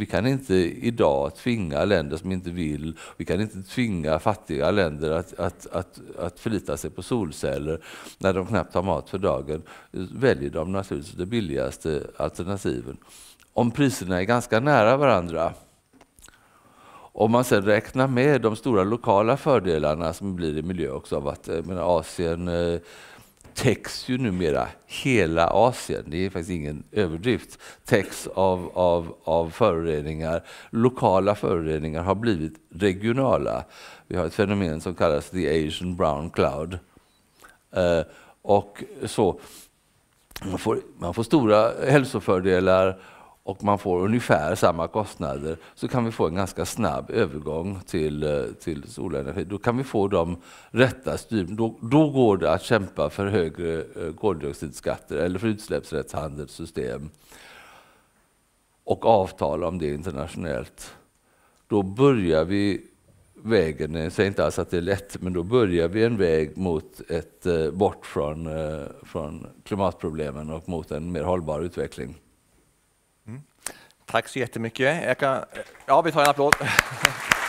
Vi kan inte idag tvinga länder som inte vill, vi kan inte tvinga fattiga länder att, att, att, att förlita sig på solceller när de knappt har mat för dagen. väljer de naturligtvis det billigaste alternativen. Om priserna är ganska nära varandra, om man sedan räknar med de stora lokala fördelarna som blir i miljö också av att eh, menar, Asien eh, täcks ju numera hela Asien, det är faktiskt ingen överdrift, täcks av, av, av föroreningar. Lokala föroreningar har blivit regionala. Vi har ett fenomen som kallas the Asian brown cloud. Eh, och så, man, får, man får stora hälsofördelar och man får ungefär samma kostnader så kan vi få en ganska snabb övergång till, eh, till solenergi. Då kan vi få de rätta styrmedlen. Då, då går det att kämpa för högre eh, koldioxidskatter eller för utsläppsrättshandelssystem och avtal om det internationellt. Då börjar vi vägen, jag säger inte alls att det är lätt, men då börjar vi en väg mot ett, eh, bort från, från klimatproblemen och mot en mer hållbar utveckling. Tack så jättemycket. Jag kan, ja, vi tar en applåd.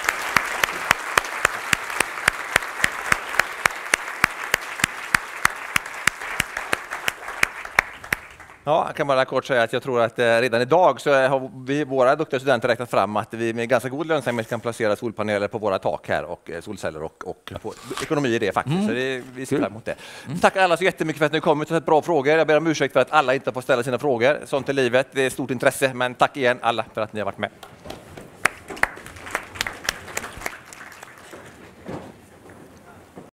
Ja, jag kan bara kort säga att jag tror att eh, redan idag så har vi, våra duktiga studenter räknat fram att vi med ganska god lönsamhet kan placera solpaneler på våra tak här och eh, solceller och, och få ekonomi i det faktiskt. Mm. Så det, vi ser fram emot det. Mm. Tack alla så jättemycket för att ni kom och bra frågor. Jag ber om ursäkt för att alla inte får ställa sina frågor. Sånt är livet. Det är stort intresse, men tack igen alla för att ni har varit med.